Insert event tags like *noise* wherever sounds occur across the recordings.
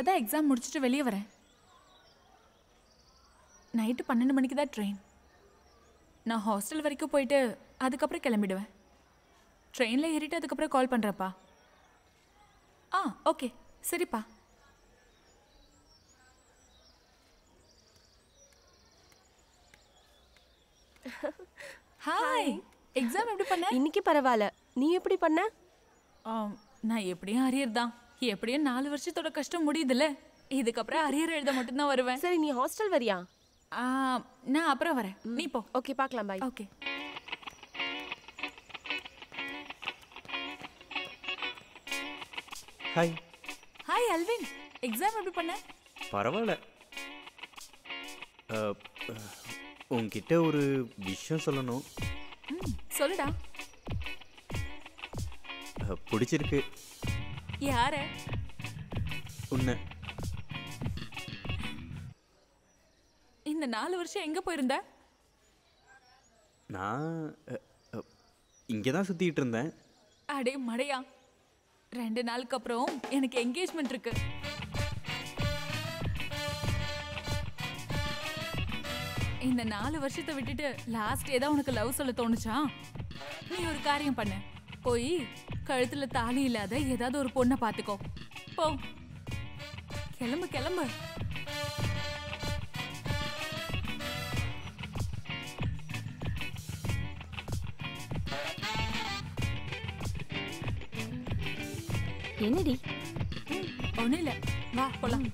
இப்போதான் எக்ஸாம் முடிச்சுட்டு வெளியே வரேன். நைட்டு பன்னெண்டு மணிக்கு தான் ட்ரெயின் நான் ஹாஸ்டல் வரைக்கும் போயிட்டு அதுக்கப்புறம் கிளம்பிடுவேன். ட்ரெயினில் ஏறிட்டு அதுக்கப்புறம் கால் பண்ணுறப்பா ஆ ஓகே சரிப்பா. ஹாய் எக்ஸாம் எப்படி பண்ண? இன்னைக்கு பரவாயில்ல. நீ எப்படி பண்ண? நான் எப்படியும் அரியர் தான். எப்படியும் நாலு வருஷத்தோட கஷ்டம் முடியுதுல்ல? இதுக்கப்புறம் அரியர் எழுத மட்டும்தான் வருவேன். சரி நீ ஹாஸ்டல் வரியா? ஆ, நான் அப்புறம் வரேன். நீ போ. ஓகே பார்க்கலாம் bye okay hi hi Alvin exam எப்படி பண்ண? பரவாயில்ல. உன்கிட்ட ஒரு விஷயம் சொல்லணும். சொல்லுடா. பிடிச்சிருக்கு. யார? உன்னை. இந்த நாலு வருஷம் எங்க போயிருந்த? நான் இங்கே தான் சுற்றிக்கிட்டு இருந்தேன். அடே மடையா. ரெண்டு நாளுக்கு அப்புறம் எனக்கு என்கேஜ்மெண்ட் இருக்கு. இந்த நாலு வருஷத்தை விட்டுட்டு லாஸ்ட் ஏதாவது உனக்கு லவ் சொல்ல தோணுச்சா? நீ ஒரு காரியம் பண்ணு. போய் கழுத்துல தாலி இல்லாத ஏதாவது ஒரு பொண்ணை பார்த்துக்கோ. போ. கிளம்பு கிளம்பு. என்னடி? ஒன்றும் இல்லை. வா போலாம்.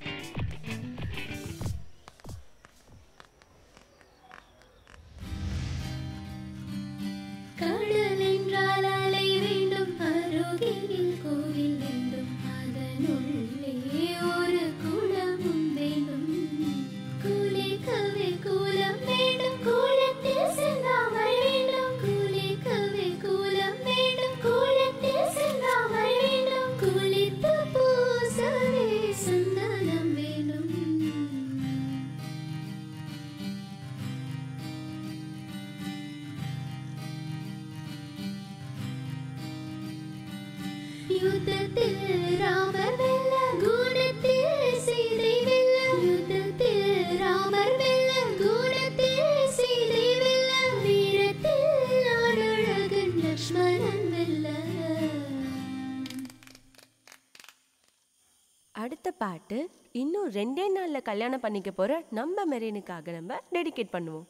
கல்யாணம் பண்ணிக்க போற நம்ம மெரீனுக்காக நம்ம டெடிகேட் பண்ணுவோம்.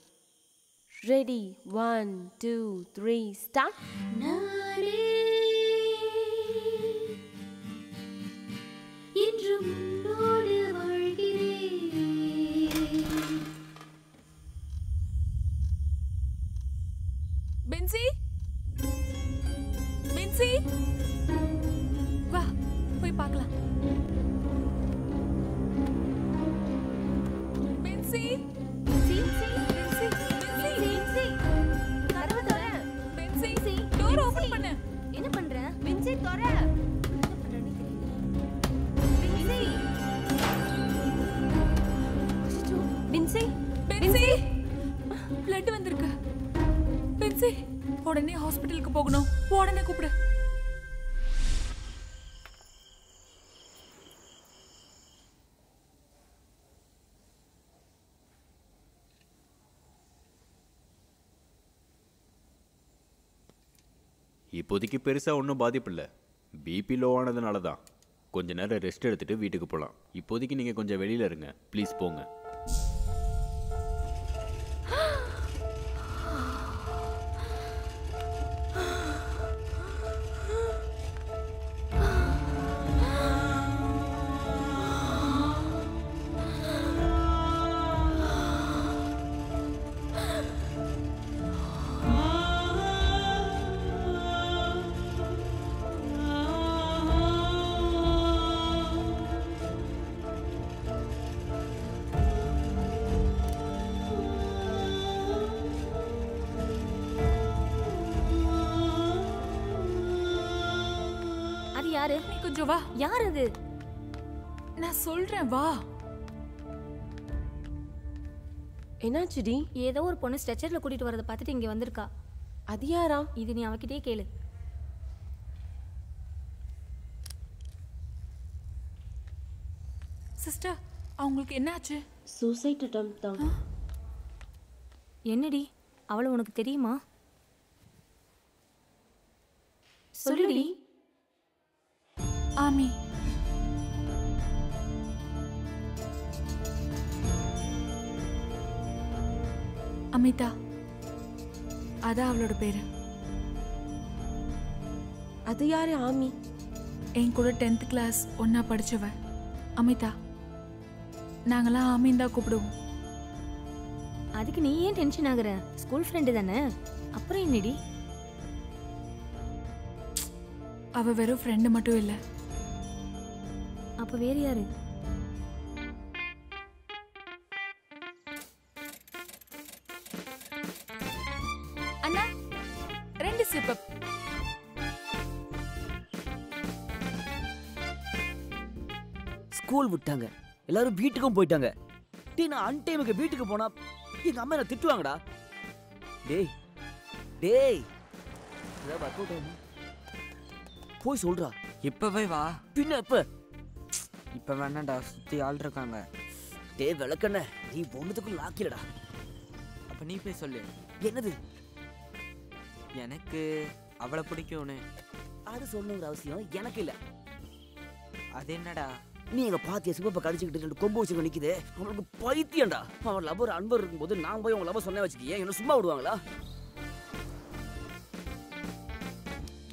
Ready one two three start வாழ்கிறேன். பென்சி? பென்சி? வா போய் பார்க்கலாம். இப்போதைக்கு பெருசாக ஒன்றும் பாதிப்பு இல்லை பிபி லோ ஆனதுனால தான் கொஞ்ச நேரம் ரெஸ்ட் எடுத்துகிட்டு வீட்டுக்கு போகலாம் இப்போதைக்கு நீங்கள் கொஞ்சம் வெளியில் இருங்க. ப்ளீஸ் போங்க. என்னாச்சுடி? ஏதோ ஒரு பொண்ணு ஸ்ட்ரெச்சர்ல கூட்டிட்டு வரதை பார்த்துட்டு இங்க வந்திருக்கா. அது யாரா? இது நீ அவகிட்டயே கேளு. சிஸ்டர் அவங்களுக்கு என்னாச்சு? சூசைட் அட்டம் தான். என்னடி? அவளை உனக்கு தெரியுமா? சொல்லுடி. ஆமி. அமிதா. அதான் அவளோட பேரு. அது யாரு ஆமி? என் கூட டென்த் கிளாஸ் ஒண்ணா படிச்சவ அமிதா. நாங்களாம் ஆமின்னு தான் கூப்பிடுவோம். அதுக்கு நீ ஏன் டென்ஷன் ஆகுற? ஸ்கூல் ஃப்ரெண்டு தானே. அப்புறம் என்னடி? அவ வெறும் ஃப்ரெண்டு மட்டும் இல்லை. அப்ப வேற யாரு? ஸ்கூல் விட்டாங்க. எல்லாரும் வீட்டுக்கும் போயிட்டாங்க. டேய் நான் அன் டைமுக்கு வீட்டுக்கு போனா எங்க அம்மா என்ன திட்டுவாங்கடா. டேய் டேய்? போய் சொல்றா. இப்பவே வா. பின்ன எப்ப? இப்ப வேணாம்டா சுத்தி ஆள் இருக்காங்க. டேய் விளக்கண்ண நீ ஒண்ணுத்துக்கும் லாக்கிலடா அப்ப நீ போய் சொல்லு. என்னது? எனக்கு அவளை பிடிக்கும்னு. அது சொல்லணுங்கிற அவசியம் எனக்கு இல்ல. அது என்னடா? நீ எங்க பாத்திய சிவப்ப கடிச்சுக்கிட்டு கொம்பு வச்சுக்க நிக்குது? அவனுக்கு பைத்தியம்டா. அவன் லவர் அன்பர் இருக்கும்போது நான் போய் உங்க லவர் சொன்ன வச்சுக்கியே என்ன சும்மா விடுவாங்களா?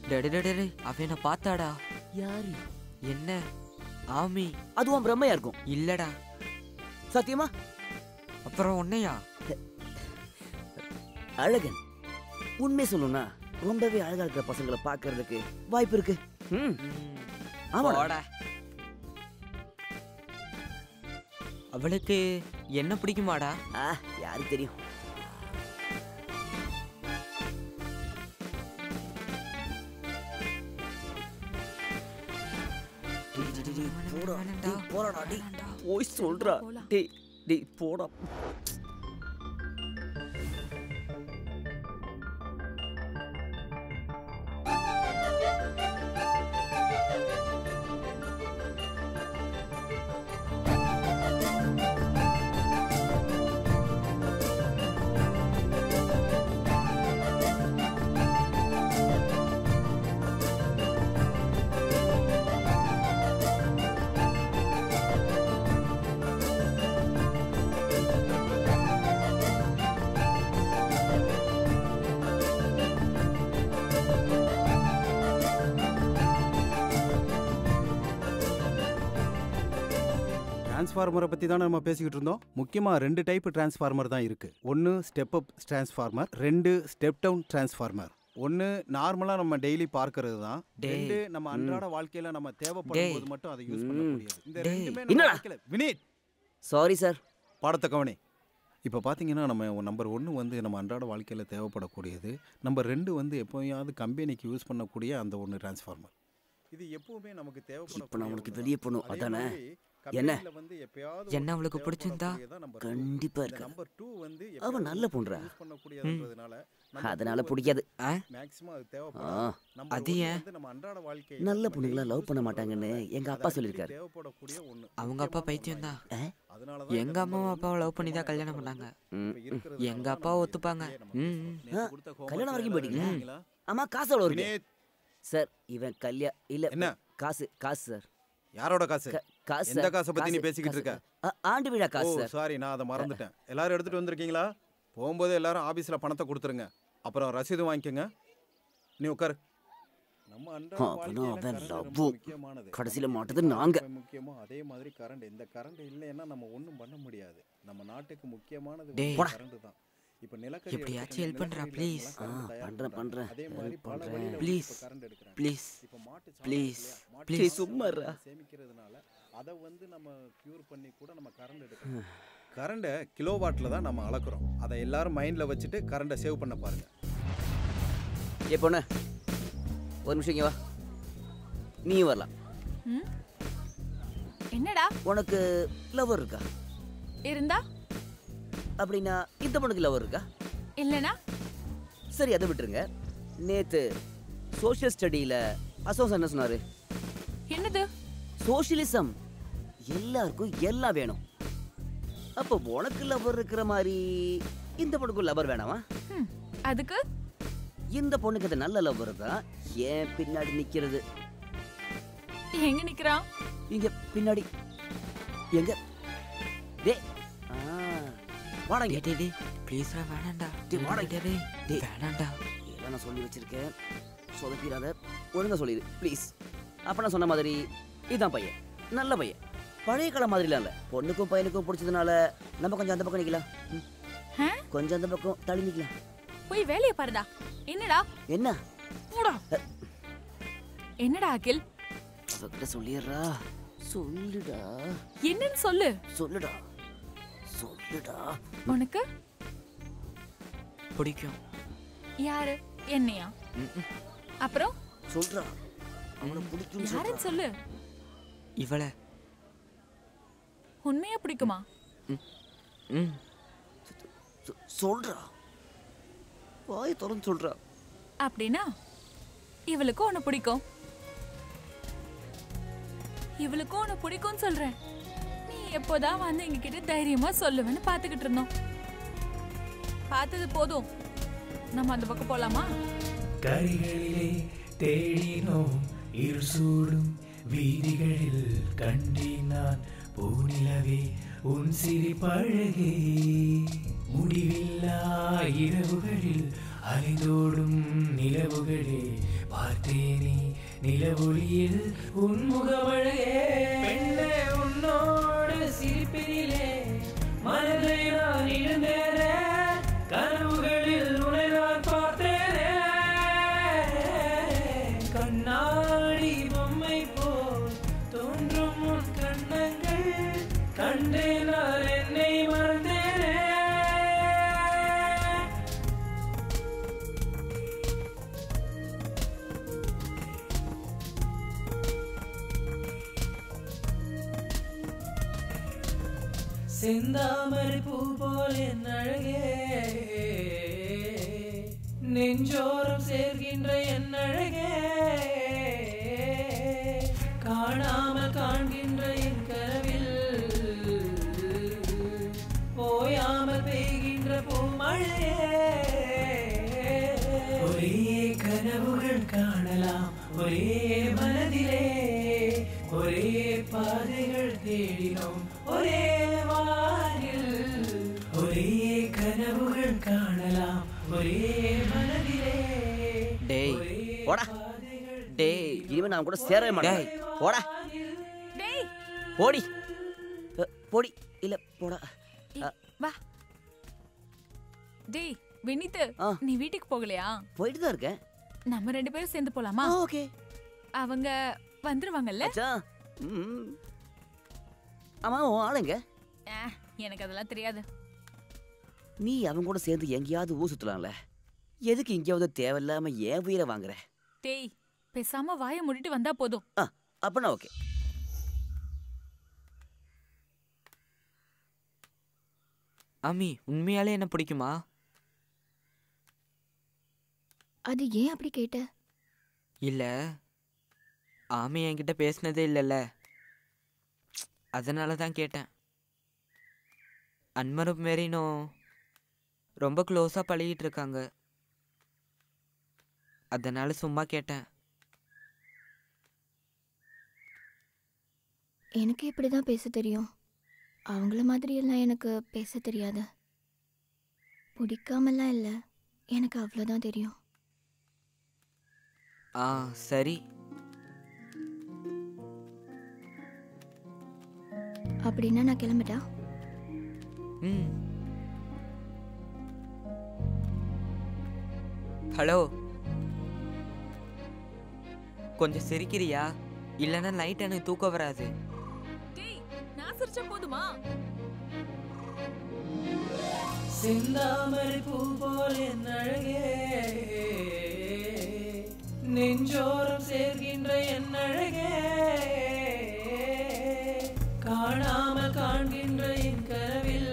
டெடி டெடி அவ என்ன பார்த்தாடா. யாரு? என்ன? ஆமி. அதுவும் பிரம்மையா இருக்கும். இல்லடா. சத்தியமா? அப்புறம் உன்னையா? அழகன் உண்மை சொல்லணும்னா ரொம்பவே அழகா இருக்கிற பசங்களை பார்க்கிறதுக்கு வாய்ப்பு இருக்கு. ஆமாடா. அவளுக்கு என்ன பிடிக்குமாடா? ஆ யாருக்கு தெரியும்? டேய், போடா, டேய், போடாடா, டேய். போய் சொல்றா. டேய் டேய் போடா. டிரான்ஸ்ஃபார்மரை பற்றி தானே நம்ம பேசிக்கிட்டு இருந்தோம். முக்கியமாக ரெண்டு டைப் டிரான்ஸ்ஃபார்மர் தான் இருக்குது ஒன்று ஸ்டெப் அப் டிரான்ஸ்ஃபார்மர் ரெண்டு ஸ்டெப் டவுன் டிரான்ஸ்ஃபார்மர் ஒன்று நார்மலாக நம்ம டெய்லி பார்க்கறது தான். ரெண்டு நம்ம அன்றாட வாழ்க்கையில் நம்ம தேவைப்படும் போது மட்டும் அதை யூஸ் பண்ண. முடியாது. இந்த. ரெண்டுமே நம்ம? வாழ்க்கையில வினீத்! சாரி சார் பாடத்தை கவனி. இப்போ பார்த்தீங்கன்னா நம்ம நம்பர் ஒன்று வந்து நம்ம அன்றாட வாழ்க்கையில் தேவைப்படக்கூடியது. நம்பர் ரெண்டு வந்து எப்போயாவது கம்பெனிக்கு யூஸ் பண்ணக்கூடிய அந்த ஒன்று டிரான்ஸ்ஃபார்மர் இது எப்பவுமே நமக்கு தேவைப்படும் இப்போ நான் உனக்கு வெளியே போகணும். அதானே? என்ன? என்ன அவளுக்கு பிடிச்சிருந்தா? கண்டிப்பா இருக்கா. நம்பர் டூ வந்து அவ நல்ல பண்ணக்கூடியதுன்றதுனால அதனால பிடிக்காது. அது ஏன்? நல்ல பொண்ணுங்களா லவ் பண்ண மாட்டாங்கன்னு எங்க அப்பா சொல்லியிருக்காரு. அவங்க அப்பா பைத்தியம் தான் எங்க அம்மாவும் அப்பாவும் லவ் பண்ணி தான் கல்யாணம் பண்ணாங்க. எங்க அப்பா ஒத்துப்பாங்க. கல்யாணம் வரைக்கும் போயிட்டீங்களா? ஆமா காசு இருக்கு? வினேத் சார் இவன் கல்யா இல்ல? காசு காசு சார். யாரோட காசு? காசு எந்த. காசை பத்தி நீ பேசிக்கிட்டு. இருக்க? ஆண்டு விழா காசு சார் நான் அதை மறந்துட்டேன் எல்லாரும் எடுத்துட்டு வந்திருக்கீங்களா போகும்போது எல்லாரும் ஆபீஸ்ல பணத்தை கொடுத்துருங்க அப்புறம் ரசீது வாங்கிக்கோங்க நீ உட்காரு. கடைசியில மாட்டுது நாங்க. முக்கியமோ அதே மாதிரி கரண்ட் இந்த கரண்ட் இல்லைன்னா நம்ம ஒண்ணும் பண்ண முடியாது நம்ம நாட்டுக்கு முக்கியமானது. கரண்ட் தான் இப்போ நிலக்கரி எப்படியாச்சும் பண்றா, ஆ, தயார் பண்றேன். பண்றேன். அதே மாதிரி பண்றேன். ப்ளீஸ் இப்போ மாட்டு சாணம் Please. இருக்கு இல்லையா? மாட்டு Please. சாணம் சும்மா இருடா. வந்து சேமிக்கிறதுனால அதை வந்து நம்ம பியூர் பண்ணி கூட நம்ம கரண்ட் எடுக்கிறோம் கரண்டை கிலோ வாட்டில் தான் நம்ம அளக்குறோம். அதை எல்லாரும் மைண்டில் வச்சுட்டு கரண்டை சேவ் பண்ண பாருங்க. ஏ பொண்ணு. ஒரு நிமிஷம் இங்க வா. நீயும் வரலாம். ம்? என்னடா? உனக்கு லவர் இருக்கா? இருந்தா? அப்படின்னா இந்த பொண்ணுக்கு லவர் இருக்கா? இல்லனா? சரி அதை விட்டுருங்க. நேத்து சோஷியல் ஸ்டடியில அசோஸ் என்ன சொன்னாரு? என்னது? சோஷியலிசம் எல்லாருக்கும் எல்லாம் வேணும். அப்போ உனக்கு லவர் இருக்கிற மாதிரி இந்த பொண்ணுக்கும் லவர் வேணாமா? அதுக்கு? இந்த பொண்ணுக்கு இந்த நல்ல லவர் தான் ஏன் பின்னாடி நிக்கிறது? எங்க நிக்கிறான் இங்க பின்னாடி. எங்க? டே ஆ, வாடா இங்க. டேய் டேய். ப்ளீஸ்ரா வேணாம்டா. டேய், வாடா. டேய் டேய். டேய். வேணாம்டா. நான் சொல்லி வச்சிருக்கேன் சொதப்பிடாத. ஒழுங்கா சொல்லிடு ப்ளீஸ் அப்ப நான் சொன்ன மாதிரி இதான் பையன். நல்ல பையன். பழைய காலம் மாதிரிலாம் இல்லை. பொண்ணுக்கும் பையனுக்கும் பிடிச்சதுனால நம்ம கொஞ்சம் அந்த பக்கம் நிக்கலாம்? கொஞ்சம் அந்த பக்கம் தள்ளி நிக்கலாம். போய் வேலையை பாருடா. என்னடா? என்ன? போடா. என்னடா அகில்? அவகிட்ட சொல்லிடுறா. சொல்லுடா. என்னன்னு சொல்லு. சொல்லுடா. சொல்லுடா. உனக்கு? பிடிக்கும். யாரு? என்னையா. அப்புறம்? சொல்றா. அவனை பிடிக்கும் யாருன்னு சொல்லு. இவளை உண்மையா பிடிக்குமா? ம். சொல்றா. வாய் திறந்து சொல்றா. அப்படின்னா இவளுக்கும் உன்னை பிடிக்கும். இவளுக்கும் உன்னை பிடிக்கும்னு சொல்றேன். நீ எப்போதான் வந்து எங்ககிட்ட தைரியமா சொல்லுவேன்னு பாத்துக்கிட்டு இருந்தோம். பார்த்தது போதும். நம்ம அந்த பக்கம் போலாமா? கரிகளிலே தேடினோம் இரு சூடும் வீதிகளில் கண்டேன் நான் பூநிலவே உன் சிரிப்பழகே முடிவில்லா இரவுகளில் அலைந்தோடும் நிலவுகளே பார்த்தேனே நிலவொளியில் உன் முகமழகே பெண்ணே உன்னோடு சிரிப்பினிலே மனதை நான் இழந்தேனே கனவுகளில் உன்னை நான் பார்த்தேனே செந்தாமரை பூ போல் என் அழகே. நெஞ்சோரம் சேர்கின்ற என் அழகே. காணாமல் காண்கின்ற என் கனவில் போயாமல் பெய்கின்ற பூமழையே ஒரே கனவுகள் காணலாம் ஒரே நான் கூட சேரவே மாட்டேன். போடா. டேய். போடி. போடி. இல்ல போடா. வா. டேய் வினித்து ஆ. நீ வீட்டுக்கு போகலையா? போயிட்டு தான் இருக்கேன். நம்ம ரெண்டு பேரும் சேர்ந்து போலாமா? ஓகே. அவங்க வந்துருவாங்கல்ல. ஆமா உன் ஆளுங்க ஆ, எனக்கு அதெல்லாம் தெரியாது. நீ அவங்க கூட சேர்ந்து எங்கேயாவது ஊர் சுத்தலாம்ல? எதுக்கு எங்கேயாவது தேவையில்லாம ஏன் உயிரை வாங்குற? டேய் பேசாம வாயை மூடிட்டு வந்தா போதும். அப்பனா ஓகே. ஆமி உண்மையாலே என்ன பிடிக்குமா? அது ஏன் அப்படி கேட்ட? இல்ல. ஆமி என்கிட்ட பேசினதே இல்லைல்ல. அதனால தான் கேட்டேன். அன்மரும் மெரினும் ரொம்ப க்ளோஸாக பழகிட்டு இருக்காங்க. அதனால சும்மா கேட்டேன். எனக்கு இப்படி தான் பேச தெரியும்? அவங்கள மாதிரியெல்லாம் எனக்கு பேச தெரியாது. பிடிக்காமலாம் இல்லை. எனக்கு அவ்வளோதான் தெரியும். ஆ சரி. அப்படின்னா நான் கிளம்பிட்டா? ம். ஹலோ. கொஞ்சம் சிரிக்கிறியா? இல்லைன்னா நைட் எனக்கு தூக்கம் வராது. சிரிச்சா போதுமா? செந்தாமரை பூ போல என் அழகே நெஞ்சோரம் சேர்கின்ற என் அழகே காணாமல் காண்கின்ற என் கனவில்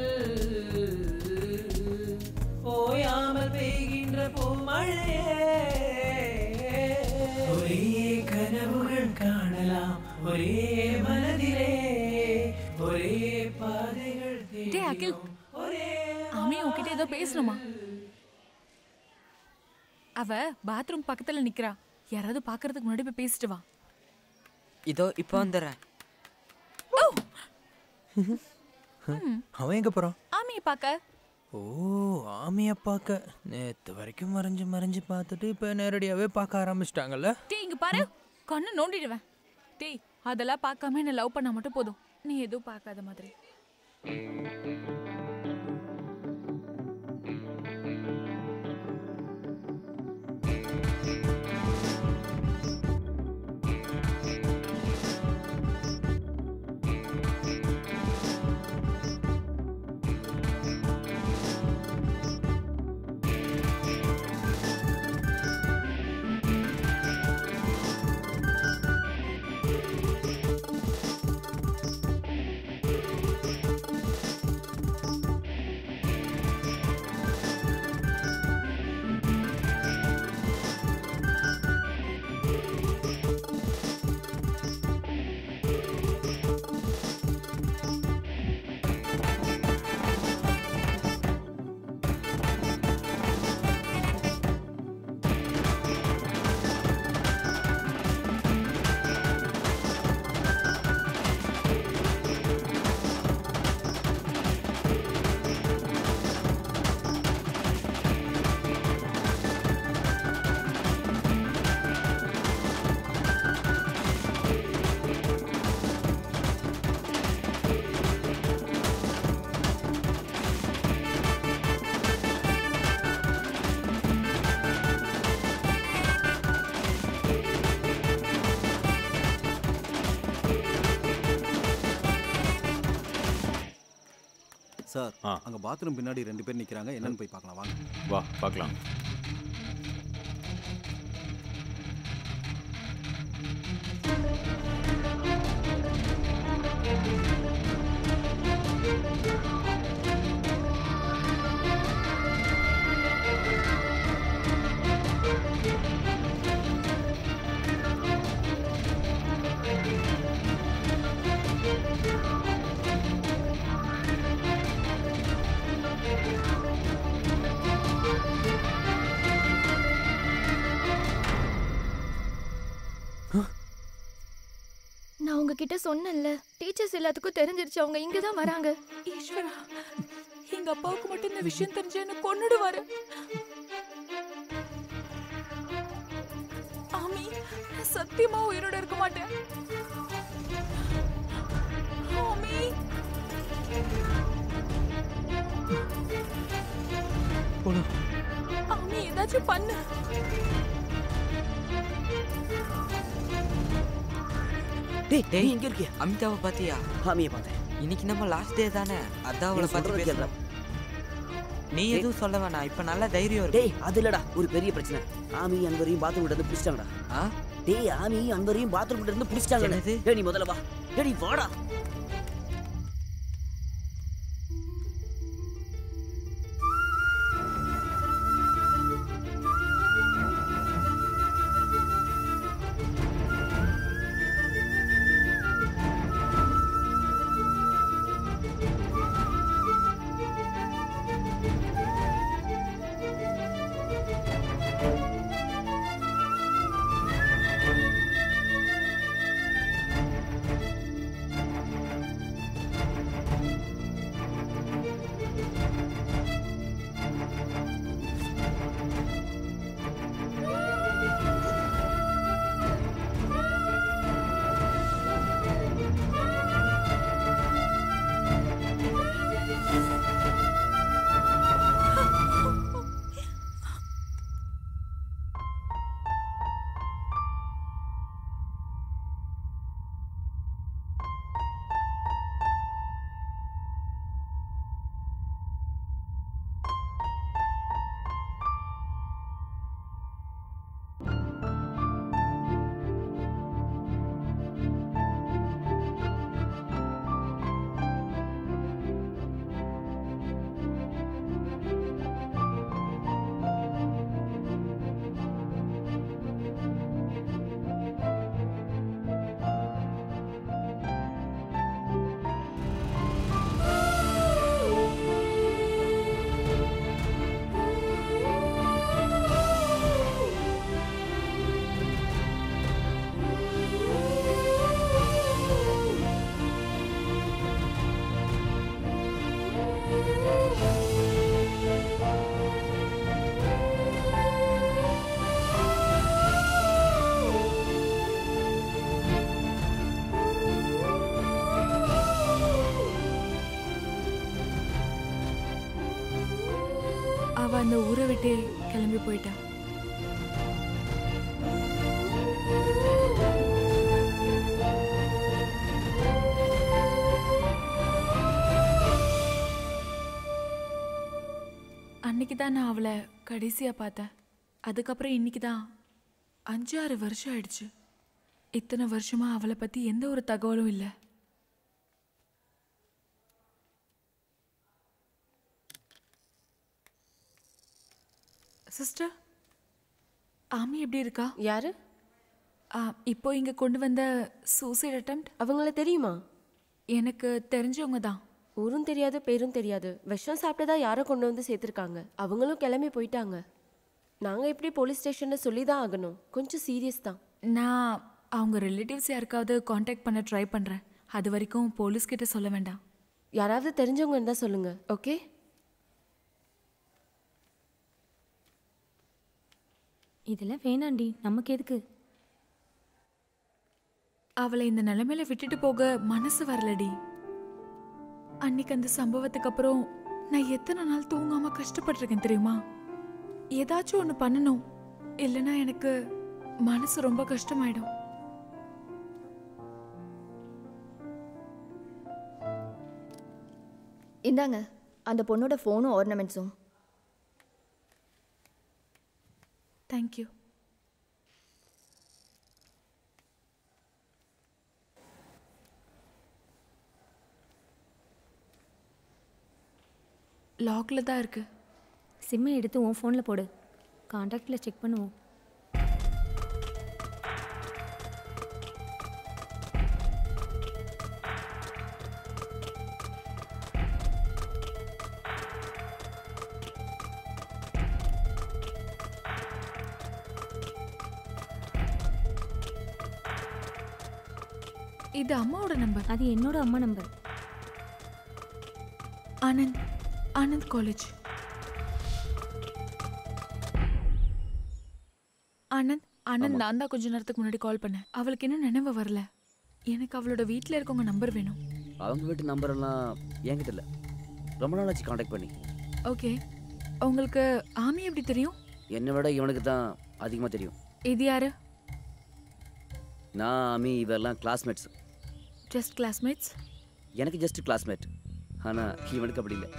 ஓயாமல் பெய்கின்ற பூமழையே. ஒரே கனவுகள் காணலாம் ஒரே மனதில் அகில் ஆமி உன்கிட்ட ஏதோ பேசணுமா? அவ பாத்ரூம் பக்கத்துல நிக்கிறா. யாராவது பாக்குறதுக்கு முன்னாடி போய் பேசிட்டு வா. இதோ இப்போ வந்துடுறேன். *laughs* அவன் எங்க போறான்? ஆமியை பார்க்க. ஓ ஆமியை பார்க்க. நேத்து வரைக்கும் மறைஞ்சு மறைஞ்சு பார்த்துட்டு இப்போ நேரடியாவே பார்க்க ஆரம்பிச்சிட்டாங்கல்ல? டேய் இங்க பாரு. கண்ணு நோண்டிடுவேன். டேய் அதெல்லாம் பார்க்காம என்ன லவ் பண்ணா மட்டும் போதும். நீ எதுவும் பார்க்காத மாதிரி. Thank you. சார். அங்கே பாத்ரூம் பின்னாடி ரெண்டு பேர் நிற்கிறாங்க என்னன்னு போய் பார்க்கலாம். வாங்க. வா பார்க்கலாம். சொன்னேன்ல. டீச்சர்ஸ் எல்லாத்துக்கும் தெரிஞ்சிருச்சு. அவங்க இங்க தான் வராங்க. ஈஸ்வரா எங்க அப்பாவுக்கு மட்டும் இந்த விஷயம் தெரிஞ்சு என்ன கொன்னுடுவாரு. ஆமி சத்தியமா உயிரோட இருக்க மாட்டேன். ஆமி. ஆமி ஏதாச்சும் பண்ணு. டேய் டேய். நீ எங்க இருக்கியா? அமிதாவை பார்த்தியா ஹாமியை பார்த்தேன். இன்னைக்கு நம்ம லாஸ்ட் டே தானே. அதான் அவளை நீ பத்தி சொல்றது பேசலாம் நீ எதுவும் சொல்ல வேணாம். இப்ப நல்ல தைரியம் இருக்கு. டேய் அது இல்லடா. ஒரு பெரிய பிரச்சனை. ஆமி அன்பரையும் பாத்ரூம் இருந்து பிடிச்சிட்டாங்கடா. ஆ? டேய் ஆமி அன்பரையும் பாத்ரூம் இருந்து பிடிச்சிட்டாங்க? டேய் நீ முதல்ல வா. டேய் நீ வாடா. அந்த ஊரை விட்டு கிளம்பி போயிட்டா அன்னைக்கு தான் நான் அவளை கடைசியாக பார்த்தேன். அதுக்கப்புறம் இன்னைக்கு தான் அஞ்சு ஆறு வருஷம் ஆயிடுச்சு. இத்தனை வருஷமாக அவளை பற்றி எந்த ஒரு தகவலும் இல்லை. சிஸ்டர் ஆமி எப்படி இருக்கா? யாரு? இப்போ இங்கே கொண்டு வந்த சூசைட் அட்டம் அவங்கள தெரியுமா? எனக்கு தெரிஞ்சவங்க தான். ஊரும் தெரியாது பேரும் தெரியாது. விஷம் சாப்பிட்டதா யாரோ கொண்டு வந்து சேர்த்துருக்காங்க. அவங்களும் கிளம்பி போயிட்டாங்க. நாங்கள் எப்படி போலீஸ் ஸ்டேஷனில் சொல்லி தான் ஆகணும். கொஞ்சம் சீரியஸ் தான். நான் அவங்க ரிலேட்டிவ்ஸ் யாருக்காவது காண்டாக்ட் பண்ண ட்ரை பண்ணுறேன் அது வரைக்கும் போலீஸ் கிட்ட சொல்ல வேண்டாம். யாராவது தெரிஞ்சவங்க இருந்தால் சொல்லுங்கள் ஓகே இதெல்லாம் வேணாண்டி. நமக்கு எதுக்கு? அவளை இந்த நிலைமையில விட்டுட்டு போக மனசு வரலடி. அன்னைக்கு அந்த சம்பவத்துக்கு அப்புறம் நான் எத்தனை நாள் தூங்காம கஷ்டப்பட்டிருக்கேன் தெரியுமா? ஏதாச்சும் ஒன்று பண்ணணும். இல்லைன்னா எனக்கு மனசு ரொம்ப கஷ்டமாயிடும். இந்தாங்க அந்த பொண்ணோட ஃபோனும் ஆர்னமெண்ட்ஸும் தேங்க்யூ லாக்ல தான் இருக்கு. சிம்மை எடுத்து உன் ஃபோனில் போடு. காண்டாக்டில் செக் பண்ணுவோம். அது என்னோட அம்மா நம்பர். ஆனந்த் ஆனந்த் காலேஜ் ஆனந்த் ஆனந்த் நான் தான் கொஞ்ச நேரத்துக்கு முன்னாடி கால் பண்ணேன். அவளுக்கு இன்னும் நினைவு வரல? எனக்கு அவளோட வீட்டில் இருக்கவங்க நம்பர் வேணும். அவங்க வீட்டு நம்பர் எல்லாம் என்கிட்ட இல்லை. ரொம்ப நாள் ஆச்சு காண்டாக்ட் பண்ணி. ஓகே உங்களுக்கு ஆமி எப்படி தெரியும்? என்னை விட இவனுக்கு தான் அதிகமாக தெரியும். இது யாரு? நான் அமி இவெல்லாம் கிளாஸ்மேட்ஸ் ஜஸ்ட் கிளாஸ்மேட்ஸ் எனக்கு ஜஸ்ட் கிளாஸ்மேட் ஆனால் இவனுக்கு அப்படி இல்லை.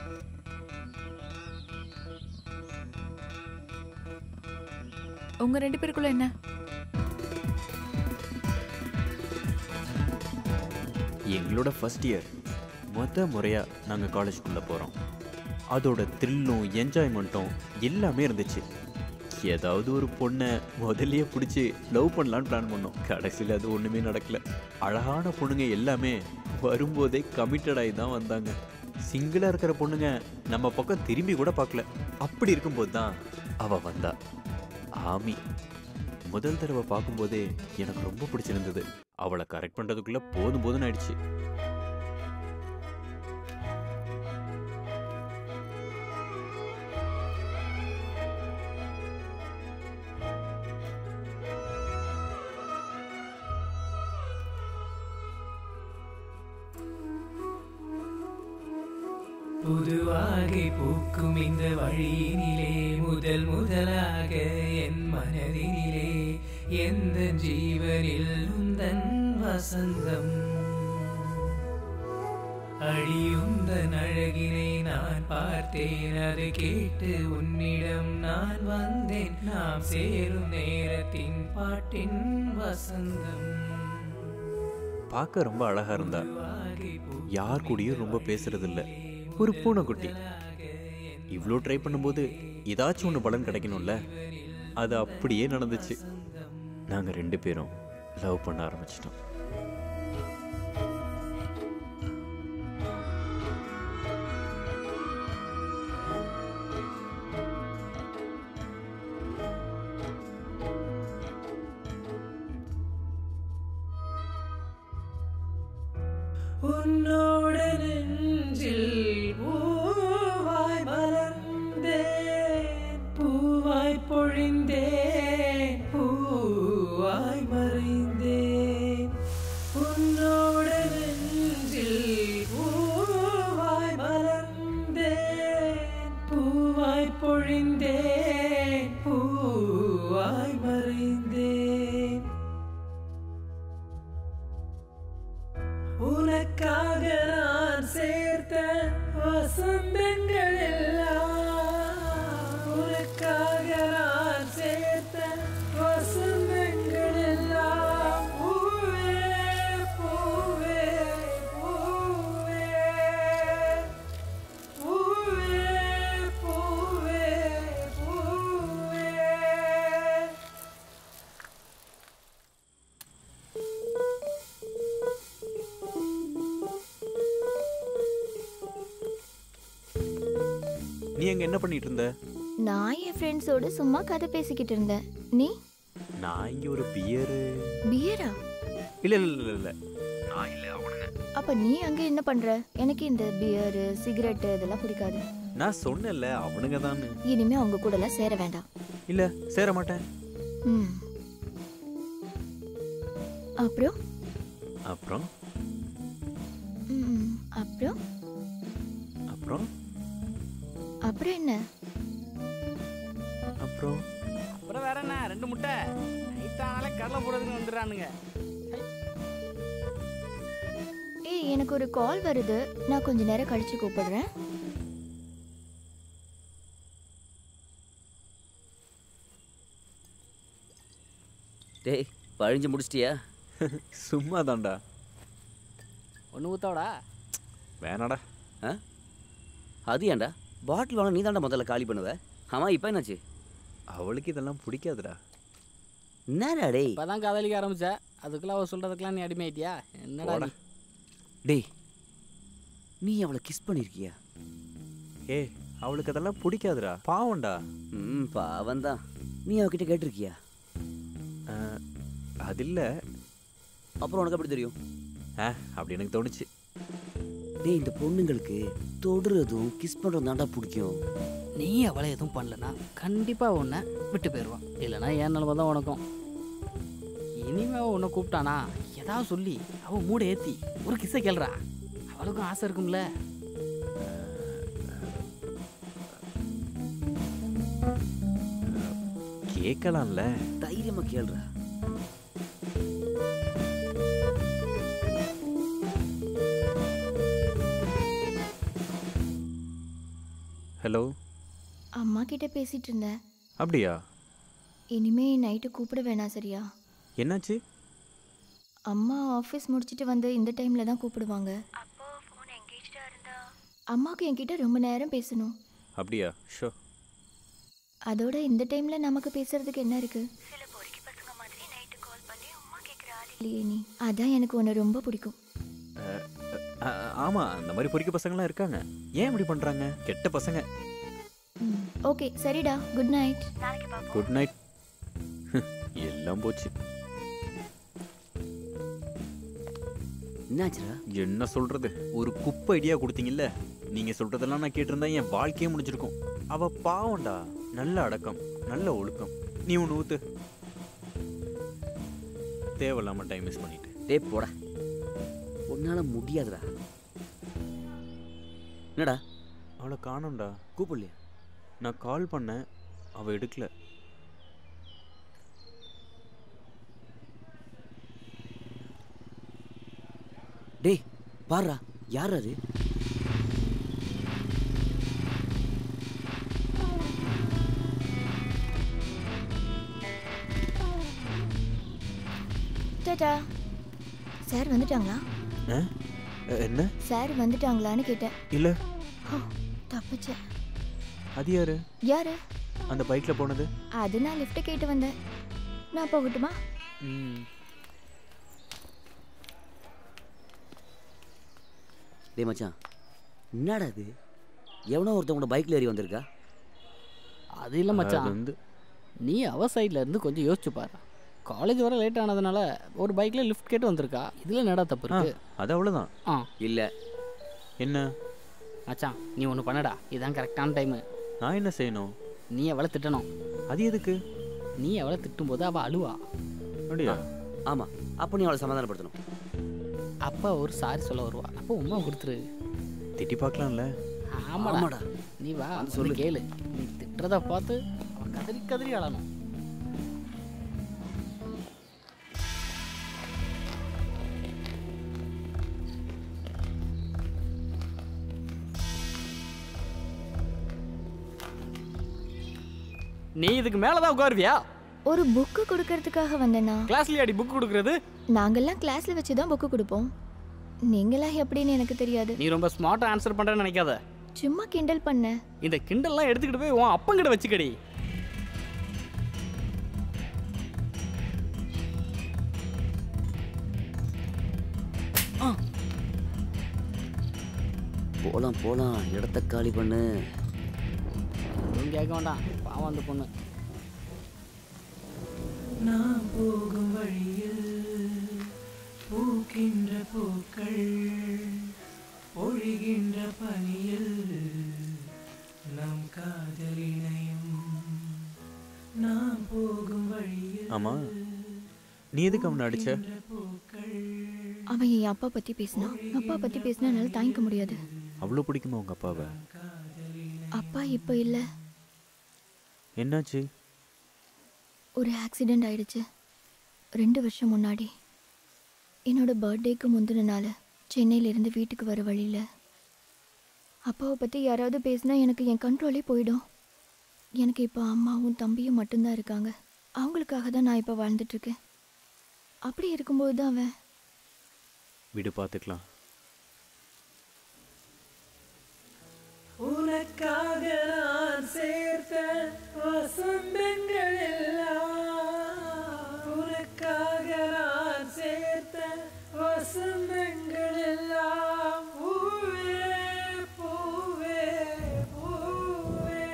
உங்க ரெண்டு பேருக்குள்ள என்ன? எங்களோட ஃபர்ஸ்ட் இயர் மொத முறையாக நாங்கள் காலேஜ்குள்ளே போகிறோம் அதோட த்ரில்லும் என்ஜாய்மெண்ட்டும் எல்லாமே இருந்துச்சு. ஏதாவது ஒரு பொண்ணை முதல்லயே பிடிச்சி லவ் பண்ணலான்னு பிளான் பண்ணோம். கடைசியில் அது ஒன்றுமே நடக்கல. அழகான பொண்ணுங்க எல்லாமே வரும்போதே கமிட்டடாகி தான் வந்தாங்க. சிங்கிளாக இருக்கிற பொண்ணுங்க நம்ம பக்கம் திரும்பி கூட பார்க்கல. அப்படி இருக்கும்போது தான் அவள் வந்தா. ஆமி முதல் தடவை பார்க்கும்போதே எனக்கு ரொம்ப பிடிச்சிருந்தது. அவளை கரெக்ட் பண்ணுறதுக்குள்ளே போதும் போதும்னு ஆயிடுச்சு. பூக்கும் இந்த வழியினிலே முதல் முதலாக என் மனதினிலே. எந்த ஜீவனில் உந்தன் வசந்தம்? அழியுந்தன் அழகினை நான் பார்த்தேன் அதை கேட்டு உன்னிடம் நான் வந்தேன். நாம் சேரும் நேரத்தின் பாட்டின் வசந்தம். பார்க்க ரொம்ப அழகா இருந்தா யார் கூடயும் ரொம்ப பேசுறது இல்ல ஒரு பூனைக்குட்டி. இவ்வளோ ட்ரை பண்ணும்போது ஏதாச்சும் ஒன்று பலன் கிடைக்கணும்ல? அது அப்படியே நடந்துச்சு. நாங்கள் ரெண்டு பேரும் லவ் பண்ண ஆரம்பிச்சிட்டோம். பண்ணிட்டு இருந்த? நான் என் ஃப்ரெண்ட்ஸோட சும்மா கதை பேசிக்கிட்டு இருந்தேன் நீ? நான் இங்க ஒரு பியரு பியரா இல்ல இல்ல இல்ல இல்ல. நான் இல்ல அவனுங்க. அப்ப நீ அங்க என்ன பண்ற? எனக்கு இந்த பியர் சிகரெட் இதெல்லாம் பிடிக்காது. நான் சொன்னேன்ல அவனுங்க தான் இனிமே அவங்க கூட எல்லாம் சேர வேண்டாம். இல்ல சேர மாட்டேன். அப்புறம்? அப்புறம்? கால் வருது. நான் கொஞ்ச நேரம் கழிச்சு கூப்பிடுறேன். டேய் பழிஞ்சு முடிச்சிட்டியா? சும்மா தான்டா ஒன்று ஊத்தாவடா? வேணாடா. ஆ? அது ஏன்டா? பாட்டில் வாங்க நீ தாண்டா முதல்ல காலி பண்ணுவ? ஆமாம் இப்போ என்னாச்சு? அவளுக்கு இதெல்லாம் பிடிக்காதுடா. என்னடா டேய்? இப்போ தான் காதலிக்க ஆரம்பிச்ச. அதுக்குள்ள அவ சொல்றதுக்கெல்லாம் நீ அடிமையாயிட்டியா? என்னடா? டேய் நீ அவளை கிஸ் பண்ணியிருக்கியா ஏய் அவளுக்கு அதெல்லாம் பிடிக்காதுடா. பாவம்டா. ம் பாவம் தான் நீ அவகிட்ட கேட்டிருக்கியா? அஹ், அது இல்லை அப்புறம் உனக்கு எப்படி தெரியும்? ஆ அப்படி எனக்கு தோணுச்சு. டேய் இந்த பொண்ணுங்களுக்கு தொடுறதும் கிஸ் பண்ணுறதும் தாண்டா பிடிக்கும். நீ அவளை எதுவும் பண்ணலனா கண்டிப்பா உன்னை விட்டு போயிடுவான். இல்லைன்னா ஏன் நிலமை தான் உனக்கும். இனிமே அவ உன்னை கூப்பிட்டானா? ஏதாவது சொல்லி அவ மூட ஏத்தி ஒரு கிஸ்ஸை கேள்றா. அவளுக்கும் ஆசை இருக்கும்ல. கேட்கலாம்ல தைரியமாக கேளுடா. ஹலோ அம்மா கிட்ட பேசிட்டு இருந்தேன். அப்படியா? இனிமே நைட்டு கூப்பிட வேணாம் சரியா? என்னாச்சு? அம்மா ஆஃபீஸ் முடிச்சிட்டு வந்து இந்த டைம்ல தான் கூப்பிடுவாங்க. அம்மாவுக்கு என்கிட்ட ரொம்ப நேரம் பேசணும். அப்படியா? ஷோ. அதோட இந்த டைம்ல நமக்கு பேசுறதுக்கு என்ன இருக்கு? இல்லையே நீ அதான் எனக்கு உன்னை ரொம்ப பிடிக்கும். ஆமாம் அந்த மாதிரி பொறிக்க பசங்களாம் இருக்காங்க. ஏன் இப்படி பண்ணுறாங்க கெட்ட பசங்க. ஓகே சரிடா குட் நைட். Good night. *laughs* எல்லாம் போச்சு. என்னாச்சுடா? என்ன சொல்றது? ஒரு குப்பை ஐடியா கொடுத்தீங்கல்ல? நீங்க சொல்றதெல்லாம் நான் கேட்டிருந்தா என் வாழ்க்கையே முடிஞ்சிருக்கும். அவ பாவம்டா. நல்ல அடக்கம் நல்ல ஒழுக்கம். நீ ஒன்று ஊத்து. தேவையில்லாம டைம் மிஸ் பண்ணிட்டு. டேய் போடா. உன்னால முடியாதுடா. என்னடா? அவளை காணோம்டா. கூப்பிடலையா? நான் கால் பண்ணேன். அவ எடுக்கல. டேய் பாருடா யார் அது? டாடா சார் வந்துட்டாங்களா? என்ன? சார் வந்துட்டாங்களான்னு கேட்டேன். இல்ல. தப்பிச்சேன். அது யாரு? யாரு? அந்த பைக்ல போனது? அது நான் லிஃப்ட்டை கேட்டு வந்தேன். நான் போகட்டுமா? ம். டேய் மச்சான் என்னடா இது? எவனோ ஒருத்தவங்களோட பைக்கில் ஏறி வந்திருக்கா? அது இல்லை மச்சான். வந்து நீ அவ சைடில் இருந்து கொஞ்சம் யோசிச்சு பாரு. காலேஜ் வர லேட் ஆனதுனால ஒரு பைக்கில் லிஃப்ட் கேட்டு வந்திருக்கா. இதில் என்னடா தப்பு இருக்கு? அது அவ்வளோதான் ஆ. இல்லை. என்ன? மச்சான் நீ ஒன்று பண்ணடா. இதுதான் கரெக்டான டைமு நான் என்ன செய்யணும்? நீ அவளை திட்டணும். அது எதுக்கு? நீ அவளை திட்டும்போது அவள் அழுவா. அப்படியா? ஆமாம் அப்போ நீ அவளை சமாதானப்படுத்தணும். அப்பா ஒரு சாரி சொல்ல வருவா. அப்போ உமா கொடுத்துரு. திட்டி பார்க்கலாம்ல? ஆமாடா. நீ வா சொல்லு. கேளு. நீ திட்டுறத பார்த்து அவன் கதறி கதறி அழணும். நீ இதுக்கு மேலே தான் உட்காருவியா? ஒரு புக்கு கொடுக்கறதுக்காக வந்தேனா? கிளாஸ்லயே அடி புக் கொடுக்கறது? நாங்கெல்லாம் கிளாஸ்ல வச்சு தான் புக்கு கொடுப்போம். நீங்களாம் எப்படின்னு எனக்கு தெரியாது. நீ ரொம்ப ஸ்மார்ட்டா ஆன்சர் பண்றேன்னு நினைக்காத. சும்மா கிண்டல் பண்ண. இந்த கிண்டல்லாம் எடுத்துக்கிட்டு போய் உன் அப்பங்கிட்ட வச்சுக்கடி. போலாம் போலாம். இடத்த காலி பண்ணு. கேட்க வேண்டாம். பாவம் அந்த பொண்ணு. நாம் போகும் வழியில் பூக்கின்ற பூக்கள் பொழிகின்ற பனியில் நம் காதலினையும் நாம் போகும் வழியில் ஆமா. நீ எதுக்கு அவனை அடிச்ச? அவன் என் அப்பா பற்றி பேசினான் அப்பா பற்றி பேசினா என்னால் தாங்கிக்க முடியாது. அவ்வளோ பிடிக்குமா உங்க அப்பாவை? அப்பா இப்போ இல்லை. என்னாச்சு? ஒரு ஆக்சிடெண்ட் ஆயிடுச்சு. ரெண்டு வருஷம் முன்னாடி. என்னோட பர்த்டேக்கு முந்தின நாள் சென்னையிலேருந்து வீட்டுக்கு வர வழியில். அப்பாவை பற்றி யாராவது பேசினா எனக்கு என் கண்ட்ரோலே போயிடும். எனக்கு இப்போ அம்மாவும் தம்பியும் மட்டும்தான் இருக்காங்க. அவங்களுக்காக தான் நான் இப்போ வாழ்ந்துட்டுருக்கேன் அப்படி இருக்கும்போது தான் அவன். விடு பார்த்துக்கலாம் உனக்காக நான் சேர்த்த வசந்தங்கள் எல்லாம் உனக்காக நான் சேர்த்த வசந்தங்கள் எல்லாம் பூவே பூவே பூவே.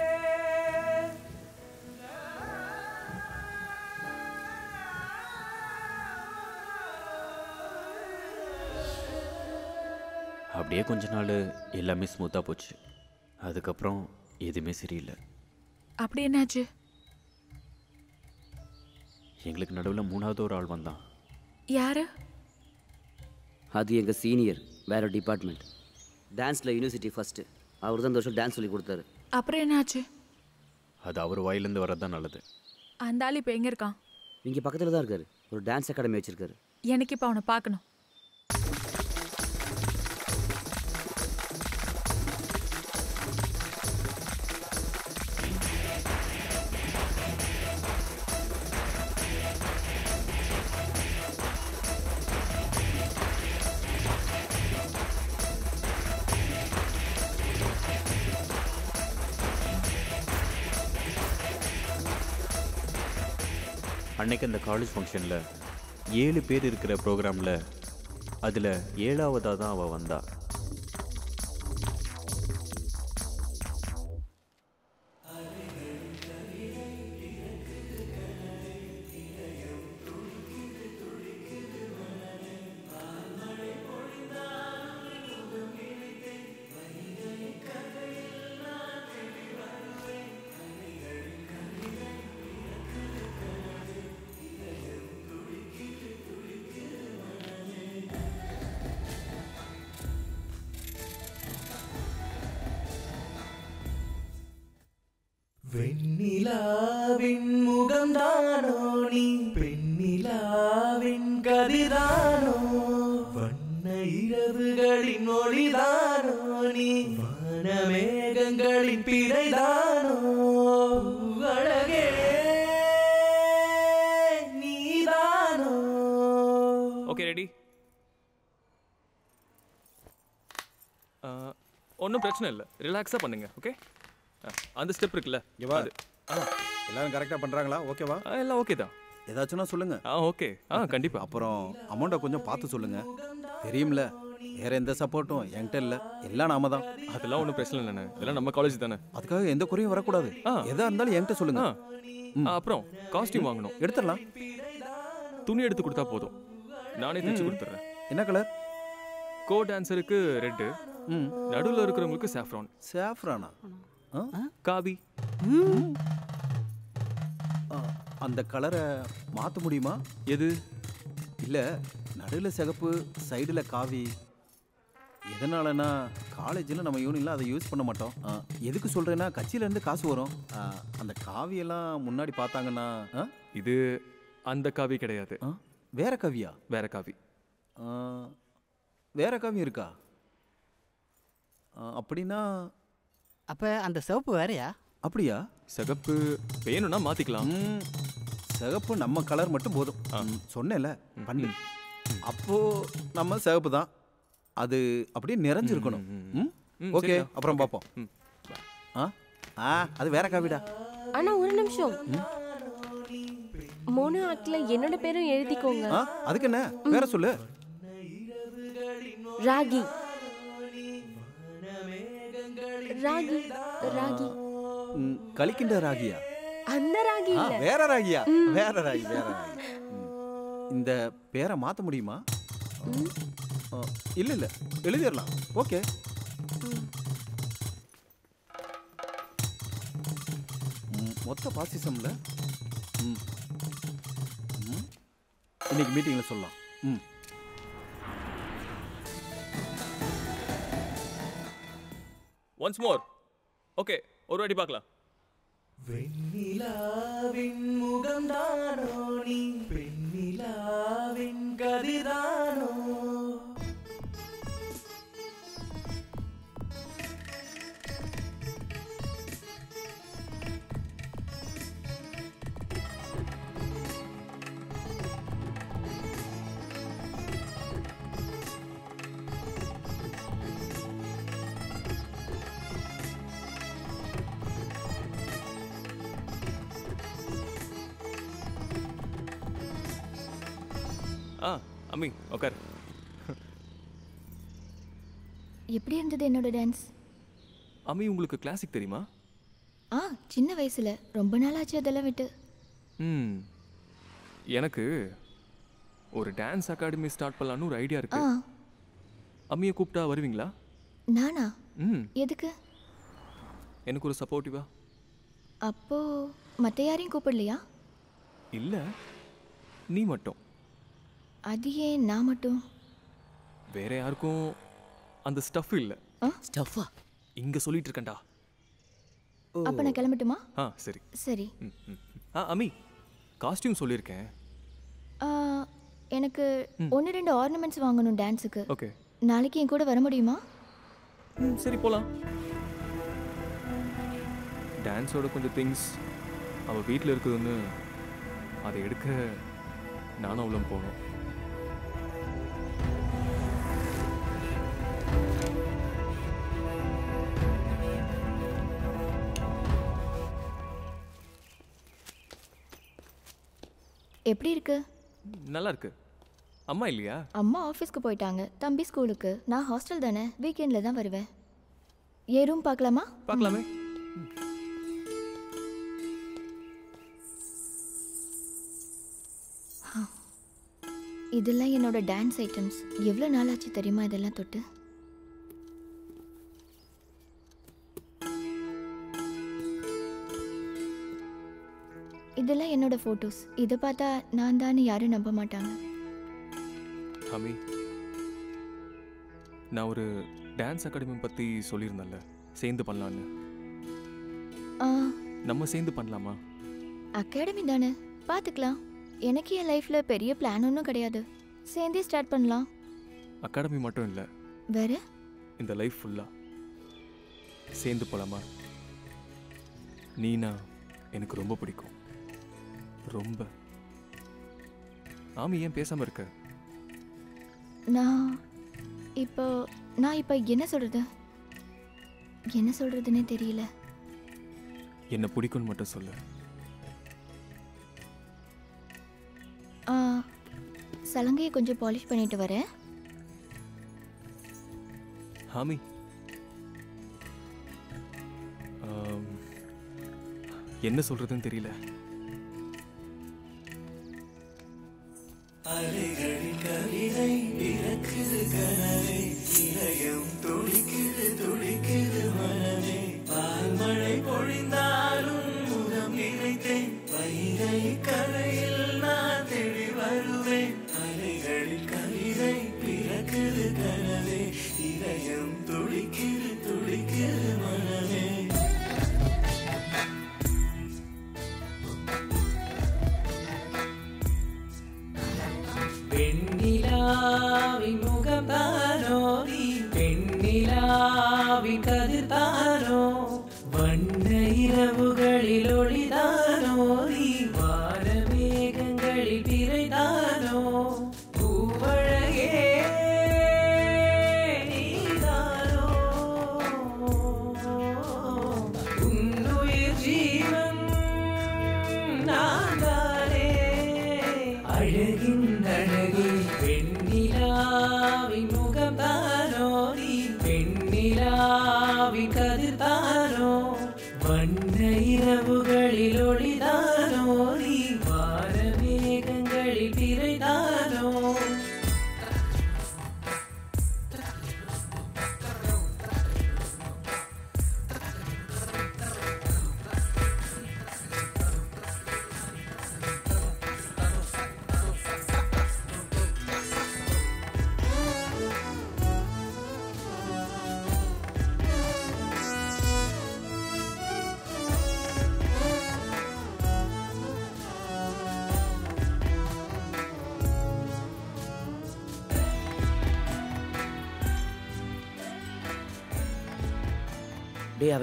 அப்படியே கொஞ்ச நாள் எல்லாமே ஸ்மூத்தாக போச்சு. அதுக்கப்புறம் எதுவுமே சரியில்லை. அப்படி என்னாச்சு? எங்களுக்கு நடுவில் மூணாவது ஒரு ஆள் வந்தான். யாரு? அது எங்கள் சீனியர் வேற டிபார்ட்மெண்ட். டான்ஸில் யூனிவர்சிட்டி ஃபஸ்ட்டு அவர் தான் இந்த வருஷம் டான்ஸ் சொல்லி கொடுத்தாரு. அப்புறம் என்னாச்சு? அது அவர் வாயிலேருந்து வர்றது தான் நல்லது. அந்த ஆள் இப்போ எங்கே இருக்கான்? இங்கே பக்கத்தில் தான் இருக்காரு. ஒரு டான்ஸ் அகாடமி வச்சிருக்காரு. எனக்கு இப்போ அவனை பார்க்கணும். காலேஜ் ஃபங்க்ஷனில் ஏழு பேர் இருக்கிற ப்ரோக்ராமில் அதில் ஏழாவதாக தான் அவள் வந்தா. பிறைதானோ அழகே நீதானோ? ஓகே ரெடி ஒன்றும் பிரச்சனை இல்லை. ரிலாக்ஸாக பண்ணுங்க ஓகே அந்த ஸ்டெப் இருக்குல்ல இவா அது. எல்லாரும் கரெக்டாக பண்ணுறாங்களா ஓகேவா எல்லாம் ஓகே தான். ஏதாச்சும்னா சொல்லுங்க. ஆ ஓகே ஆ கண்டிப்பாக அப்புறம் அமௌண்ட்டை கொஞ்சம் பார்த்து சொல்லுங்க. தெரியும்ல. வேற எந்த சப்போர்ட்டும் என்கிட்ட இல்லை. எல்லாம் நாம தான். அதெல்லாம் ஒன்றும் பிரச்சனை இல்லைண்ணே இதெல்லாம் நம்ம காலேஜ் தானே. அதுக்காக எந்த குறையும் வரக்கூடாது. எதா இருந்தாலும் என்கிட்ட சொல்லுங்க. அப்புறம் காஸ்டியூம் வாங்கணும். எடுத்துடலாம். துணி எடுத்து கொடுத்தா போதும். நானே தைச்சு. கொடுத்துட்றேன். என்ன கலர் கோ டான்சருக்கு ரெட்டு ம். நடுவில் இருக்கிறவங்களுக்கு சாஃப்ரான் சாஃப்ரானா காவி. அந்த கலரை மாற்ற முடியுமா? எது? இல்லை நடுவில் சிகப்பு சைடில் காவி. எதனாலனா காலேஜில் நம்ம யூனியனில் அதை யூஸ் பண்ண மாட்டோம். ஆ, எதுக்கு சொல்கிறேன்னா கட்சியிலேருந்து காசு வரும். அந்த காவியெல்லாம் முன்னாடி பார்த்தாங்கன்னா ஆ? இது அந்த காவி கிடையாது. வேற கவியா? வேற காவி. வேற காவி இருக்கா? அப்படின்னா அப்போ அந்த சிவப்பு வேறயா? அப்படியா? சிகப்பு வேணும்னா மாற்றிக்கலாம் சிகப்பு நம்ம கலர் மட்டும் போதும். சொன்னேன்ல பண்ணு அப்போ நம்ம சிகப்பு தான். அது அப்படியே நிறைஞ்சிருக்கணும். ஓகே. அப்புறம் பார்ப்போம். ஆ? ஆ அது வேற காவிடா. ஆனா ஒரு நிமிஷம். மோனோ ஆக்ட்ல என்னோட பேரும் எழுதிக்கோங்க. அதுக்கு என்ன? வேற சொல்லு. ராகி. ராகி ராகி. கலிக்கின்ற ராகியா? அந்த ராகி இல்ல. வேற ராகியா? வேற ராகி வேற ராகி. இந்த பேரை மாத்த முடியுமா? இல்ல இல்ல. எழுதிடலாம். ஓகே. ம், மொத்த பாசிசம்ல ம். இன்னைக்கு மீட்டிங்ல சொல்லலாம். ம். ஒன்ஸ் மோர் ஓகே ஒரு வாட்டி பார்க்கலாம். வெண்ணிலாவின் முகம்தானோ நீ? பெண்ணிலாவின் கதிதானோ அம்மி உட்கார் எப்படி இருந்தது என்னோட டான்ஸ் அம்மி உங்களுக்கு கிளாசிக் தெரியுமா? ஆ சின்ன வயசுல. ரொம்ப நாள் ஆச்சு அதெல்லாம் விட்டு. ம். எனக்கு ஒரு டான்ஸ் அகாடமி ஸ்டார்ட் பண்ணலான்னு ஒரு ஐடியா ஆ. இருக்கு அம்மியை கூப்பிட்டா வருவீங்களா? நானா? ம். எதுக்கு? எனக்கு ஒரு சப்போர்ட்டிவா அப்போ மற்ற யாரையும் கூப்பிடலையா? இல்லை. நீ மட்டும். அது ஏன் நான் மட்டும்? வேற யாருக்கும் அந்த ஸ்டஃப் இல்லை. ஸ்டஃபா இங்கே சொல்லிட்டு இருக்கேன்டா அப்போ நான் கிளம்பட்டுமா? ஆ சரி. சரி. ஆ அம்மி காஸ்டியூம் சொல்லியிருக்கேன். எனக்கு ஒன்று ரெண்டு ஆர்னமெண்ட்ஸ் வாங்கணும் டான்ஸுக்கு ஓகே. நாளைக்கு என் கூட வர முடியுமா? ம் சரி போகலாம் டான்ஸோட கொஞ்சம் திங்ஸ் அவள் வீட்டில் இருக்குதுன்னு அதை எடுக்க நானும் அவளும் போனோம். எப்படி இருக்கு? நல்லா இருக்கு அம்மா இல்லையா? அம்மா ஆஃபீஸ்க்கு போயிட்டாங்க. தம்பி ஸ்கூலுக்கு. நான் ஹாஸ்டல் தானே? வீக்கெண்டில் தான் வருவேன். ஏ ரூம் பார்க்கலாமா? பார்க்கலாமே. இதெல்லாம் என்னோட டான்ஸ் ஐட்டம்ஸ். எவ்வளோ நாள் ஆச்சு தெரியுமா இதெல்லாம் தொட்டு? இதெல்லாம் என்னோட ஃபோட்டோஸ் இதை பார்த்தா நான் தான் யாரும் நம்ப மாட்டாங்க. அம்மி நான் ஒரு டான்ஸ் அகாடமி பற்றி சொல்லியிருந்தேன்ல சேர்ந்து பண்ணலான்னு. ஆ. நம்ம சேர்ந்து பண்ணலாமா? அகாடமி தானே பார்த்துக்கலாம். எனக்கு என் லைஃப்பில் பெரிய பிளான் ஒன்றும் கிடையாது. சேர்ந்தே ஸ்டார்ட் பண்ணலாம். அகாடமி மட்டும் இல்லை. வேற? இந்த லைஃப் ஃபுல்லாக சேர்ந்து போகலாமா நீனா எனக்கு ரொம்ப பிடிக்கும். ரொம்ப. ஆமி ஏன் பேசாமல் இருக்க? நான் இப்போ நான் இப்போ என்ன சொல்கிறது என்ன சொல்கிறதுனே தெரியல. என்ன பிடிக்கும்னு மட்டும் சொல்லு. ஆ, சலங்கையை கொஞ்சம் பாலிஷ் பண்ணிட்டு வரேன். ஹாமி என்ன சொல்றதுன்னு தெரியல.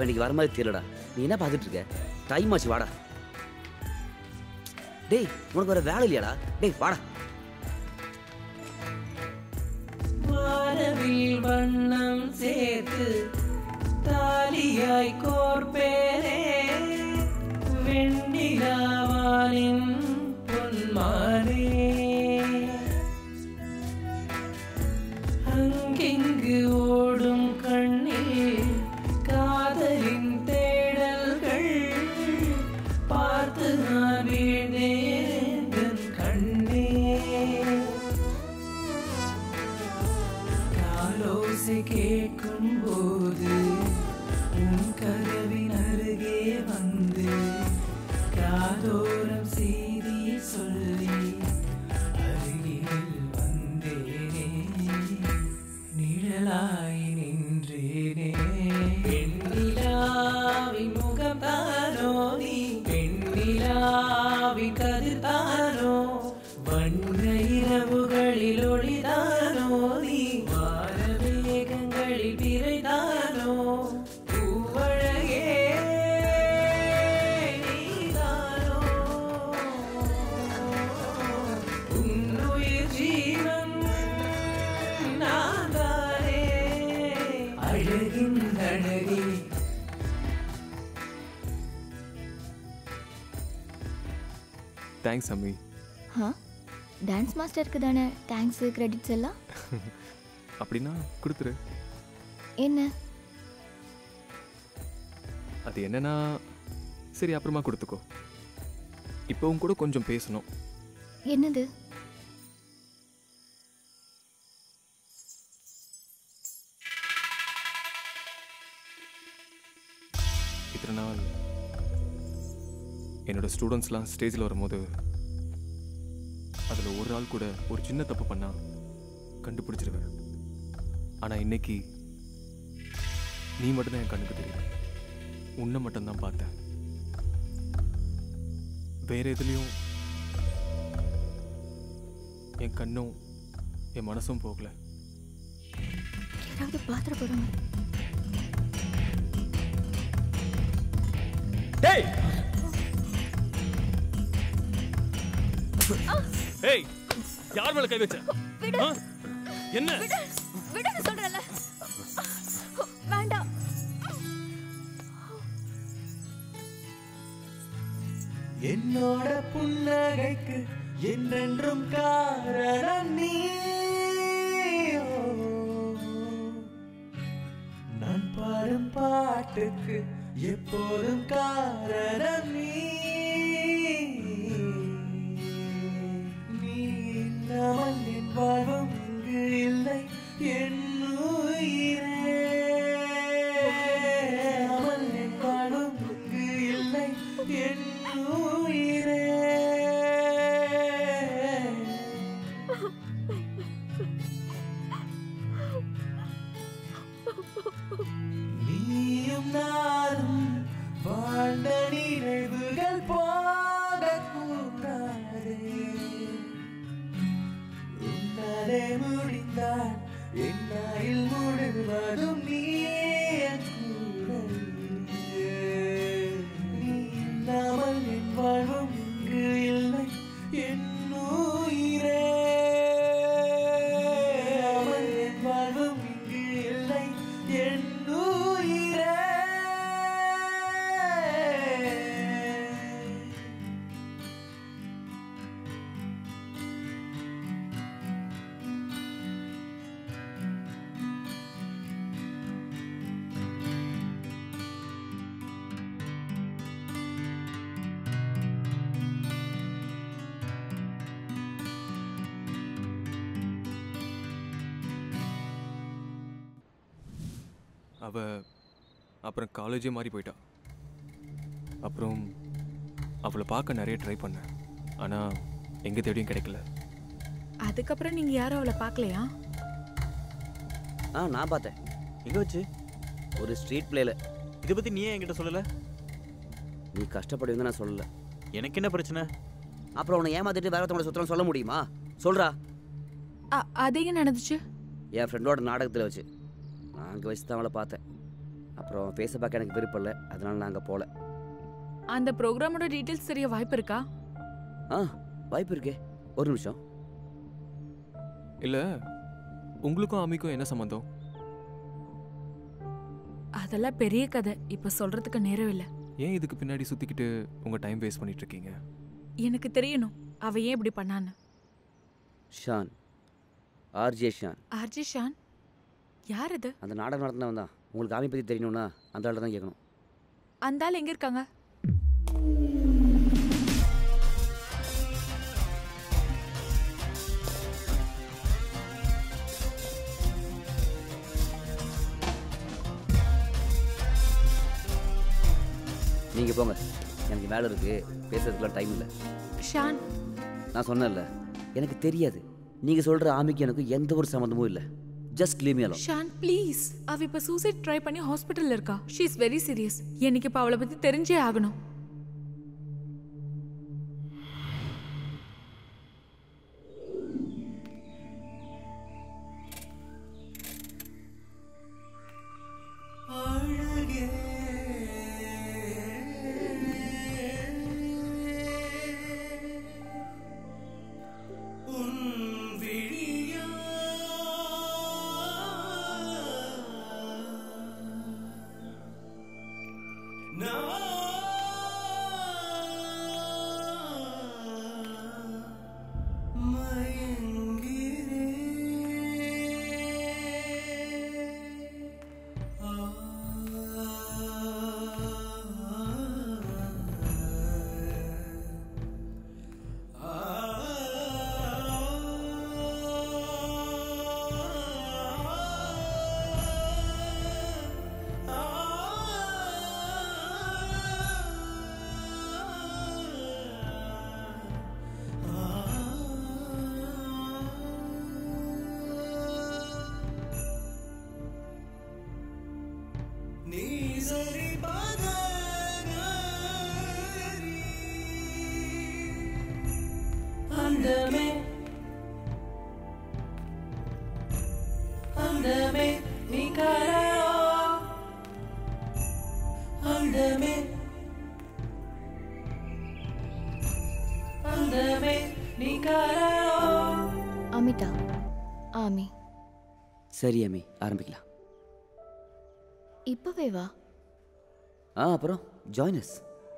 அவன் இன்னைக்கு வர மாதிரி தெரியலடா. நீ என்ன பார்த்துட்டு இருக்க? டைம் ஆச்சு வாடா. டேய் உனக்கு வேற வேலை இல்லையாடா? டேய் வாடா. அழகே தேங்க்ஸ் அம்மி ஆ டான்ஸ் மாஸ்டருக்கு தானே தேங்க்ஸு கிரெடிட்ஸ் எல்லாம்? *laughs* அப்படின்னா கொடுத்துரு. என்ன? அது என்னன்னா சரி அப்புறமா கொடுத்துக்கோ. இப்போ உன் கூட கொஞ்சம் பேசணும். என்னது? என்னோட ஸ்டூடெண்ட்ஸ்லாம் ஸ்டேஜில் வரும்போது அதில் ஒரு ஆள் கூட ஒரு சின்ன தப்பு பண்ணா கண்டுபிடிச்சிருவேன். ஆனால் இன்னைக்கு நீ மட்டும்தான் என் கண்ணுக்கு தெரியல உன்னை மட்டும்தான் பார்த்தேன். வேற எதுலேயும் என் கண்ணும் என் மனசும் போகல. பாத்திர டேய் ஏய் யார் மேல கை வச்ச? என்ன? விடுன்னு சொல்றல வேண்டாம். என்னோட புன்னகைக்கு என்றென்றும் காரணம் நீ நான் பாடும் பாட்டுக்கு எப்போதும் காரணம் நீ. காலேஜே மாறி போயிட்டா. அப்புறம் அவளை பார்க்க நிறைய ட்ரை பண்ணேன். ஆனால் எங்கே தேடியும் கிடைக்கல. அதுக்கப்புறம் நீங்க யாரும் அவளை பார்க்கலையா? ஆ நான் பார்த்தேன். எங்கே வச்சு? ஒரு ஸ்ட்ரீட் பிளேல இதை பற்றி நீ ஏன் என்கிட்ட சொல்லலை? நீ கஷ்டப்படுவீங்க நான் சொல்லல. எனக்கு என்ன பிரச்சனை? அப்புறம் உன்னை ஏமாத்திட்டு வேற ஒருத்தவங்கள சுத்தம் சொல்ல முடியுமா? சொல்றா. அது எங்க நடந்துச்சு? என் ஃப்ரெண்டோட நாடகத்தில் வச்சு. நான் அங்கே வச்சு தான் அவளை பார்த்தேன். அப்புறம் ஃபேஸை பார்க்க எனக்கு விருப்பம் இல்லை. அதனால நான் அங்கே போகல அந்த ப்ரோக்ராமோட டீடைல்ஸ் தெரிய வாய்ப்பு இருக்கா? ஆ வாய்ப்பு இருக்கே. ஒரு நிமிஷம். இல்லை உங்களுக்கும் ஆமிக்கும் என்ன சம்மந்தம் அதெல்லாம் பெரிய கதை. இப்ப சொல்றதுக்கு நேரம் இல்ல. ஏன் இதுக்கு பின்னாடி சுற்றிக்கிட்டு உங்கள் டைம் வேஸ்ட் பண்ணிட்டு இருக்கீங்க? எனக்கு தெரியணும். அவ ஏன் இப்படி பண்ணான்னு. ஷான். ஆர்ஜே ஷான். ஆர்ஜி ஷான்? யார் இது அந்த நாடகம் நடத்தினவன் தான். உங்களுக்கு ஆமி பற்றி தெரியணும்னா அந்த ஆள் தான் கேட்கணும். அந்த ஆள் எங்க இருக்காங்க? நீங்கள் போங்க. எனக்கு வேலை இருக்குது பேசுறதுக்குலாம் டைம் இல்லை. ஷான். நான் சொன்னேன்ல. எனக்கு தெரியாது. நீங்கள் சொல்கிற ஆமிக்கு எனக்கு எந்த ஒரு சம்மந்தமும் இல்லை. Just leave me alone Shaan please அவ இப்ப சூசைட் ட்ரை பண்ணி ஹாஸ்பிட்டல்ல இருக்கா. ஷீ இஸ் வெரி சீரியஸ் எனக்கு இப்ப அவளை பத்தி தெரிஞ்சே ஆகணும். சரி அம்மி. ஆரம்பிக்கலாம். இப்பவே வா. ஆ அப்புறம் ஜாயினஸ்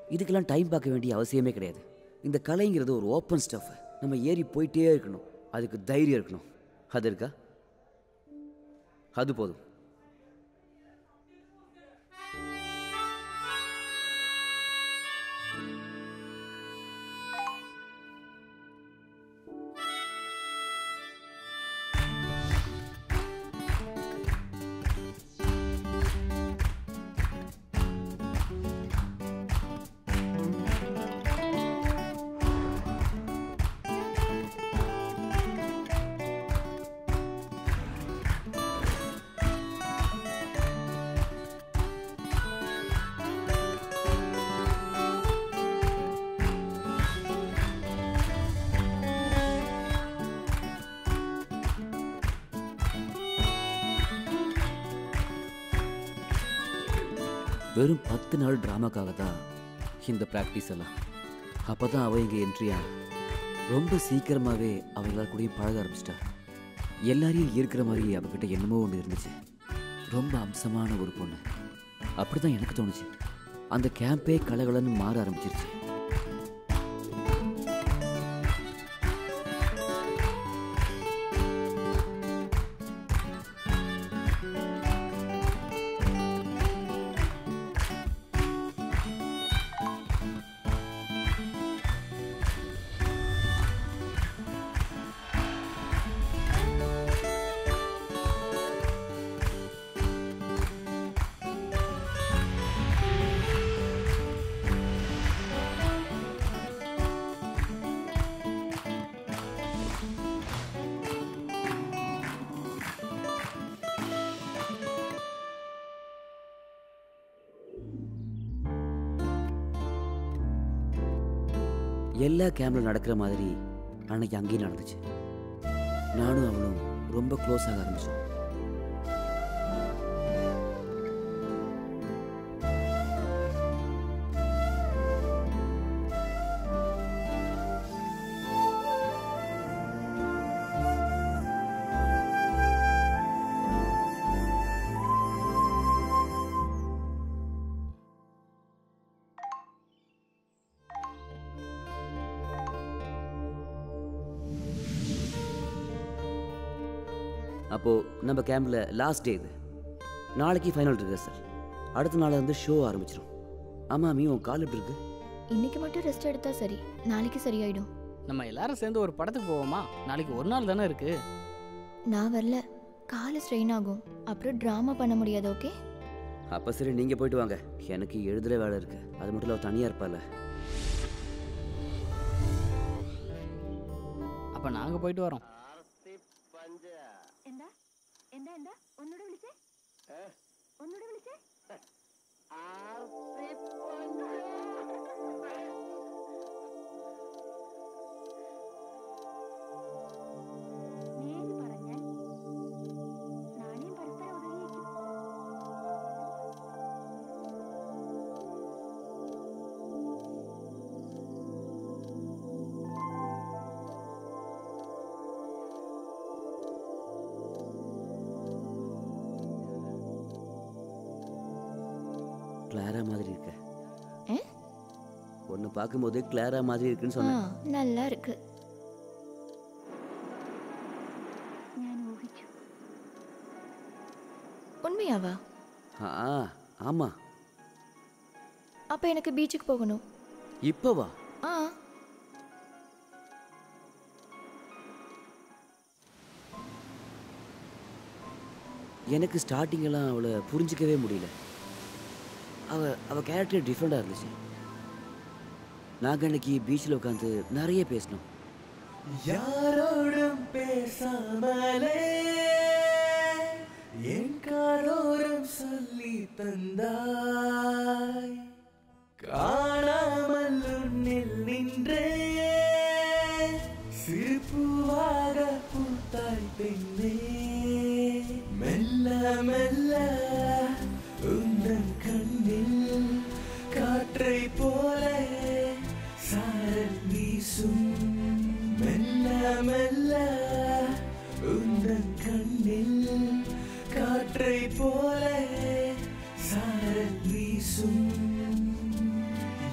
இதுக்கெல்லாம் டைம் பார்க்க வேண்டிய அவசியமே கிடையாது. இந்த கலைங்கிறது ஒரு ஓப்பன் ஸ்டஃப் நம்ம ஏறி போயிட்டே இருக்கணும். அதுக்கு தைரியம் இருக்கணும். அது இருக்கா? அது போதும். பத்து ட்ராமாக்காக தான் இந்த ப்ராக்டிஸ் எல்லாம். அப்போ தான் அவள் இங்கே என்ட்ரியா ரொம்ப சீக்கிரமாகவே அவங்களா கூடயும் பழக ஆரம்பிச்சிட்டா எல்லாரையும் இருக்கிற மாதிரி அவகிட்ட என்னமோ ஒன்று இருந்துச்சு. ரொம்ப அம்சமான ஒரு பொண்ணு. அப்படி தான் எனக்கு தோணுச்சு. அந்த கேம்பே கலகலன்னு மாற ஆரம்பிச்சிருச்சு. கேம்ப்ல நடக்கிற மாதிரி அன்னைக்கு அங்கேயும் நடந்துச்சு. நானும் அவளும் ரொம்ப க்ளோஸ் ஆக ஆரம்பிச்சோம். கேம்பில் லாஸ்ட் டே இது. நாளைக்கு ஃபைனல் ரிஹர்சல் அடுத்த நாள் வந்து ஷோ ஆரம்பிச்சிடும் ஆமாம் மீ உன் கால் எப்படி இருக்கு? இன்னைக்கு மட்டும் ரெஸ்ட் எடுத்தா சரி. நாளைக்கு சரியாயிடும். நம்ம எல்லாரும் சேர்ந்து ஒரு படத்துக்கு போவோமா? நாளைக்கு ஒரு நாள் தானே இருக்கு? நான் வரல. காலு ஸ்ட்ரெயின் ஆகும். அப்புறம் ட்ராமா பண்ண முடியாது ஓகே அப்போ சரி நீங்கள் போயிட்டு வாங்க. எனக்கு எழுதுகிற வேலை இருக்குது அது மட்டும் இல்லை தனியாக இருப்பால. அப்ப நாங்க போயிட்டு வரோம். ഒന്നുകൂടെ വിളിച്ചേ? ആർത്തി പൊന്നു பார்க்கும்போது கிளாரா மாதிரி இருக்குன்னு சொன்னேன். நல்லா இருக்கு. உண்மையாவா? ஆ ஆமா. அப்ப எனக்கு பீச்சுக்கு போகணும். இப்பவா ஆ. எனக்கு ஸ்டார்டிங்கெல்லாம் அவளை புரிஞ்சிக்கவே முடியல. அவள் அவள் கேரக்டர் டிஃப்ரெண்ட்டாக இருந்துச்சு. நாங்கள் அன்னைக்கு பீச்சில் உட்காந்து நிறைய பேசணும். யாரோடும் பேசாமலே என் காரோரம் சொல்லி தந்தாய்.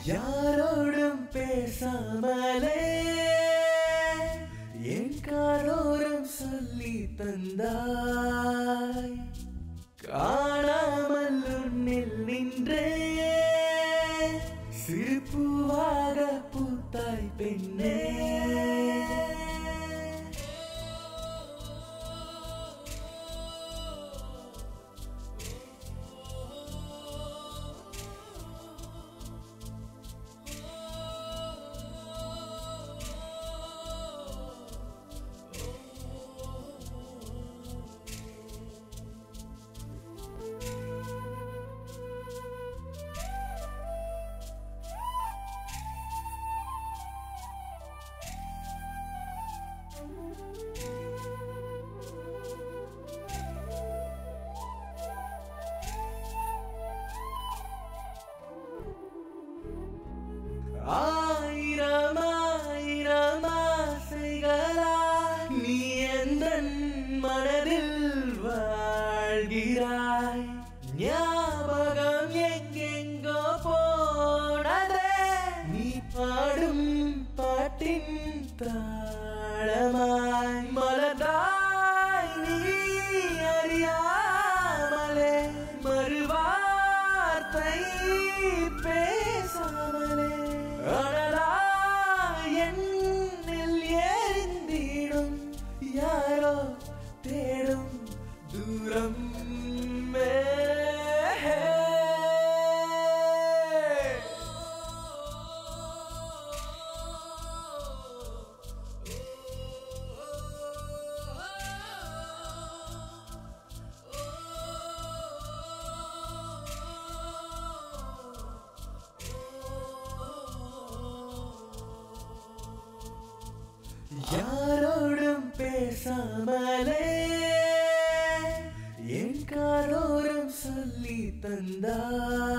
யாரோடும் பேசாமலே என் காரோரம் சொல்லி தந்தா. சொல்லி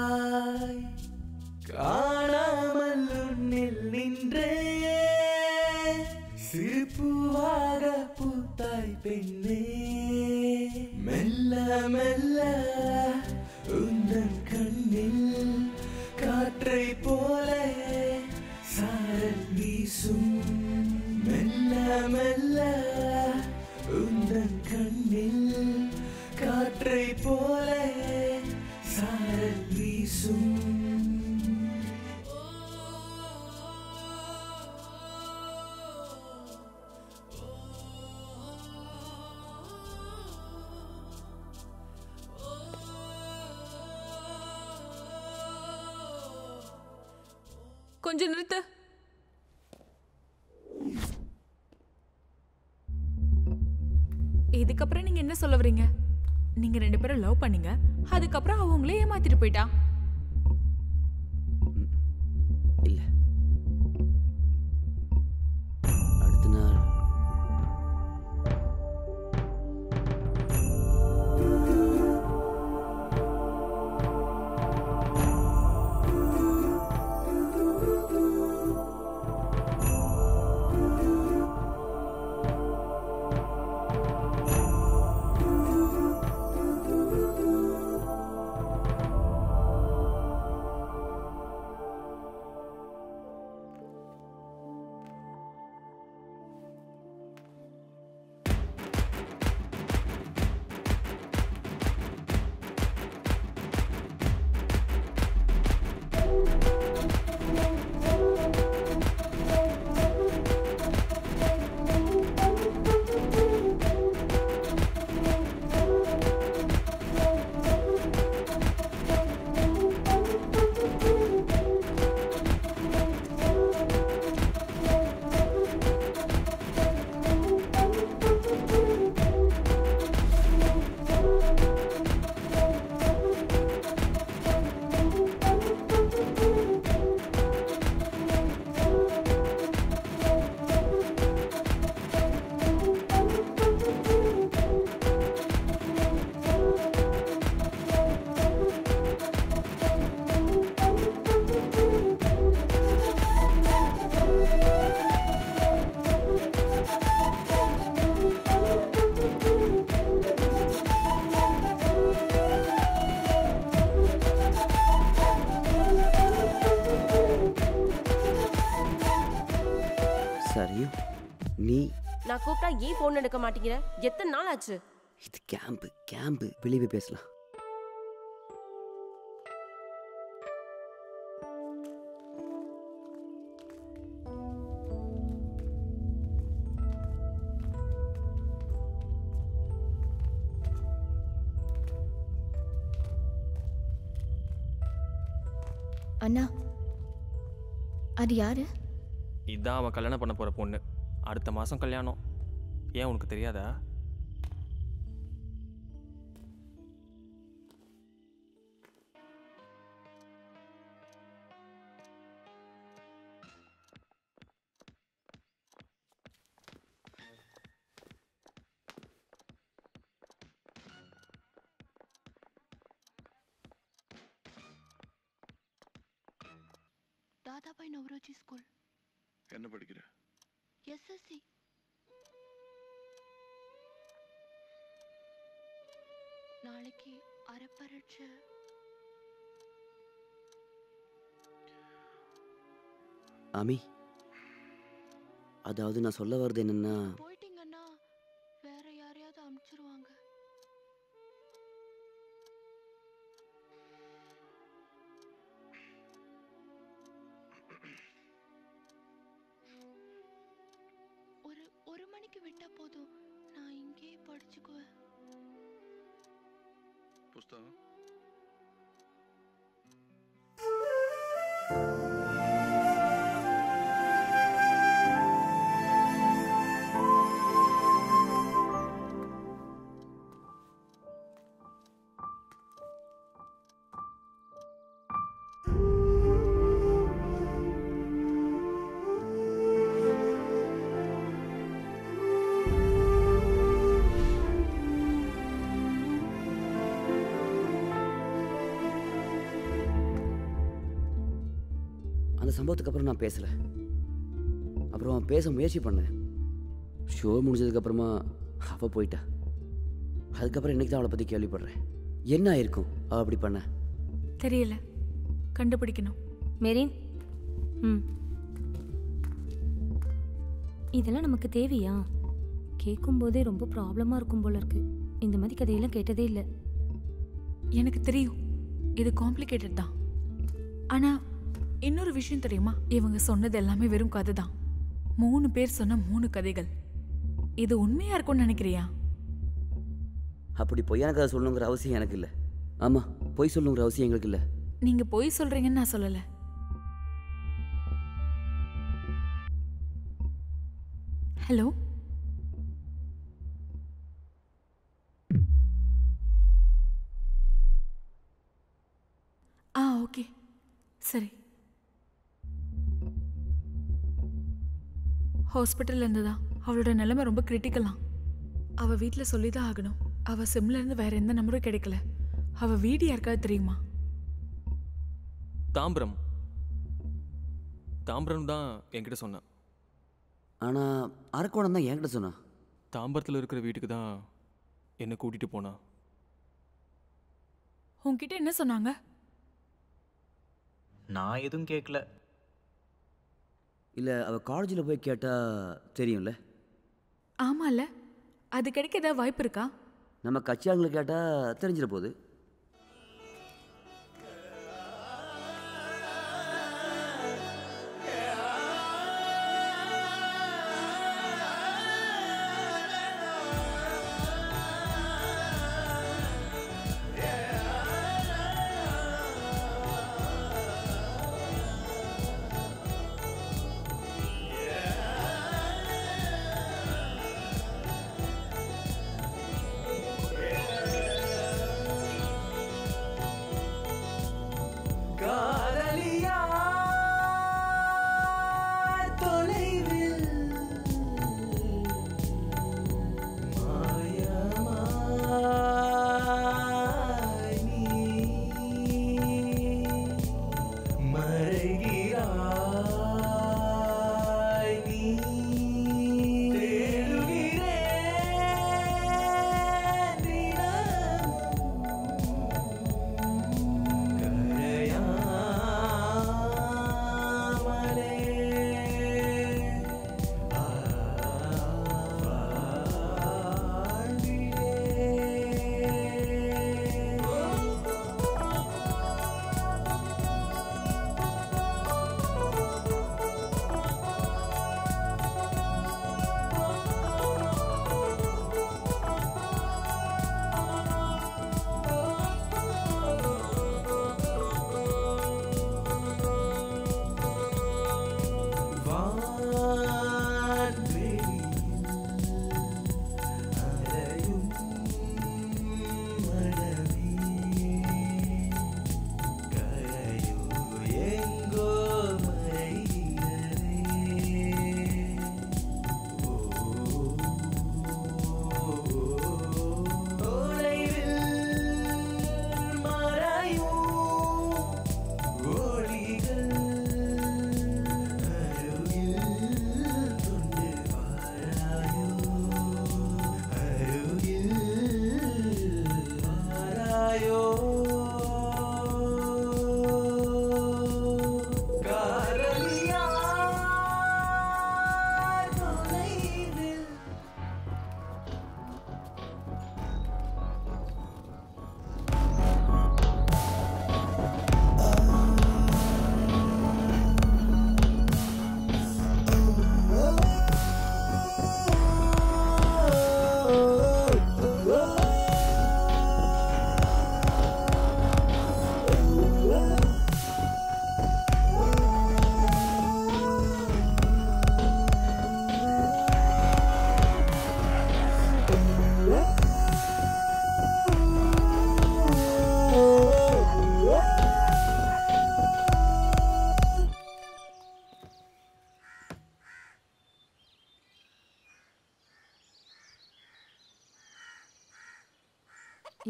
கூப்பிட்டா ஏன் ஃபோன் எடுக்க மாட்டேங்கிற? எத்தனை நாள் ஆச்சு? இது கேம்பு கேம்பு வெளியே பேசலாம். அண்ணா. அது யாரு? இதான் அவன் கல்யாணம் பண்ண போகிற பொண்ணு. அடுத்த மாதம் கல்யாணம். ஏன் உனக்கு தெரியாதா? தாதாபாய் நவரோஜி ஸ்கூல். என்ன படிக்கிற? எஸ்எஸ்சி. நாளைக்கு அரைப்பரட்சை அமி அதாவது நான் சொல்ல வர்றது என்னன்னா pusta. சம்பவத்துக்கு அப்புறம் நான் பேசலை. அப்புறம் பேச முயற்சி பண்ணேன் ஷோ முடிஞ்சதுக்கப்புறமா அவள் போயிட்டா. அதுக்கப்புறம் இன்னைக்கு தான் அவளை பற்றி கேள்விப்படுறேன். என்ன ஆயிருக்கும்? அவள் அப்படி பண்ண. தெரியல. கண்டுபிடிக்கணும். மெரின்? ம். இதெல்லாம் நமக்கு தேவையா? கேட்கும்போதே ரொம்ப ப்ராப்ளமாக இருக்கும் போல இருக்கு. இந்த மாதிரி கதையெல்லாம் கேட்டதே இல்லை. எனக்கு தெரியும். இது காம்ப்ளிகேட்டட் தான். ஆனா இன்னொரு விஷயம் தெரியுமா? இவங்க சொன்னது எல்லாமே வெறும் கதை தான் மூணு பேர் சொன்ன மூணு கதைகள். இது உண்மையா இருக்கும்னு நினைக்கிறியா? அப்படி பொய்யான கதை சொல்லணுங்கிற அவசியம் எனக்கு இல்லை ஆமாம் பொய் சொல்லணுங்கிற அவசியம் எங்களுக்கு இல்லை நீங்கள் பொய் சொல்கிறீங்கன்னு நான் சொல்லலை. ஹலோ? ஹாஸ்பிட்டல்ல இருந்து தான் அவளோட நிலைமை ரொம்ப கிரிட்டிக்கலாம் அவ வீட்டில் சொல்லி தான் ஆகணும். அவ சிம்ல இருந்து வேற எந்த நம்பரும் கிடைக்கல. அவ வீடு யாருக்காவது தெரியுமா? தாம்பரம். தாம்பரம் தான் என்கிட்ட சொன்னான் ஆனால் அரக்கோணம் தான் என்கிட்ட சொன்னான் தாம்பரத்தில் இருக்கிற வீட்டுக்கு தான் என்னை கூட்டிகிட்டு போனா. உன்கிட்ட என்ன சொன்னாங்க? நான் எதுவும் கேட்கல இல்லை அவள் காலேஜில் போய் கேட்டால் தெரியும்ல? ஆமால அது கிடைக்க ஏதாவது வாய்ப்பு இருக்கா? நம்ம கட்சியாங்களை கேட்டால் தெரிஞ்சிட போகுது.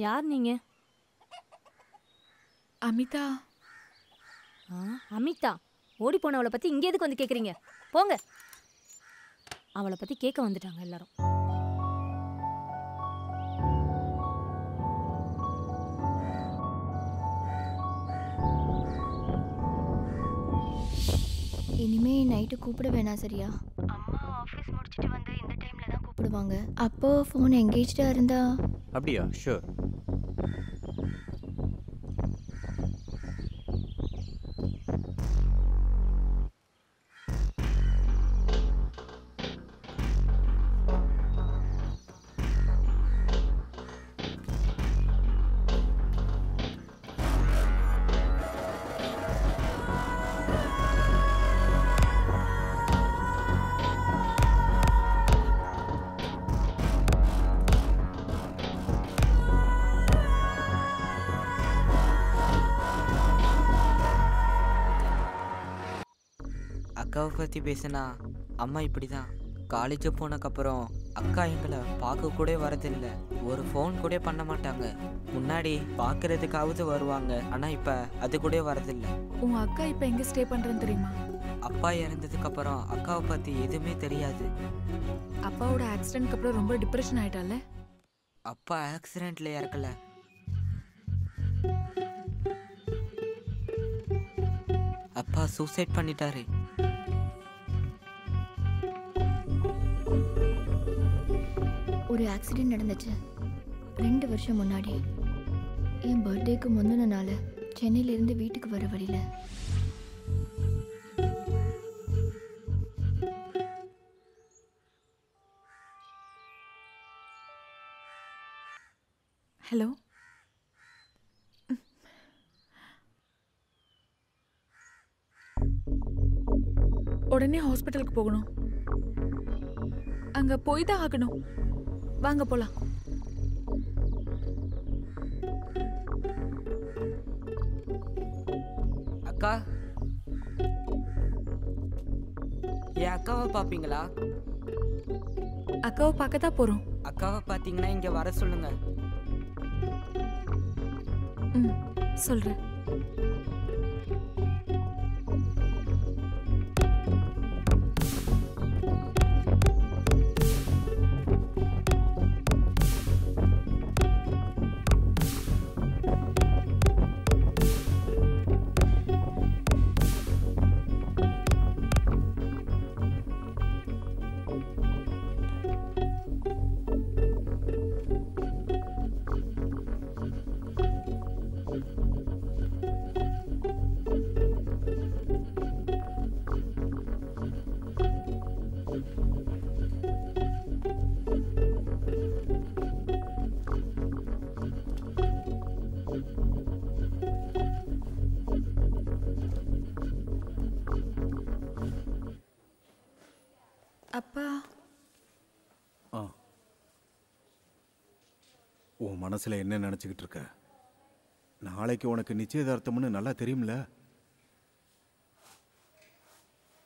யார் நீங்க? அமிதா. ஆ அமிதா. ஓடி போனவளை பத்தி இங்கே எதுக்கு வந்து கேக்குறீங்க? போங்க. அவளை பத்தி கேட்க வந்துட்டாங்க எல்லாரும். இனிமே நைட்டு கூப்பிட வேணாம் சரியா? அம்மா ஆஃபீஸ் முடிச்சிட்டு வந்து இந்த டைம்ல தான் கூப்பிடுவாங்க. அப்போ ஃபோன் எங்கேஜ்டா இருந்தா? அப்படியா? ஷூர் பற்றி பேசினா அம்மா இப்படி தான் காலேஜ் போனக்கப்புறம் அக்கா எங்களை பார்க்க கூட வரதில்லை. ஒரு ஃபோன் கூட பண்ண மாட்டாங்க. முன்னாடி பார்க்கறதுக்காவது வருவாங்க. ஆனால் இப்போ அது கூட வரதில்லை. உன் அக்கா இப்ப எங்க ஸ்டே பண்றேன்னு தெரியுமா? அப்பா இறந்ததுக்கு அப்புறம் அக்காவை பற்றி எதுவுமே தெரியாது. அப்பாவோட ஆக்சிடென்ட்க்கு அப்புறம் ரொம்ப டிப்ரெஷன் ஆயிட்டால? அப்பா ஆக்சிடெண்ட்ல இறக்கல. அப்பா சூசைட் பண்ணிட்டாரு. ஒரு ஆக்சிடென்ட் நடந்துச்சு. ரெண்டு வருஷம் முன்னாடி. என் பர்த்டேக்கு முந்தின நாள் சென்னையிலேருந்து வீட்டுக்கு வர வழியில். ஹலோ உடனே ஹாஸ்பிட்டலுக்கு போகணும். அங்கே போய் தான் ஆகணும். வாங்க போலாம். அக்கா. என் அக்காவை பார்ப்பீங்களா அக்காவை பார்க்க தான் போறோம். அக்காவை பார்த்தீங்கன்னா இங்கே வர சொல்லுங்க. ம் சொல்றேன். ஆ. உன் மனசில் என்ன நினச்சிக்கிட்டு இருக்க? நாளைக்கு உனக்கு நிச்சயதார்த்தம்னு நல்லா தெரியும்ல.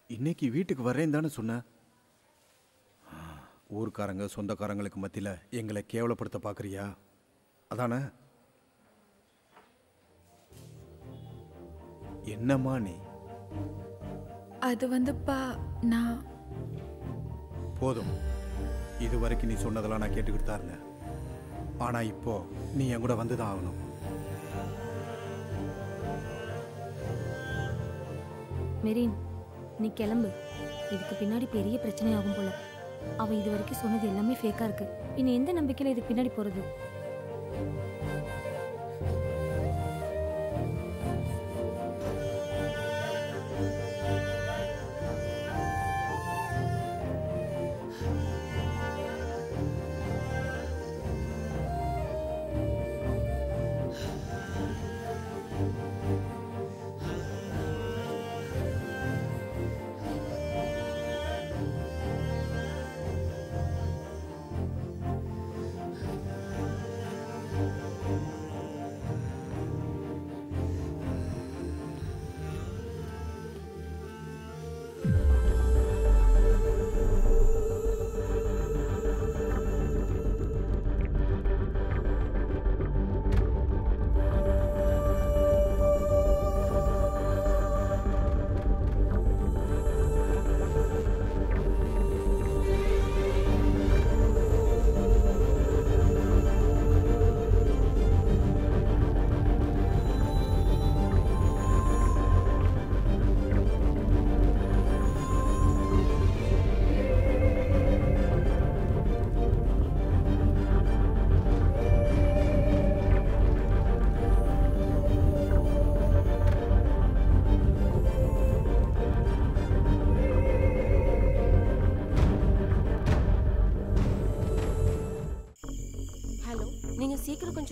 இன்னைக்கு வீட்டுக்கு வரேன் தானே சொன்ன. ஊர்க்காரங்க சொந்தக்காரங்களுக்கு மத்தியில் எங்களை கேவலப்படுத்த பார்க்குறியா அதானே? என்னம்மா நீ? அது வந்துப்பா நான் போதும். இது வரைக்கும் நீ சொன்னதெல்லாம் நான் கேட்டுக்கிட்டு தான் இருந்தேன். ஆனா இப்போ நீ என் கூட வந்து தான் ஆகணும். மெரீன் நீ கிளம்பு. இதுக்கு பின்னாடி பெரிய பிரச்சனை ஆகும் போல. அவ இது வரைக்கும் சொன்னது எல்லாமே ஃபேக்கா இருக்கு. இனி எந்த நம்பிக்கையில இதுக்கு பின்னாடி போறது?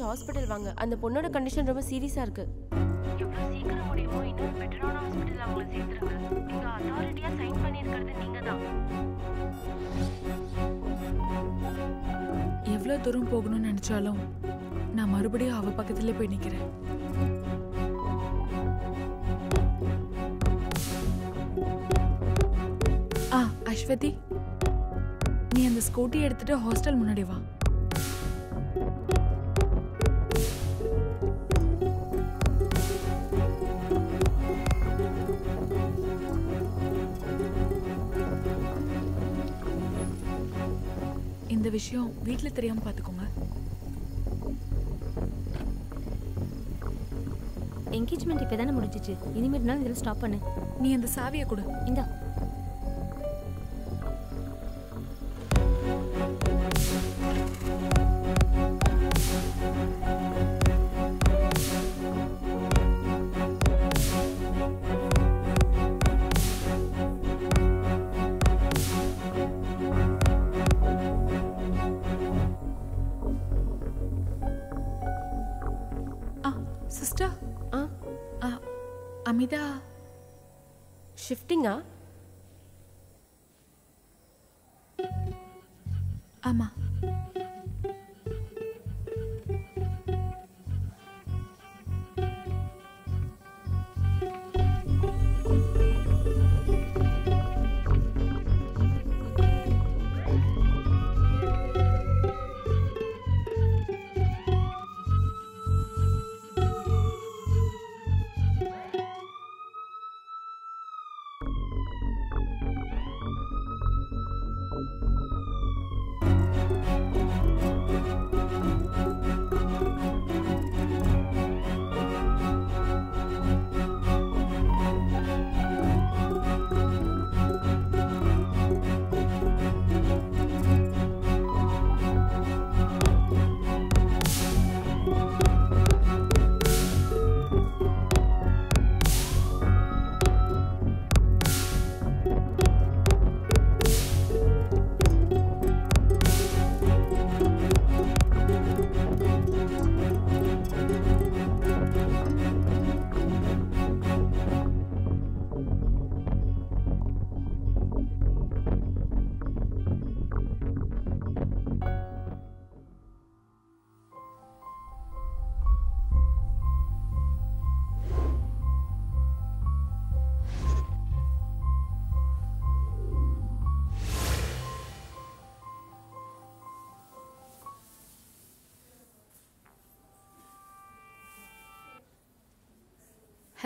ஹாஸ்பிட்டல் வாங்க. அந்த பொண்ணோட கண்டிஷன் ரொம்ப சீரியஸா இருக்கு. எவ்வளோ சீக்கிரம் முடியுமோ இன்னொரு பெட்டரான ஹாஸ்பிட்டல் அவங்கள சேர்த்துருங்க. நீங்க அத்தாரிட்டியா சைன் பண்ணியிருக்கிறது நீங்க தான் எவ்வளோ தூரம் போகணும்னு நினைச்சாலும் நான் மறுபடியும் அவ பக்கத்துல போய் நிக்கிறேன். அஸ்வதி. நீ அந்த ஸ்கூட்டி எடுத்துட்டு ஹாஸ்டல் முன்னாடி வா. விஷயம் வீட்ல தெரியாம பாத்துக்கோங்க. என்கேஜ்மெண்ட் இப்போ தானே முடிஞ்சிச்சு இனிமேட்னாலும் இதில் ஸ்டாப் பண்ணு. நீ அந்த சாவியை கொடு. இந்தா.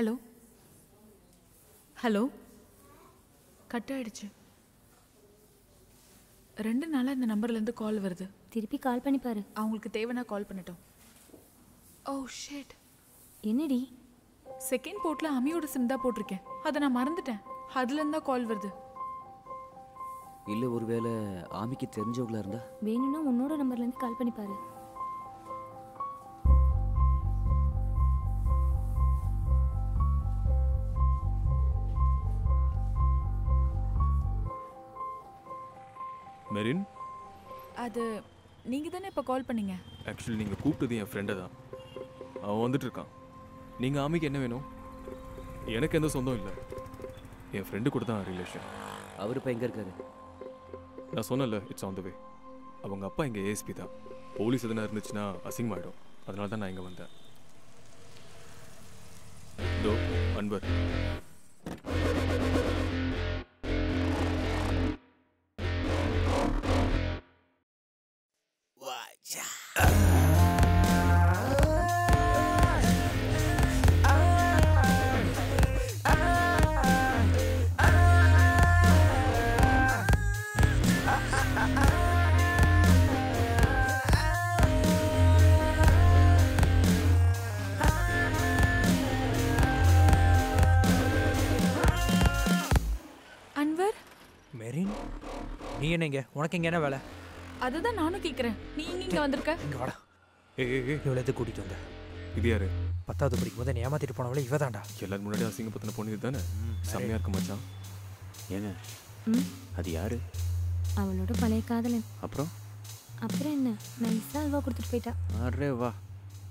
ஹலோ ஹலோ கட் ஆயிடுச்சு ரெண்டு நாளாக இந்த நம்பர்லேருந்து கால் வருது. திருப்பி கால் பண்ணி பாரு. அவங்களுக்கு தேவைன்னா கால் பண்ணட்டும். ஓ ஷேட் என்னடி? செகண்ட் போர்ட்டில் அமியோட சிம் தான் போட்டிருக்கேன். அதை நான் மறந்துட்டேன். அதுலேருந்து தான் கால் வருது. இல்லை ஒருவேளை ஆமிக்கு தெரிஞ்சவங்களா இருந்தா? வேணும்னா உன்னோட நம்பர்லேருந்து கால் பண்ணி பாரு. மெரின். அது நீங்கள் தானே இப்போ கால் பண்ணீங்க? ஆக்சுவலி நீங்கள் கூப்பிட்டது என் ஃப்ரெண்டை தான். அவன் வந்துட்டு இருக்கான். நீங்கள் ஆமிக்கு என்ன வேணும்? எனக்கு எந்த சொந்தம் இல்லை. என் ஃப்ரெண்டு கூட தான் ரிலேஷன் அவர் இப்போ எங்கே இருக்காரு? நான் சொன்னல இட்ஸ் ஆன் த வே அவங்க அப்பா இங்கே ஏஎஸ்பி தான். போலீஸ் எதனா இருந்துச்சுன்னா அசிங்கமாயிடும் அதனால தான் நான் இங்கே வந்தேன். தோ அன்பர். என்ன இங்க உனக்கு இங்க என்ன வேலை? அதுதான் நானும் கேட்குறேன் நீ இங்கே வந்திருக்க? இங்க வாடா. ஏ ஏ ஏ இவ்வளோ எது கூட்டிட்டு வந்த? இது யாரு? பத்தாவது படிக்கும் போது ஏமாத்திட்டு போனவளே இவ தான்டா எல்லாரும் முன்னாடி அசிங்கப்பத்தின பொண்ணு இதுதானே? செம்மையா இருக்கு மச்சான். ஏங்க? ம்? அது யாரு? அவளோட பழைய காதலன். அப்புறம்? அப்புறம் என்ன? நைஸாக அல்வா கொடுத்துட்டு போயிட்டா. அரே வா.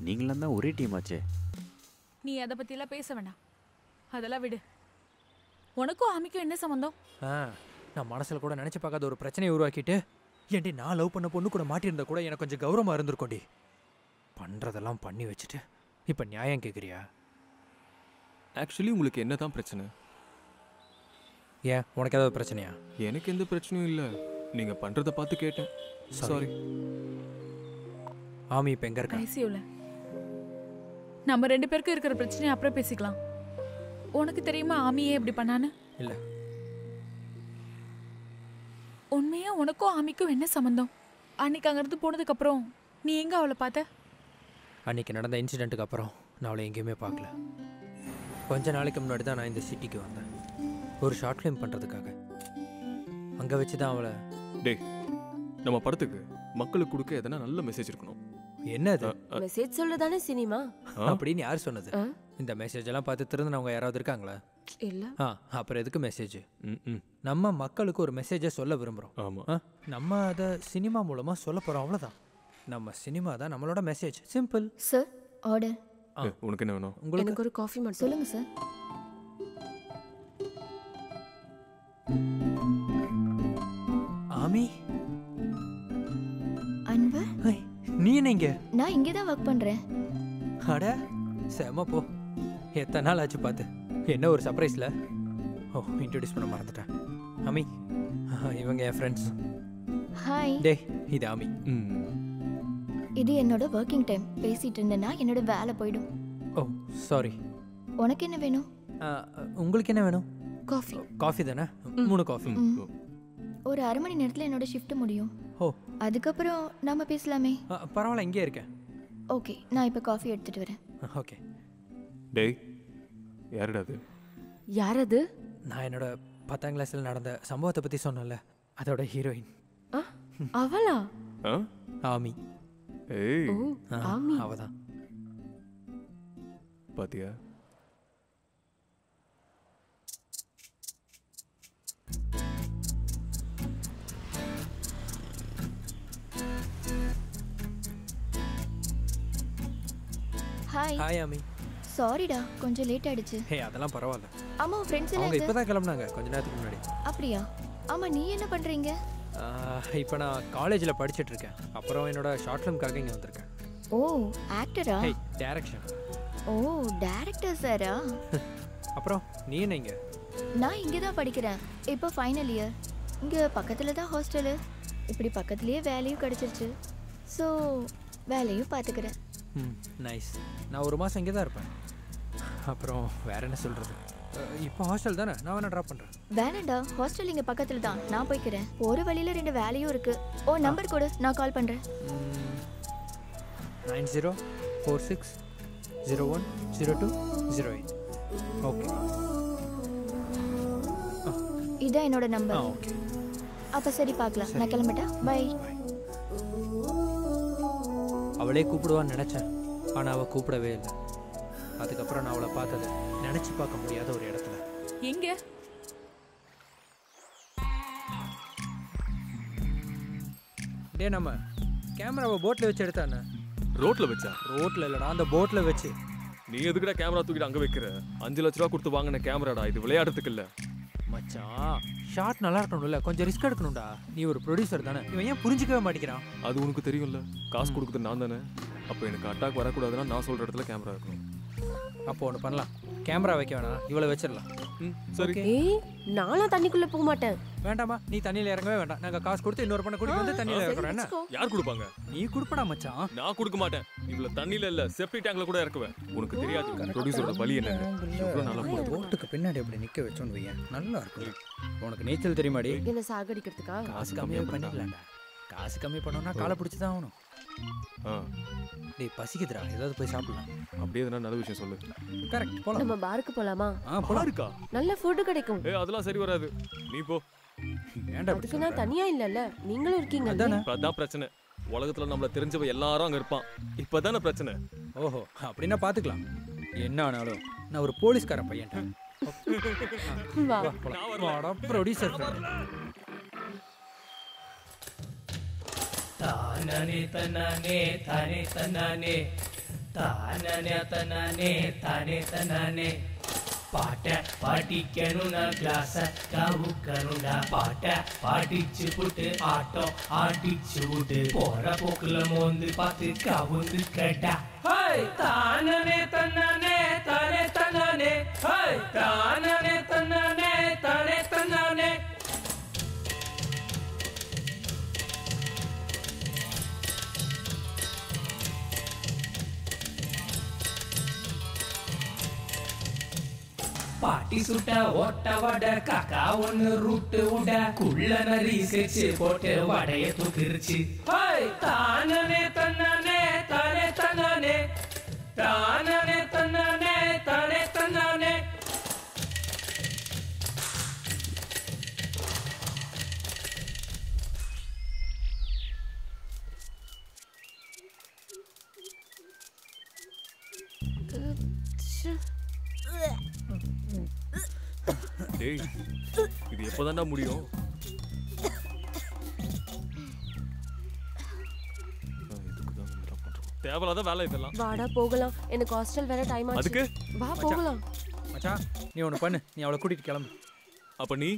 நீங்களாம் தான் ஒரே டீம் ஆச்சே. நீ அதை பற்றியெல்லாம் பேச வேண்டாம் அதெல்லாம் விடு. உனக்கும் ஆமிக்கும் என்ன சம்மந்தம் ஆ. நான் மனசில் கூட நினச்சி பார்க்காத ஒரு பிரச்சனையை உருவாக்கிட்டு ஏன்டி நான் லவ் பண்ண பொண்ணு கூட மாட்டியிருந்தா கூட எனக்கு கொஞ்சம் கௌரவமாக இருந்திருக்கோண்டி பண்ணுறதெல்லாம் பண்ணி வச்சுட்டு இப்போ நியாயம் கேட்குறியா ஆக்சுவலி உங்களுக்கு என்ன தான் பிரச்சனை? ஏன்? உனக்கு ஏதாவது பிரச்சனையா? எனக்கு எந்த பிரச்சனையும் இல்லை. நீங்க பண்றத பார்த்து கேட்டேன். சாரி ஆமி இப்போ எங்கே இருக்கா? ஐசியூல நம்ம ரெண்டு பேருக்கும் இருக்கிற பிரச்சனையை அப்புறம் பேசிக்கலாம். உனக்கு தெரியுமா ஆமியே இப்படி பண்ணான்னு? இல்லை. உண்மையா உனக்கும் ஆமிக்கும் என்ன சம்மந்தம் அன்னைக்கு அங்கிருந்து போனதுக்கு அப்புறம் நீ எங்க அவளை பார்த்த? அன்னைக்கு நடந்த இன்சிடெண்ட்டுக்கு அப்புறம் நான் அவளை எங்கேயுமே பார்க்கல. கொஞ்ச நாளைக்கு முன்னாடி தான் நான் இந்த சிட்டிக்கு வந்தேன். ஒரு ஷார்ட் ஃபிலிம் பண்ணுறதுக்காக அங்கே வச்சு தான் அவளை டேய் நம்ம படத்துக்கு மக்களுக்கு கொடுக்க எதனா நல்ல மெசேஜ் இருக்கணும். என்னது? மெசேஜ் சொல்றதானே சினிமா? அப்படின்னு யார் சொன்னது? இந்த மெசேஜ் எல்லாம் பார்த்து திருந்தினவங்க யாராவது இருக்காங்களா? இல்ல. ஆ அப்புறம் எதுக்கு மெசேஜ் நம்ம மக்களுக்கு ஒரு மெசேஜை சொல்ல விரும்புகிறோம் ஆமாம் நம்ம அதை சினிமா மூலமாக சொல்ல போகிறோம் அவ்வளோதான் நம்ம சினிமா தான் நம்மளோட மெசேஜ் சிம்பிள் சார் ஆர்டர் உனக்கு என்ன வேணும்? உங்களுக்கு? ஒரு காஃபி மட்டும். சொல்லுங்க சார் ஆமி. அன்வர் நீ என்ன இங்கே? நான் இங்கே தான் ஒர்க் பண்ணுறேன் அட செம போ. எத்தனை நாள் ஆச்சு பார்த்து? என்ன ஒரு சர்ப்ரைஸில் ஓ இன்ட்ரடியூஸ் பண்ண மறந்துட்டேன். அமி இவங்க என் ஃப்ரெண்ட்ஸ் ஹாய் டே இது அமி. இது என்னோட ஒர்க்கிங் டைம் பேசிட்டு இருந்தேன்னா என்னோட வேலை போயிடும். ஓ சாரி உனக்கு என்ன வேணும்? உங்களுக்கு என்ன வேணும்? காஃபி காஃபி தானே? மூணு காஃபி ம். ஒரு அரை மணி நேரத்தில் என்னோட ஷிஃப்ட் முடியும். ஓ. அதுக்கப்புறம் நாம பேசலாமே. பரவாயில்ல இங்கே இருக்கேன். ஓகே நான் இப்போ காஃபி எடுத்துட்டு வரேன். ஓகே டேய் யாருடா அது யார் அது நான் என்னோட பத்தாம் கிளாஸில் நடந்த சம்பவத்தை பற்றி சொன்னேன்ல அதோட ஹீரோயின் அவளா? ஆ? ஆமி. ஏய். ஆமி. அவதான். பாத்தியா? ஹாய் ஹாய் ஆமி சாரிடா கொஞ்சம் லேட் ஆயிடுச்சு. ஹே அதெல்லாம் பரவாயில்ல. ஆமா ஃப்ரெண்ட்ஸ் எல்லாம் அவங்க எங்க? இப்போ தான் கிளம்புனாங்க கொஞ்ச நேரத்துக்கு முன்னாடி. அப்படியா? ஆமா நீ என்ன பண்றீங்க? இப்போ நான் காலேஜில் படிச்சிட்டு இருக்கேன். அப்புறம் என்னோட ஷார்ட் ஃபிலிம்காக இங்கே வந்திருக்கேன். ஓ ஆக்டரா ஹே டேரக்ஷன் ஓ டைரக்டர் சாரா *laughs* அப்புறம் நீ என்ன இங்கே? நான் இங்கே தான் படிக்கிறேன். இப்போ ஃபைனல் இயர் இங்கே பக்கத்தில் தான் ஹாஸ்டலு இப்படி பக்கத்துலேயே வேலையும் கிடச்சிருச்சு. ஸோ வேலையும் பார்த்துக்கிறேன் ம் நைஸ் நான் ஒரு மாதம் இங்கே தான் இருப்பேன். அப்புறம் வேற என்ன சொல்கிறது இப்போ ஹாஸ்டல் தானே? நான் வேணா ட்ராப் பண்ணுறேன் வேணாண்டா ஹாஸ்டல் இங்கே பக்கத்தில் தான். நான் போய்க்கிறேன். போகிற வழியில் ரெண்டு வேலையும் இருக்கு. ஓ நம்பர் கொடு. நான் கால் பண்ணுறேன் nine zero four six zero one zero two zero eight okay இதான் என்னோட நம்பர் ஓகே அப்போ சரி பார்க்கலாம். நான் கிளம்பட்டா? பை அவளே கூப்பிடுவான்னு நினச்சேன். ஆனால் அவள் கூப்பிடவே இல்லை. அதுக்கப்புறம் நான் அவளை பார்த்தது நினச்சி பார்க்க முடியாத ஒரு இடத்துல. எங்க? டே நம்ம கேமராவை போட்டில் வச்சு எடுத்தானே ரோட்ல வச்சா? ரோட்டில் இல்லைடா அந்த போட்டில் வச்சு. நீ எதுக்குடா கேமரா தூக்கிட்டு அங்க வைக்கிற? அஞ்சு லட்ச ரூபா கொடுத்து வாங்கின கேமராடா இது விளையாடுறதுக்கு இல்ல. மச்சான் ஷார்ட் நல்லா இருக்கணும்ல கொஞ்சம் ரிஸ்க் எடுக்கணும்டா. நீ ஒரு ப்ரொடியூசர் தானே. இவன் ஏன் புரிஞ்சிக்கவே மாட்டேங்கிறான்? அது உனக்கு தெரியும்ல. காசு கொடுக்குறது நான் தானே. அப்போ எனக்கு அட்டாக் வரக்கூடாதுன்னா நான் சொல்ற இடத்துல கேமரா இருக்கணும். அப்போ ஒன்று பண்ணலாம். கேமரா வைக்க வேணாம். இவளை வச்சிடலாம். ம் சரி. ஏய் நானும் தண்ணிக்குள்ள போக மாட்டேன். வேண்டாமா நீ தண்ணியில் இறங்கவே வேண்டாம். நாங்கள் காசு கொடுத்து இன்னொரு பண்ண கூட்டிட்டு வந்து தண்ணியில் இறக்குறோம். என்ன? யார் கொடுப்பாங்க? நீ கொடுப்படா மச்சான். நான் கொடுக்க மாட்டேன். இவ்வளவு தண்ணியில இல்ல செப்டி டேங்க்ல கூட இறக்குவேன். உனக்கு தெரியாது. ப்ரொடியூசரோட பலி நல்லா அந்த போட்டுக்கு பின்னாடி அப்படி நிற்க வச்சோன்னு வையன். நல்லா இருக்கும். உனக்கு நீச்சல் தெரியுமாடி? என்ன சாகடிக்கிறதுக்கா? காசு கம்மியாக பண்ணிக்கலாம்டா காசு கம்மி பண்ணோம்னா காலை பிடிச்சி தான் ஆகணும். ஆ. டேய் பசிக்குதுடா. ஏதாவது போய் சாப்பிடலாம். அப்படியே எதனா நல்ல விஷயம் சொல்லு. கரெக்ட் போலாம். நம்ம பாருக்கு போலாமா? ஆ போலாம். இருக்கா நல்ல ஃபுட்டு கிடைக்கும். ஏய் அதெல்லாம் சரி வராது. நீ போ. ஏன்டா அதுக்கு நான் தனியா இல்லல்ல. நீங்களும் இருக்கீங்க இப்ப அதான்? பிரச்சனை. உலகத்துல நம்மள தெரிஞ்சவ எல்லாரும் அங்க இருப்பான். இப்பதானே பிரச்சனை. ஓஹோ அப்படின்னா பார்த்துக்கலாம் என்ன ஆனாலும் நான் ஒரு போலீஸ்காரன் பையன் *laughs* ப்ரொடியூசர் தானே தனனே தானே தனனே. தானே தனனே தானே தனனே. பாட்ட பாட்டிக்கணும்னா கிளாஸ கவுக்கணும்டா பாட்ட பாட்டிச்சு புட்டு ஆட்டம் ஆட்டிச்சு விட்டு போற போக்குல மோந்து பார்த்து கவுந்து கேட்டா. தானே தன்னே தானே தன்னே. தானே தன்னே தானே பாட்டி சுட்ட ஓட்ட வட காக்கா ஒன்னு ரூட்டு உட. குள்ள நரி செச்சு போட்டு வடைய தூக்கிருச்சு. தானே தானனே தன்னானே தானே தன்னானே. தானே தன்னானே தானே தன்னானே. டேய் இது எப்போதான்டா முடியும்? தேவையில்லாத வேலை இதெல்லாம். வாடா போகலாம். எனக்கு ஹாஸ்டல் வேற டைம் ஆச்சு. அதுக்கு? வா. போகலாம். மச்சான் நீ ஒன்று பண்ணு. நீ அவளை கூட்டிட்டு கிளம்பு. அப்ப நீ?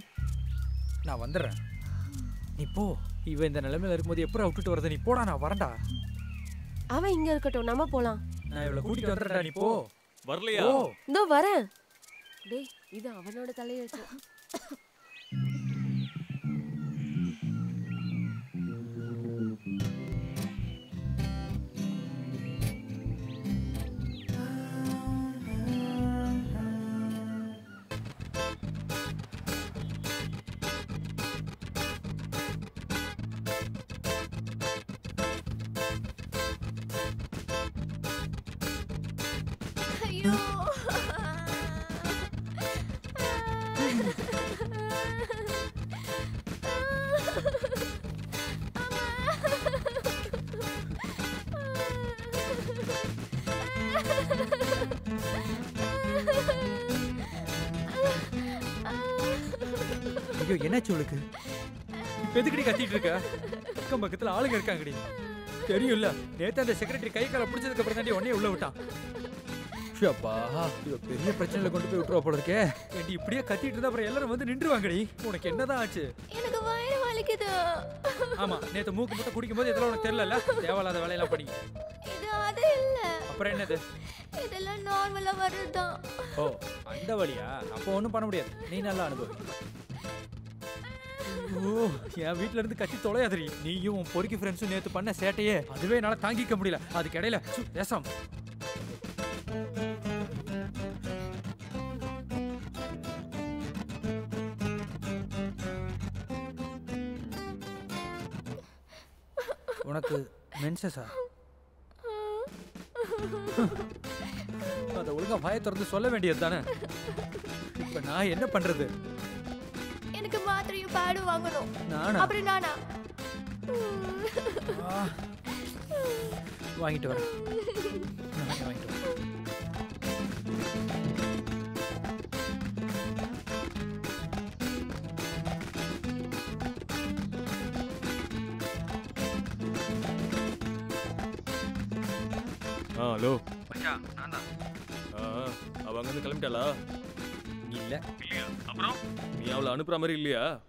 நான் வந்துடுறேன். நீ போ. இவ இந்த நிலைமையில இருக்கும்போது எப்படி விட்டுட்டு வரது நீ போடா நான் வரேன்டா. அவன் இங்க இருக்கட்டும். நம்ம போலாம். நான் இவளை கூட்டிட்டு வந்துடுறேன் நீ போ. வரலையா? இதோ வரேன். டேய் இது அவனோட தலையெழுத்து. *coughs* என்னாச்சு உனக்கு? இப்ப எதுக்கடி கத்திட்டு இருக்க? அக்கம் பக்கத்துல ஆளுங்க இருக்காங்கடி. தெரியும்ல நேத்து அந்த செக்ரட்டரி கை காலை பிடிச்சதுக்கு அப்புறம் தாண்டி உடனே உள்ள விட்டான். இவ பெரிய பிரச்சனையில கொண்டு போய் விட்டுருவா போல இருக்கே. ஏண்டி இப்படியே கத்திட்டு இருந்தா அப்புறம் எல்லாரும் வந்து நின்றுவாங்கடி உனக்கு என்னதான் ஆச்சு? எனக்கு வயிறு வலிக்குது. ஆமா நேத்து மூக்கு முட்டை குடிக்கும் போது இதெல்லாம் உனக்கு தெரியல தேவையில்லாத வேலையெல்லாம் பண்ணி. இது அது இல்ல. அப்புறம் என்னது? இதெல்லாம் நார்மலா வருதுதான் ஓ அந்த வழியா அப்போ ஒன்றும் பண்ண முடியாது. நீ நல்லா அனுபவி. ஓ என் வீட்ல இருந்து கட்சி தொலையாதிரி நீயும் உன் பொறுக்கி ஃப்ரெண்ட்ஸும் நேத்து பண்ண சேட்டையே அதுவே என்னால தாங்கிக்க முடியல. அதுக்கு இடையில சு, பேசாம. உனக்கு மென்சஸா அதை ஒழுங்கா வாயை திறந்து சொல்ல வேண்டியது தானே இப்ப நான் என்ன பண்றது? எனக்கு மாத்திரையும் பேடும் வாங்கணும். நானா? அப்புறம் நானா? வாங்கிட்டு வரேன். வாங்கிட்டு வரேன். ஆ ஹலோ. மச்சான் நான் தான் ஆ. அவ அங்கேருந்து கிளம்பிட்டாளா? இல்ல. அப்புறம்? நீ அவளை அனுப்புற மாதிரி இல்லையா?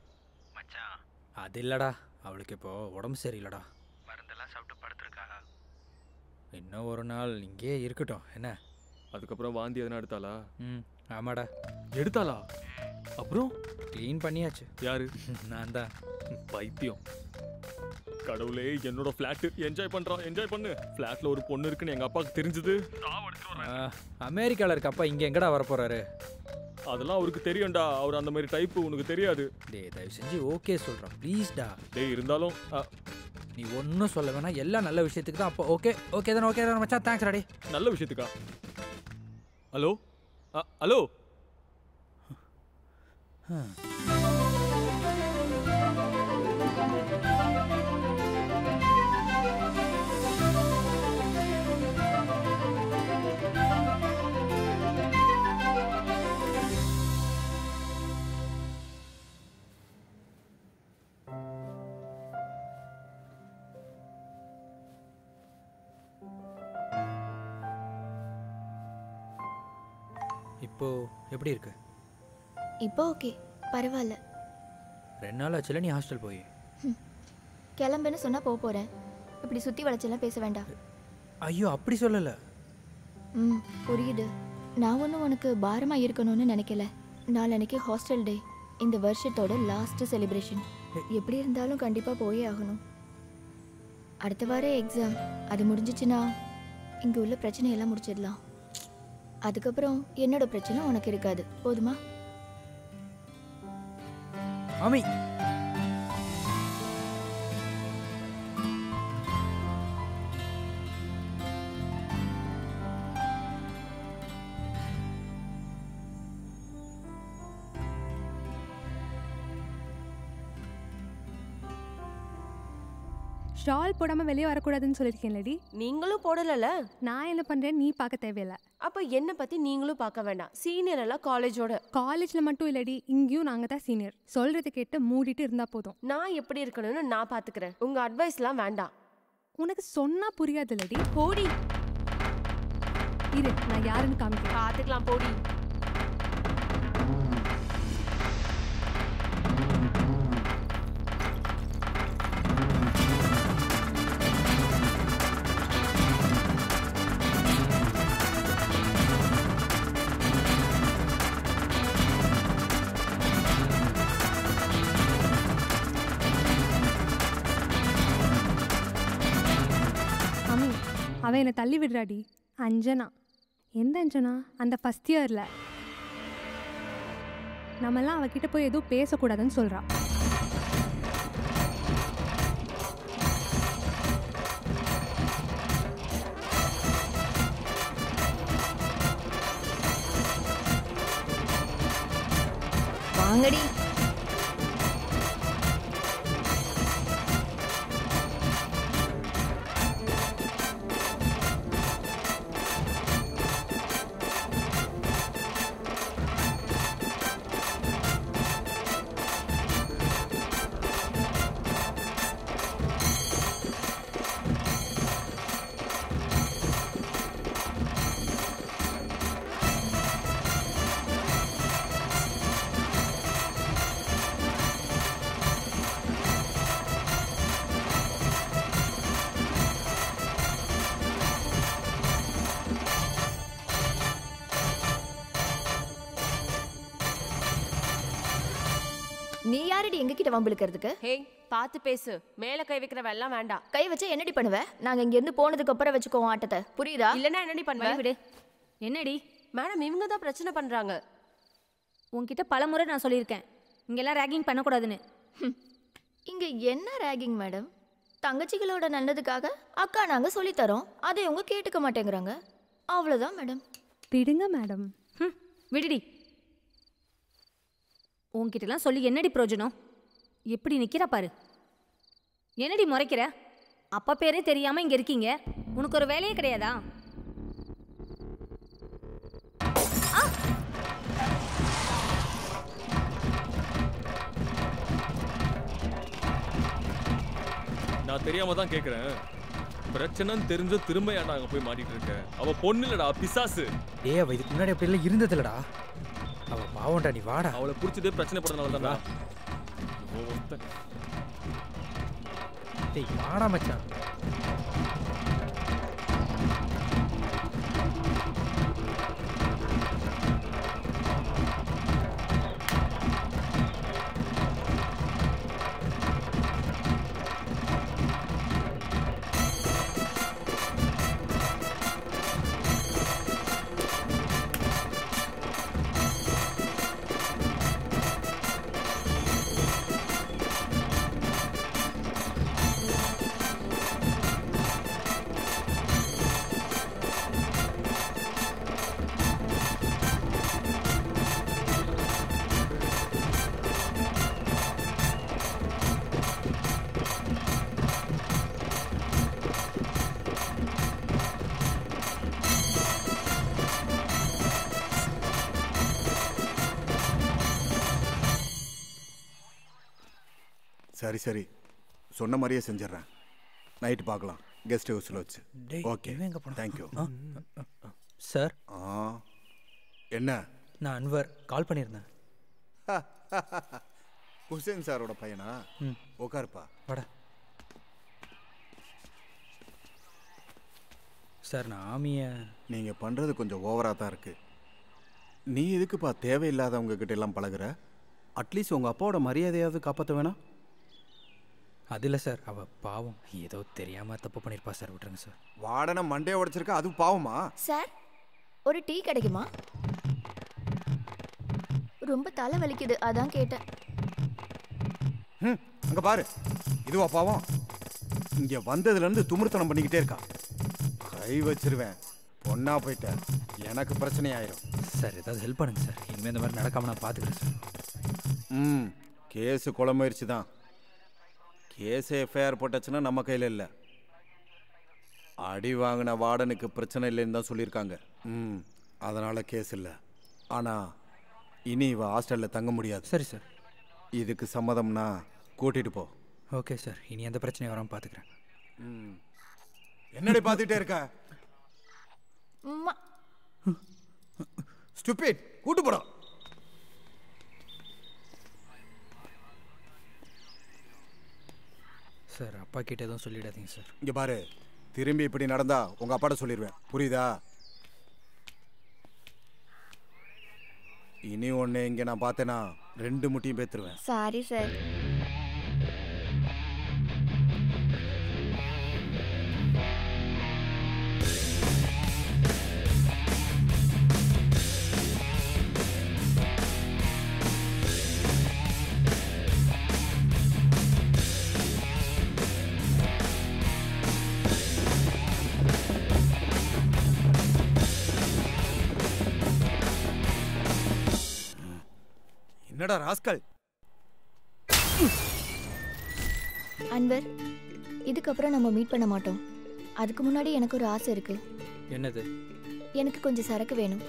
மச்சான். அது இல்லடா. அவளுக்கு இப்போ உடம்பு சரியில்லடா. மருந்தெல்லாம் சாப்பிட்டு படுத்துருக்கா இன்னும் ஒரு நாள் இங்கேயே இருக்கட்டும். என்ன? அதுக்கப்புறம் வாந்தி எதனா எடுத்தாளா? ம். ஆமாடா. எடுத்தாளா? அப்புறம்? க்ளீன் பண்ணியாச்சு. யாரு? *laughs* நான் தான் பைத்தியம். கடவுளே என்னோட ஃப்ளாட் என்ஜாய் பண்றான் என்ஜாய் பண்ணு. ஃப்ளாட்ல ஒரு பொண்ணு இருக்குன்னு எங்க அப்பாவுக்கு தெரிஞ்சது. அமெரிக்காவில் இருக்க அப்பா இங்கே எங்கடா வர போறாரு அதெல்லாம் அவருக்கு தெரியும்டா. அவர் அந்த மாதிரி டைப் உனக்கு தெரியாது. டேய் தயவு செஞ்சு ஓகே சொல்கிறேன் ப்ளீஸ்டா டேய் இருந்தாலும் நீ ஒன்றும் சொல்ல வேணாம் எல்லாம் நல்ல விஷயத்துக்கு தான் அப்போ ஓகே ஓகே தானே ஓகே தானே மச்சான்? தேங்க்ஸ் ராடி நல்ல விஷயத்துக்கா? ஹலோ ஆ, ஹலோ இப்போ எப்படி இருக்கு? இப்போ ஓகே பரவாயில்ல. ரெண்டு நாள் ஆச்சுல நீ ஹாஸ்டல் போய். கிளம்புன்னு சொன்னா போக போறேன். இப்படி சுத்தி வளைச்செல்லாம் பேச வேண்டாம். ஐயோ அப்படி சொல்லலை. ம் புரியுது. நான் ஒன்றும் உனக்கு பாரமா இருக்கணும்னு நினைக்கல. நாளன்னைக்கு ஹாஸ்டல் டே இந்த வருஷத்தோட லாஸ்ட் செலிப்ரேஷன் எப்படி இருந்தாலும் கண்டிப்பாக போயே ஆகணும். அடுத்த வாரம் எக்ஸாம் அது முடிஞ்சிச்சுன்னா இங்கே உள்ள பிரச்சனையெல்லாம் முடிச்சிடலாம். அதுக்கப்புறம் என்னோட பிரச்சனை உனக்கு இருக்காது. போதுமா? மாமி. ஷால் போடாம வெளியே வரக்கூடாதுன்னு சொல்லியிருக்கேன்லடி. நீங்களும் போடலல? நான் என்ன பண்றேன் நீ பார்க்க தேவையில்ல. அப்ப என்ன பத்தி நீங்களும் பார்க்க வேண்டாம். சீனியர் எல்லாம் காலேஜோட காலேஜ்ல மட்டும் இல்லடி இங்கேயும் நாங்க தான் சீனியர் சொல்றது கேட்டு மூடிட்டு இருந்தா போதும். நான் எப்படி இருக்கணும்னு நான் பாத்துக்கிறேன் உங்க அட்வைஸ்லாம் வேண்டாம். உனக்கு சொன்னா புரியாது இல்லடி போடி. இரு நான் யாருன்னு காமிக்கிறேன். பாத்துக்கலாம் போடி. அவன் என்னை தள்ளி விடுறாடி. அஞ்சனா. எந்த அஞ்சனா? அந்த ஃபஸ்ட் இயரில் நம்மெல்லாம் அவகிட்ட போய் எதுவும் பேசக்கூடாதுன்னு சொல்கிறா வாங்கடி. வம்பிழுக்கிறதுக்கு ஹே பார்த்து பேசு. மேல கை வைக்கிற வெள்ளம் வேண்டாம். கை வச்சு என்னடி பண்ணுவ? நாங்க இங்க இருந்து போனதுக்கு அப்புறம் வச்சுக்கோவோம் ஆட்டத்தை. புரியுதா? இல்லனா என்னடி பண்ணுவ? விடு. என்னடி? மேடம் இவங்க தான் பிரச்சனை பண்றாங்க. உன்கிட்ட பல முறை நான் சொல்லியிருக்கேன். இங்கெல்லாம் ரேகிங் பண்ணக்கூடாதுன்னு. இங்க என்ன ரேகிங் மேடம்? தங்கச்சிகளோட நல்லதுக்காக அக்கா நாங்க சொல்லித் தரோம் அதை இவங்க கேட்டுக்க மாட்டேங்கிறாங்க. அவ்வளவுதான் மேடம். விடுங்க மேடம். ம் விடுடி. உன்கிட்டலாம் சொல்லி என்னடி பிரயோஜனம்? எப்படி நிற்கிறா பாரு. என்னடி முறைக்கிற? அப்பா பேரே தெரியாம இங்க இருக்கீங்க. உனக்கு ஒரு வேலையே கிடையாதா? நான் தெரியாம தான் கேக்குறேன். பிரச்சனைன்னு தெரிஞ்சோ திரும்ப ஏன்டா அங்க போய் மாட்டிட்டு இருக்க? அவ பொண்ணு இல்லடா பிசாசு. டேய் அவ இதுக்கு முன்னாடி அப்படி எல்லாம் இருந்ததில்லடா. அவ பாவம்டா நீ வாடா. அவளை புடிச்சதே பிரச்சனை போடுறதுனால தான்டா டேய் வாடா சரி சரி. சொன்ன மாதிரியே செஞ்சிடுறேன். நைட்டு பார்க்கலாம். கெஸ்ட் ஹவுஸில் வச்சு. ஓகே? Thank you sir. ஆ. என்ன? நான் அன்வர். கால் பண்ணியிருந்தேன். ஹுசேன் சாரோட பையனா. உட்காருப்பா வாடா. சார் நான் ஆமியை. நீங்கள் பண்ணுறது கொஞ்சம் ஓவராக தான் இருக்கு. நீ எதுக்குப்பா தேவையில்லாதவங்க கிட்ட எல்லாம் பழகுற? அட்லீஸ்ட் உங்கள் அப்பாவோட மரியாதையாவது காப்பாற்ற வேணாம். அது இல்லை சார். அவ பாவம். ஏதோ தெரியாம தப்பு பண்ணியிருப்பா சார். விட்டுருங்க சார். வாடனை மண்டையை உடைச்சிருக்க? அது பாவமா? சார் ஒரு டீ கிடைக்குமா? ரொம்ப தலை வலிக்குது. அதான் கேட்டேன். ம் அங்க பாரு. இதுவா பாவம்? இங்க வந்ததுல இருந்து துமிர்த்தனம் பண்ணிக்கிட்டே இருக்கா. கை வச்சிருவேன். பொண்ணா போயிட்ட. எனக்கு பிரச்சனை ஆயிரும் சார் ஏதாவது ஹெல்ப் பண்ணுங்க சார். இனிமேல் இந்த மாதிரி நடக்காம நான் பார்த்துக்கிறேன் சார். ம் கேஸு குளமாயிருச்சு தான் கேஸ் எஃப்ஐஆர் போட்டாச்சுன்னா நம்ம கையில் இல்லை. அடி வாங்கின வார்டனுக்கு பிரச்சனை இல்லைன்னு தான் சொல்லியிருக்காங்க. ம் அதனால் கேஸ் இல்லை. ஆனால் இனி இவ ஹாஸ்டலில் தங்க முடியாது. சரி சார். இதுக்கு சம்மதம்னா கூட்டிட்டு போ. Okay sir. இனி எந்த பிரச்சனையும் வராமல் பார்த்துக்கிறேன் ம். என்னடி பார்த்துட்டே இருக்க? ஸ்டூபிட் கூட்டு போடா. சார் அப்பா கிட்ட எதுவும் சொல்லிடாதீங்க சார். இங்க பாரு திரும்பி இப்படி நடந்தா உங்க அப்பாட்ட சொல்லிடுவேன் புரியுதா? இனி ஒன்று இங்கே நான் பார்த்தேன்னா ரெண்டு முட்டியும் பேத்துருவேன். சாரி சார் என்னடா ராஸ்கல்? அன்வர் இதுக்கப்புறம் நம்ம மீட் பண்ண மாட்டோம். அதுக்கு முன்னாடி எனக்கு ஒரு ஆசை இருக்கு. என்னது? எனக்கு கொஞ்சம் சரக்கு வேணும்.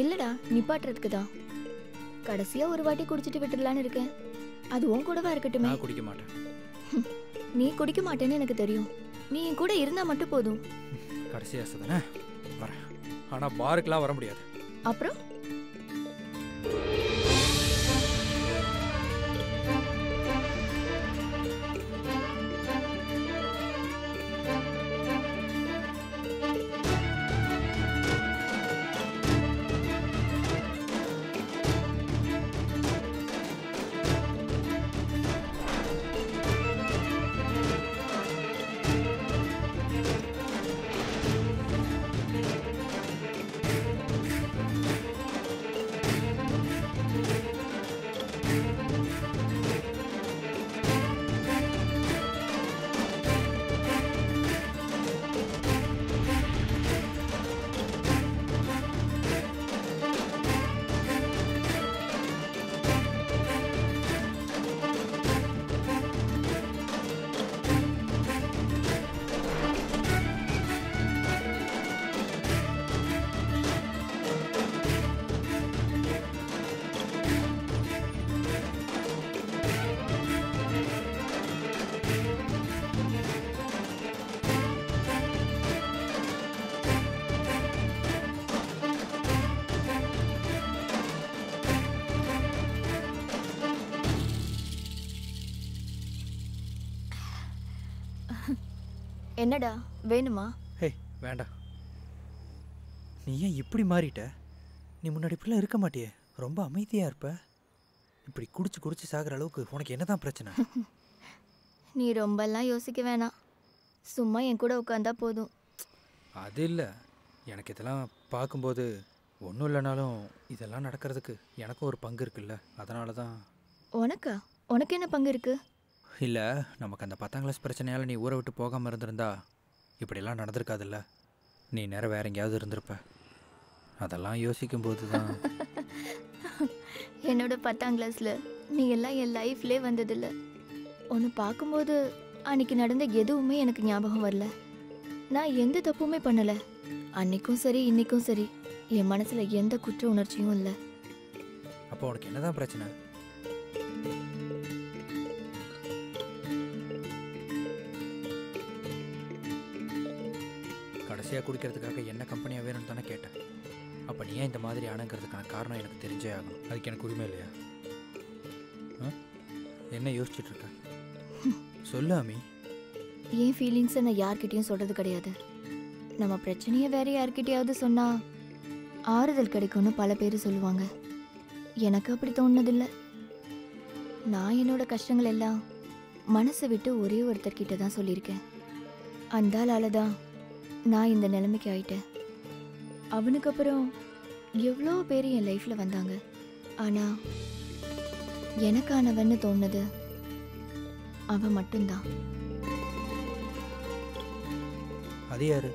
இல்லடா நிப்பாட்டுறதுக்கு தான். கடைசியா ஒரு வாட்டி குடிச்சிட்டு விட்டுடலான்னு இருக்கேன். அது உன் கூடவா இருக்கட்டுமே. நான் குடிக்க மாட்டேன். நீ குடிக்க மாட்டேன்னு எனக்கு தெரியும். நீ என் கூட இருந்தா மட்டும் போதும். கடைசி ஆசை தானே? வரேன். ஆனா பாருக்கெலாம் வர முடியாது. அப்புறம்? என்னடா? வேணுமா? ஹே வேண்டாம் நீ ஏன் இப்படி மாறிட்ட? நீ முன்னாடி இப்படிலாம் இருக்க மாட்டியே. ரொம்ப அமைதியாக இருப்ப. இப்படி குடிச்சு குடிச்சு சாகிற அளவுக்கு உனக்கு என்னதான் பிரச்சனை? *laughs* நீ ரொம்பலாம் யோசிக்க வேணாம். சும்மா என் கூட உட்காந்தா போதும். அது இல்லை. எனக்கு இதெல்லாம் பார்க்கும்போது ஒன்றும் இல்லைனாலும் இதெல்லாம் நடக்கிறதுக்கு எனக்கும் ஒரு பங்கு இருக்குல்ல. அதனால தான் உனக்கா? உனக்கு என்ன பங்கு இருக்கு? இல்லை நமக்கு அந்த பத்தாம் கிளாஸ் பிரச்சனையால் நீ ஊரை விட்டு போகாமல் இருந்திருந்தா இப்படியெல்லாம் நடந்திருக்காதுல்ல. நீ நேரம் வேற எங்கேயாவது இருந்திருப்ப. அதெல்லாம் யோசிக்கும்போது தான் *laughs* என்னோட பத்தாம் கிளாஸில் நீ எல்லாம் என் லைஃப்லே வந்ததில்ல. உன்னை பார்க்கும்போது அன்னைக்கு நடந்த எதுவுமே எனக்கு ஞாபகம் வரல. நான் எந்த தப்புமே பண்ணல. அன்னைக்கும் சரி இன்னைக்கும் சரி. என் மனசுல எந்த குற்ற உணர்ச்சியும் இல்லை. அப்போ உனக்கு என்னதான் பிரச்சனை? கடைசியாக குடிக்கிறதுக்காக என்ன கம்பெனியாக வேணும்னு தானே கேட்டேன். அப்போ நீ ஏன் இந்த மாதிரி ஆனங்கிறதுக்கான காரணம் எனக்கு தெரிஞ்சே ஆகணும். அதுக்கு எனக்கு உரிமை இல்லையா? என்ன யோசிச்சுட்டு இருக்க? சொல்லு அமி. என் ஃபீலிங்ஸை நான் யார்கிட்டயும் சொல்றது கிடையாது. நம்ம பிரச்சனையை வேற யார்கிட்டயாவது சொன்னா ஆறுதல் கிடைக்கும்னு பல பேர் சொல்லுவாங்க. எனக்கு அப்படி தோணுனதில்ல. நான் என்னோட கஷ்டங்கள் எல்லாம் மனசை விட்டு ஒரே ஒருத்தர்கிட்ட தான் சொல்லியிருக்கேன். அந்த ஆளால தான் நான் இந்த நிலைமைக்கு ஆயிட்டேன். அவனுக்கு அப்புறம் எவ்வளோ பேர் என் லைஃப்பில் வந்தாங்க. ஆனால் எனக்கானவன்னு தோணுது அவன் மட்டும்தான். அது யாரு?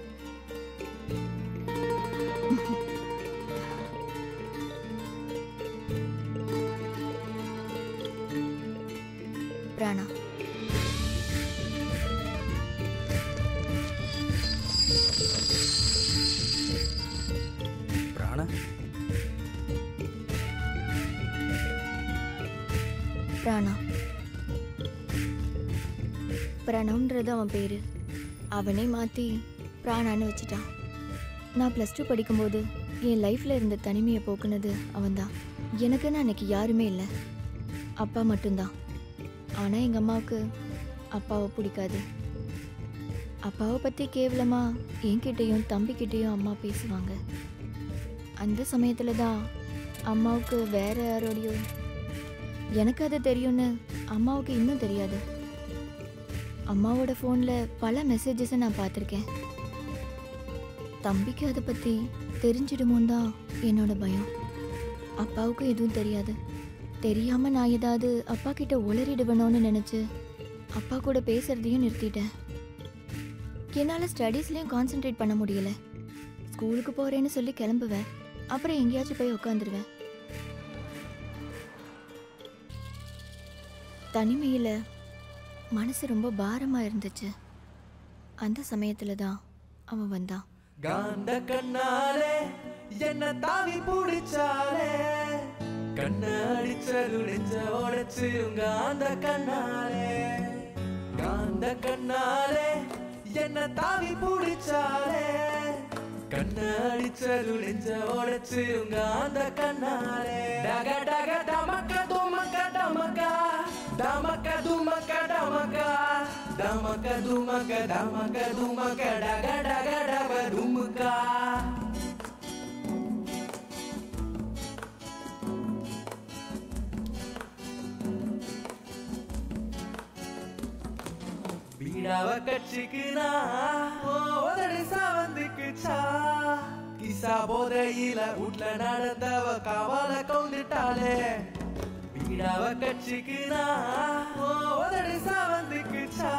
அவன் பேர். அவனே மாற்றி பிராணான்னு வச்சுட்டான். நான் ப்ளஸ் டூ படிக்கும்போது என் லைஃப்பில் இருந்த தனிமையை போக்குனது அவன்தான். எனக்குன்னு அன்னைக்கு யாருமே இல்லை. அப்பா மட்டும்தான். ஆனால் எங்கள் அம்மாவுக்கு அப்பாவை பிடிக்காது. அப்பாவை பற்றி கேவலமாக என்கிட்டேயும் தம்பிக்கிட்டேயும் அம்மா பேசுவாங்க. அந்த சமயத்தில் தான் அம்மாவுக்கு வேறு யாரோடையோ எனக்கு அது தெரியும்னு அம்மாவுக்கு இன்னும் தெரியாது. அம்மாவோட ஃபோனில் பல மெசேஜஸை நான் பார்த்துருக்கேன். தம்பிக்கு அதை பற்றி தெரிஞ்சிடுமோன்னு தான் என்னோட பயம். அப்பாவுக்கு எதுவும் தெரியாது. தெரியாமல் நான் ஏதாவது அப்பா கிட்ட உளறிடுவேணும்னு நினச்சி அப்பா கூட பேசுகிறதையும் நிறுத்திட்டேன். என்னால் ஸ்டடீஸ்லேயும் கான்சென்ட்ரேட் பண்ண முடியல. ஸ்கூலுக்கு போகிறேன்னு சொல்லி கிளம்புவேன். அப்புறம் எங்கேயாச்சும் போய் உட்காந்துருவேன் தனிமையில் மனசு ரொம்ப பாரமாக இருந்துச்சு. அந்த சமயத்தில் தான் அவன் வந்தான். காந்த கண்ணாலே என்ன தாவி பிடிச்சாலே. கண்ண அடிச்சது நெஞ்ச உடைச்சு கண்ணாலே. காந்த கண்ணாலே என்ன தாவி பிடிச்சாலே. கண்ண அடிச்சது நெஞ்ச உடைச்சு கண்ணாலே. டக டக டமக்க துமக்க டமக்கா. டமக்க துமக்க டமக்கா டமக்க துமக்க டமக்க துமக்க டக டக டக துமுக்கா பீடாவ கட்சிக்குனா உதடி சாவந்துக்குச்சா கிசா போதையில வீட்ல நடந்தவ காவால கவுந்துட்டாளே பீடாவ கட்சிக்குனா உதடி சாவந்துக்குச்சா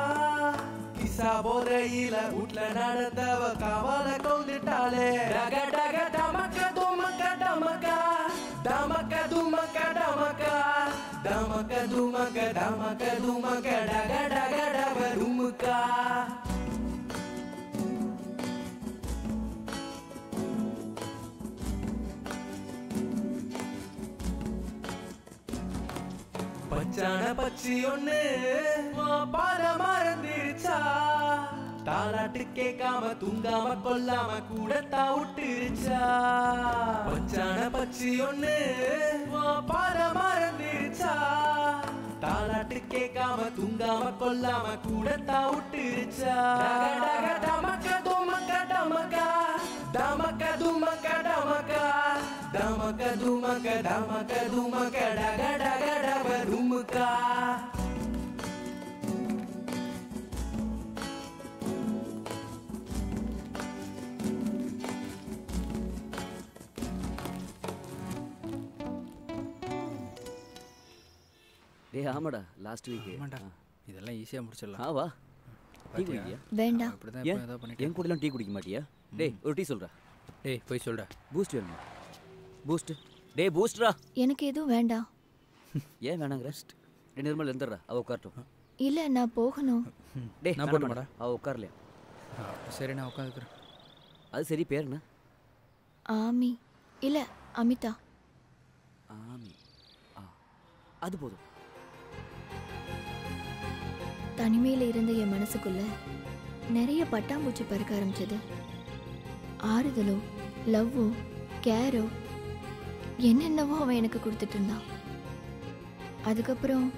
கிசா போதையில வீட்ல நடந்தவ காவால கவுந்துட்டாளே டக டக டமக்க துமக்க டமக்கா டமக்க துமக்க டமக்கா டமக்க துமக்க டமக்க துமக்க டக டக டக துமுக்கா பச்சான பச்சி ஒண்ணு பால மறந்துருச்சா? தாலாட்டு கேட்காம தூங்காம கொல்லாம கூட விட்டுருச்சா? பச்சான பச்சி ஒண்ணு. பால மறந்துருச்சா? தாலாட்டு கேட்காம தூங்காம கொல்லாம கூட விட்டுருச்சா? டமக்க துமக்க டமக்க துமக்க டக டக டக துமுக்கா டேய் ஆமாடா லாஸ்ட் வீக் ஆமாண்டா இதெல்லாம் ஈஸியாக முடிச்சிடலாம் ஆ வா டீ பாத்தியா? குடிக்கியா வேண்டாம். அப்படிதான் ஏன் இப்போ ஏதோ பண்ணிட்டேன். என் கூடலாம் டீ குடிக்க மாட்டியா டேய் ஒரு டீ சொல்றா டேய் போய் சொல்டா பூஸ்ட் வேணுமா பூஸ்ட் டேய் பூஸ்ட்ரா எனக்கு எதுவும் வேண்டாம். *laughs* ஏன் வேணாங்கிற ரெண்டு நிமிடம் எழுந்துடுறா அவ உட்காரட்டும். இல்லை நான் போகணும். டேய் நான் நான் போட்டுமாடா? அவ உட்காரலையா? சரி நான் உட்காந்துக்கிறேன். அது சரி பேர் என்ன? ஆமி. இல்லை அமிதா. ஆமி. ஆ அது போதும். தனிமையில் இருந்த என் மனசுக்குள்ள நிறைய பட்டாம்பூச்சி பறக்க ஆரம்பிச்சது. ஆறுதலோ லவ்வோ கேரோ என்னென்னவோ அவன் எனக்கு கொடுத்துட்டு இருந்தான். அதுக்கப்புறம்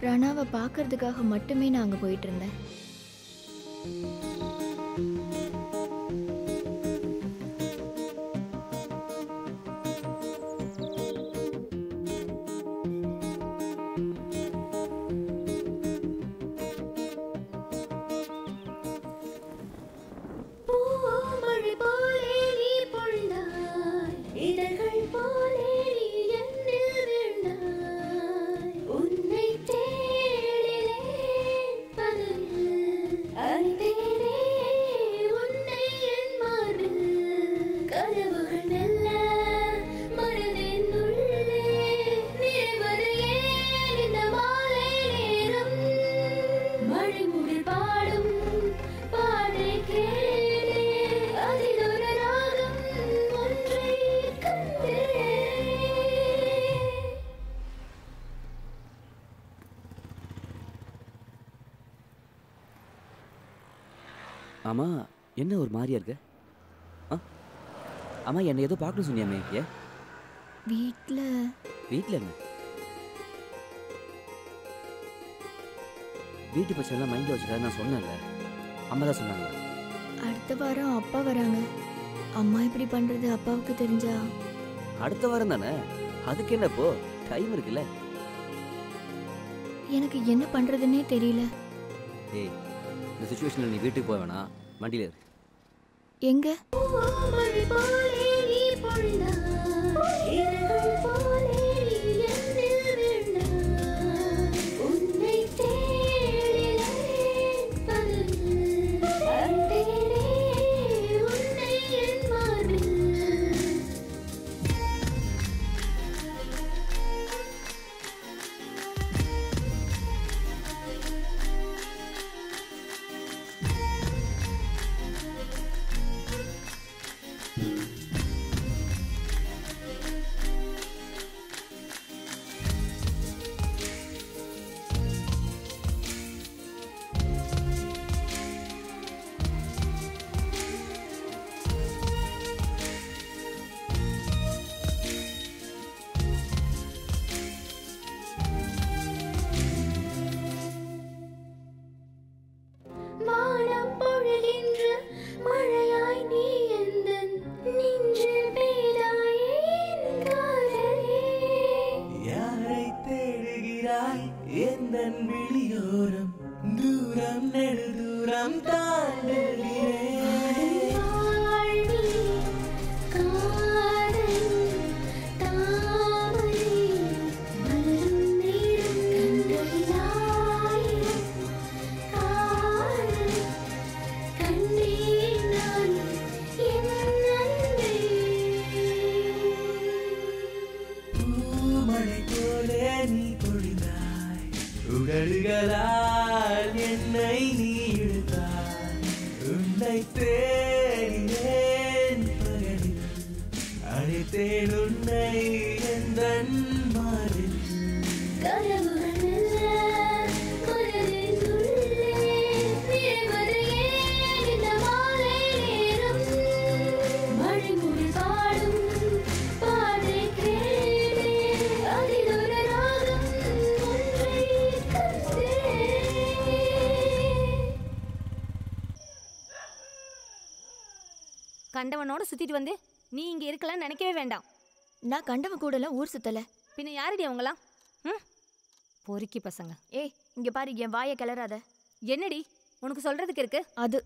பிரணாவை பார்க்கறதுக்காக மட்டுமே நான் அங்கே போயிட்டு இருந்தேன். என்னை ஏதோ பார்க்கணும் சொன்னியாமே ஏன்? வீட்டில் வீட்டில் என்ன? வீட்டு பிரச்சனைலாம் மைண்டில் வச்சுக்காது நான் சொன்னேன்ல. அம்மா தான் சொன்னாங்க அடுத்த வாரம் அப்பா வராங்க. அம்மா இப்படி பண்ணுறது அப்பாவுக்கு தெரிஞ்சா? அடுத்த வாரம் தானே? அதுக்கு என்ன இப்போ? டைம் இருக்குல்ல. எனக்கு என்ன பண்ணுறதுன்னே தெரியல. ஏய் இந்த சுச்சுவேஷனில் நீ வீட்டுக்கு போக வேணாம். வண்டியில் எங்க? உன்னை தேடினேன் கண்டவனோட சுத்திட்டு வந்து நீ இங்க இருக்கலாம்னு நினைக்கவே வேண்டாம். நான் கண்டவன் கூடலாம் ஊர் சுத்தல. பின்ன யாரடி அவங்களாம் ம்? பொறுக்கி பசங்க. ஏய் இங்க பாரு என் வாயை கிளறாத. என்னடி? உனக்கு சொல்றதுக்கு இருக்கு? அது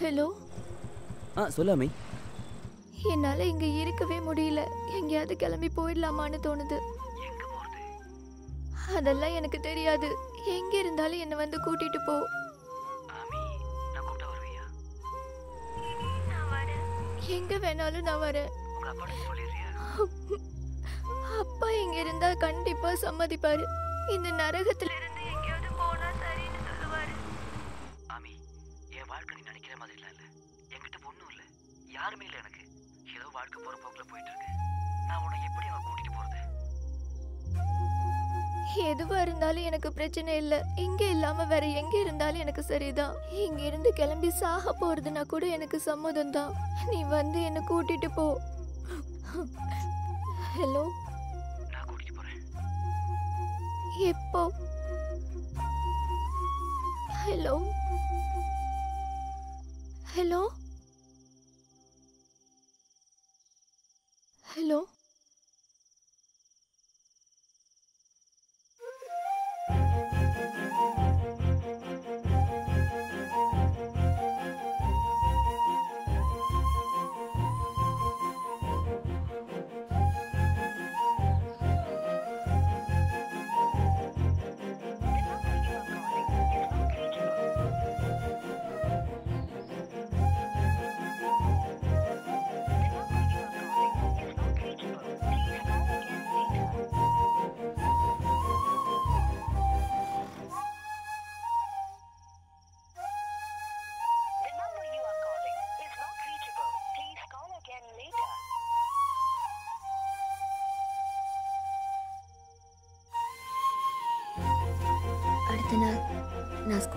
ஹலோ ஆ சொல்லாமே. என்னால இங்க இருக்கவே முடியல. எங்கேயாவது கிளம்பி போயிடலாமான்னு தோணுது. அதெல்லாம் எனக்கு தெரியாது. எங்க இருந்தாலும் என்னை வந்து கூட்டிட்டு போ. எங்க வேணாலும் நான் வரேன். அப்பா இங்க இருந்தா கண்டிப்பா சம்மதிப்பாரு. இந்த நரகத்துல எதுவா இருந்தாலும் எனக்கு பிரச்சனை இல்ல. இங்க இல்லாம வேற எங்க இருந்தாலும் எனக்கு சரிதான். இங்க இருந்து கிளம்பி சாக போறதுனா கூட எனக்கு சம்மதம் தான் நீ வந்து என்ன கூட்டிட்டு போ. ஹலோ எப்போ? ஹலோ ஹலோ ஹலோ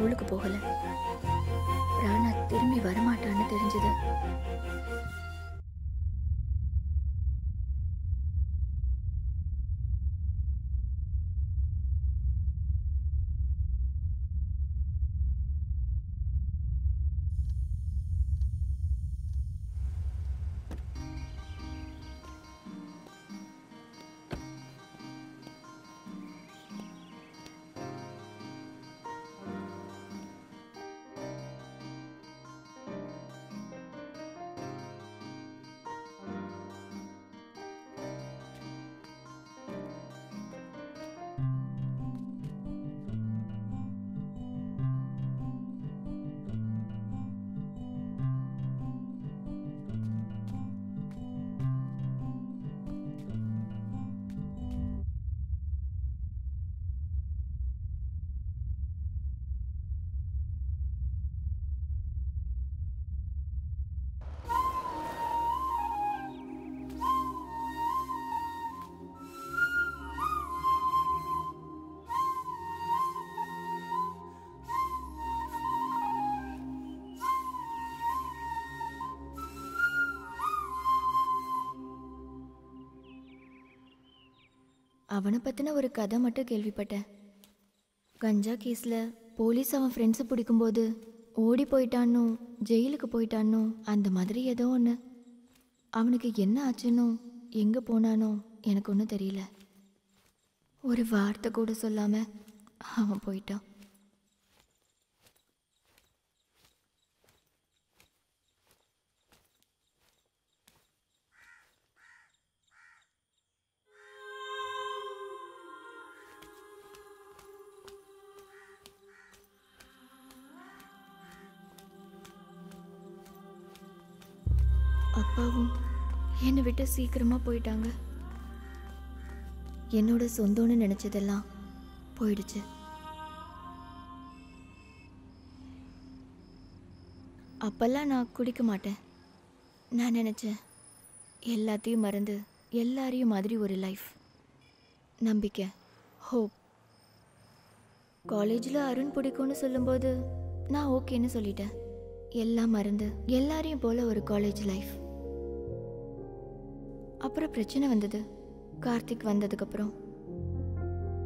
ஸ்கூலுக்கு போகலை. அவனை பற்றின ஒரு கதை மட்டும் கேள்விப்பட்டேன். கஞ்சா கேஸில் போலீஸ் அவன் ஃப்ரெண்ட்ஸை பிடிக்கும்போது ஓடி போயிட்டானோ ஜெயிலுக்கு போயிட்டானோ அந்த மாதிரி ஏதோ ஒன்று அவனுக்கு என்ன ஆச்சுன்னோ எங்கே போனானோ எனக்கு ஒன்றும் தெரியல. ஒரு வார்த்தை கூட சொல்லாமல் அவன் போயிட்டான். விட்டு சீக்கிரமா போயிட்டாங்க. என்னோட சொந்தம்னு நினைச்சதெல்லாம் போயிடுச்சு. அப்பெல்லாம் நான் குடிக்க மாட்டேன். நான் நினச்சேன் எல்லாத்தையும் மறந்து எல்லாரையும் மாதிரி ஒரு லைஃப் நம்பிக்கை ஹோப் காலேஜில் அருண் பிடிக்கும்னு சொல்லும்போது நான் ஓகேன்னு சொல்லிட்டேன். எல்லாம் மறந்து எல்லாரையும் போல ஒரு காலேஜ் லைஃப் அப்புறம் பிரச்சனை வந்தது. கார்த்திக் வந்ததுக்கப்புறம்.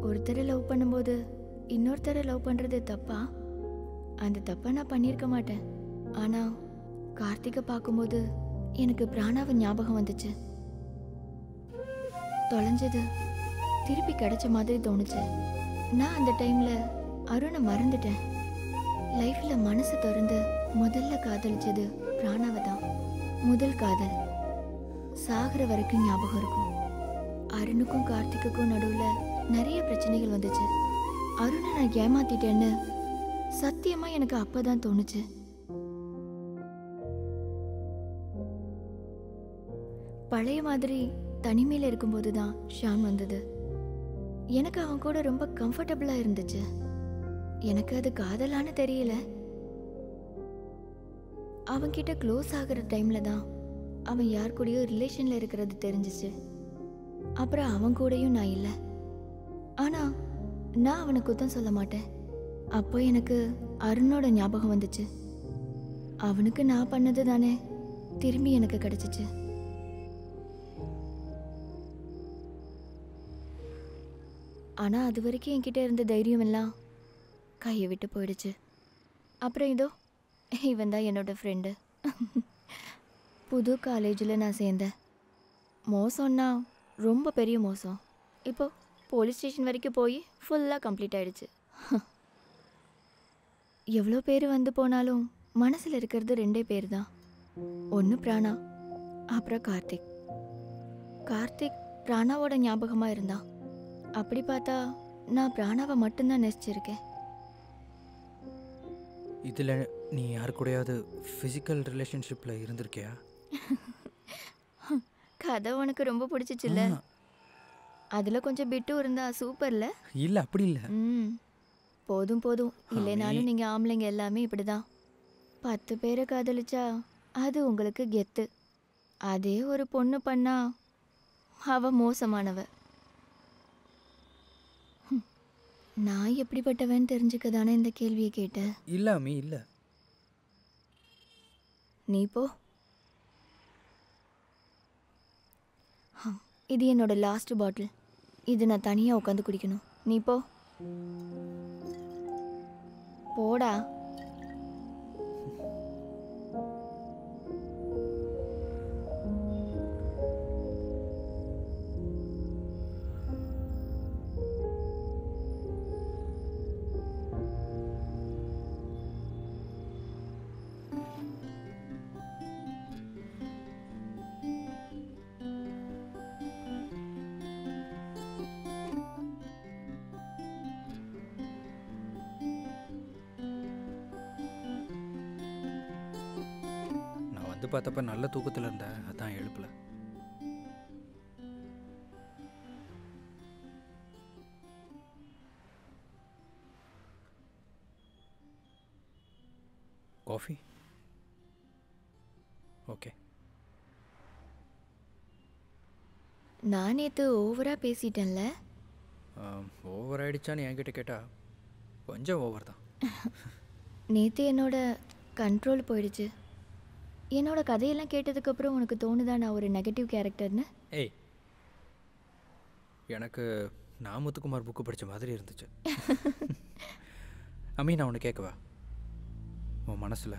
ஒருத்தரை லவ் பண்ணும்போது இன்னொருத்தரை லவ் பண்ணுறது தப்பா? அந்த தப்பை நான் பண்ணியிருக்க மாட்டேன். ஆனால் கார்த்திகை பார்க்கும்போது எனக்கு பிராணாவை ஞாபகம் வந்துச்சு. தொலைஞ்சது. திருப்பி கிடைச்ச மாதிரி தோணுச்சு. நான் அந்த டைமில் அருணை மறந்துட்டேன். லைஃப்பில் மனசு திறந்து முதல்ல காதலிச்சது பிராணாவை தான். முதல் காதல். சாகிற வரைக்கும் ஞாபகம் இருக்கும். அருணுக்கும் கார்த்திக்குக்கும் நடுவில் நிறைய பிரச்சனைகள் வந்துச்சு. அருணை நான் ஏமாத்திட்டேன்னு சத்தியமாக எனக்கு அப்போ தான் தோணுச்சு. பழைய மாதிரி தனிமையில் இருக்கும்போது தான் ஷாம் வந்தது. எனக்கு அவன் கூட ரொம்ப கம்ஃபர்டபுளாக இருந்துச்சு. எனக்கு அது காதலான்னு தெரியல. அவன்கிட்ட க்ளோஸ் ஆகிற டைமில் தான் அவன் யார் கூடயோ ரிலேஷனில் இருக்கிறது தெரிஞ்சிச்சு. அப்புறம் அவன் கூடயும் நான் இல்லை. ஆனால் நான் அவனை குத்தம் சொல்ல மாட்டேன். அப்போ எனக்கு அருணோட ஞாபகம் வந்துச்சு. அவனுக்கு நான் பண்ணது தானே திரும்பி எனக்கு கிடச்சிச்சு. ஆனால் அது வரைக்கும் என்கிட்ட இருந்த தைரியம் எல்லாம் கையை விட்டு போயிடுச்சு. அப்புறம் இதோ இவன் தான் என்னோட ஃப்ரெண்டு புது காலேஜில் நான் சேர்ந்தேன். மோசம்னா ரொம்ப பெரிய மோசம். இப்போ போலீஸ் ஸ்டேஷன் வரைக்கும் போய் ஃபுல்லாக கம்ப்ளீட் ஆகிடுச்சு எவ்வளோ பேர் வந்து போனாலும் மனசில் இருக்கிறது ரெண்டே பேர் தான் ஒன்று பிராணா அப்புறம் கார்த்திக். கார்த்திக் பிராணாவோட ஞாபகமாக இருந்தான். அப்படி பார்த்தா நான் பிராணாவை மட்டும்தான் நெசிச்சிருக்கேன். இதில் நீ யார் கூடயாவது ஃபிசிக்கல் ரிலேஷன்ஷிப்பில் இருந்திருக்கியா? *laughs* கதை உனக்கு ரொம்ப பிடிச்சிச்சுல்ல? அதில் கொஞ்சம் பிட்டு இருந்தா சூப்பர்ல? இல்லை அப்படி இல்லை. ம். போதும் போதும். இல்லைனாலும். நீங்கள் ஆம்பளைங்க எல்லாமே இப்படிதான். பத்து பேரை காதலிச்சா அது உங்களுக்கு கெத்து. அதே ஒரு பொண்ணு பண்ணா அவ மோசமானவ. நான் எப்படிப்பட்டவன் தெரிஞ்சுக்க தானே இந்த கேள்வியை கேட்ட? இல்லை அம்மி இல்லை. நீ போ ஹம், இது என்னோட லாஸ்ட் பாட்டில் இது நான் தனியாக உட்காந்து குடிக்கணும். நீ போ. போடா. வந்து பார்த்தப்ப நல்ல தூக்கத்தில் இருந்தேன் அதான் எழுப்பல. காஃபி? ஓகே. நான் நேற்று ஓவராக பேசிட்டேன்ல. ஓவர் ஆயிடுச்சான்னு என்கிட்ட கேட்டா கொஞ்சம் ஓவர் தான். *laughs* நேற்று என்னோட கண்ட்ரோல் போயிடுச்சு. என்னோட கதையெல்லாம் கேட்டதுக்கப்புறம் உனக்கு தோணுதா நான் ஒரு நெகட்டிவ் கேரக்டர்னு ஏய் எனக்கு நான் முத்துக்குமார் புக்கு படித்த மாதிரி இருந்துச்சு. *laughs* அம்மி நான் ஒன்று கேட்கவா உன் மனசில்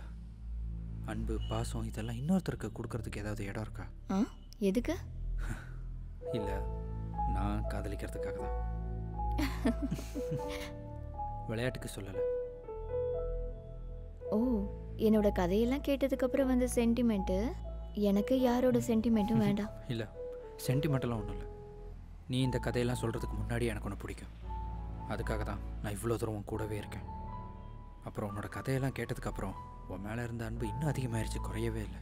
அன்பு பாசம் இதெல்லாம் இன்னொருத்தருக்கு கொடுக்கறதுக்கு ஏதாவது இடம் இருக்கா? ஆ எதுக்கு? *laughs* இல்லை நான் காதலிக்கிறதுக்காக தான். *laughs* விளையாட்டுக்கு சொல்லலை. ஓ என்னோட கதையெல்லாம் கேட்டதுக்கப்புறம் வந்த சென்டிமெண்ட்டு எனக்கு யாரோட சென்டிமெண்ட்டும் வேண்டாம். இல்லை சென்டிமெண்டெல்லாம் ஒன்றும் இல்லை நீ இந்த கதையெல்லாம் சொல்கிறதுக்கு முன்னாடி எனக்கு ஒன்று பிடிக்கும். அதுக்காக தான் நான் இவ்வளோ தூரம் உன் கூடவே இருக்கேன். அப்புறம் உன்னோட கதையெல்லாம் கேட்டதுக்கப்புறம் உன் மேலே இருந்த அன்பு இன்னும் அதிகமாயிருச்சு குறையவே இல்லை.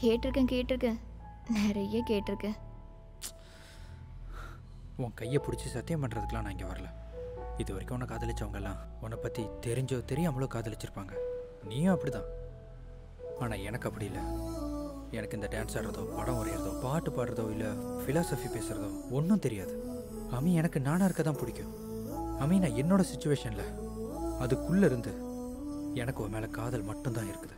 கேட்டிருக்கேன் கேட்டிருக்கேன். நிறைய கேட்டிருக்கேன். உன் கையை பிடிச்சி சத்தியம் பண்ணுறதுக்கெலாம் நான் இங்கே வரல. இது வரைக்கும் உன்னை காதலிச்சவங்கெல்லாம் உன்னை பற்றி தெரிஞ்சோ தெரியாமலோ காதலிச்சிருப்பாங்க. நீயும் அப்படிதான். ஆனால் எனக்கு அப்படி இல்லை. எனக்கு இந்த டான்ஸ் ஆடுறதோ படம் வரைகிறதோ பாட்டு பாடுறதோ இல்லை ஃபிலாசபி பேசுகிறதோ ஒன்றும் தெரியாது. அமி எனக்கு நானாக இருக்க தான் பிடிக்கும். அமி நான் என்னோட சுச்சுவேஷனில் அதுக்குள்ளே இருந்து எனக்கு உன் மேலே காதல் மட்டும்தான் இருக்குது.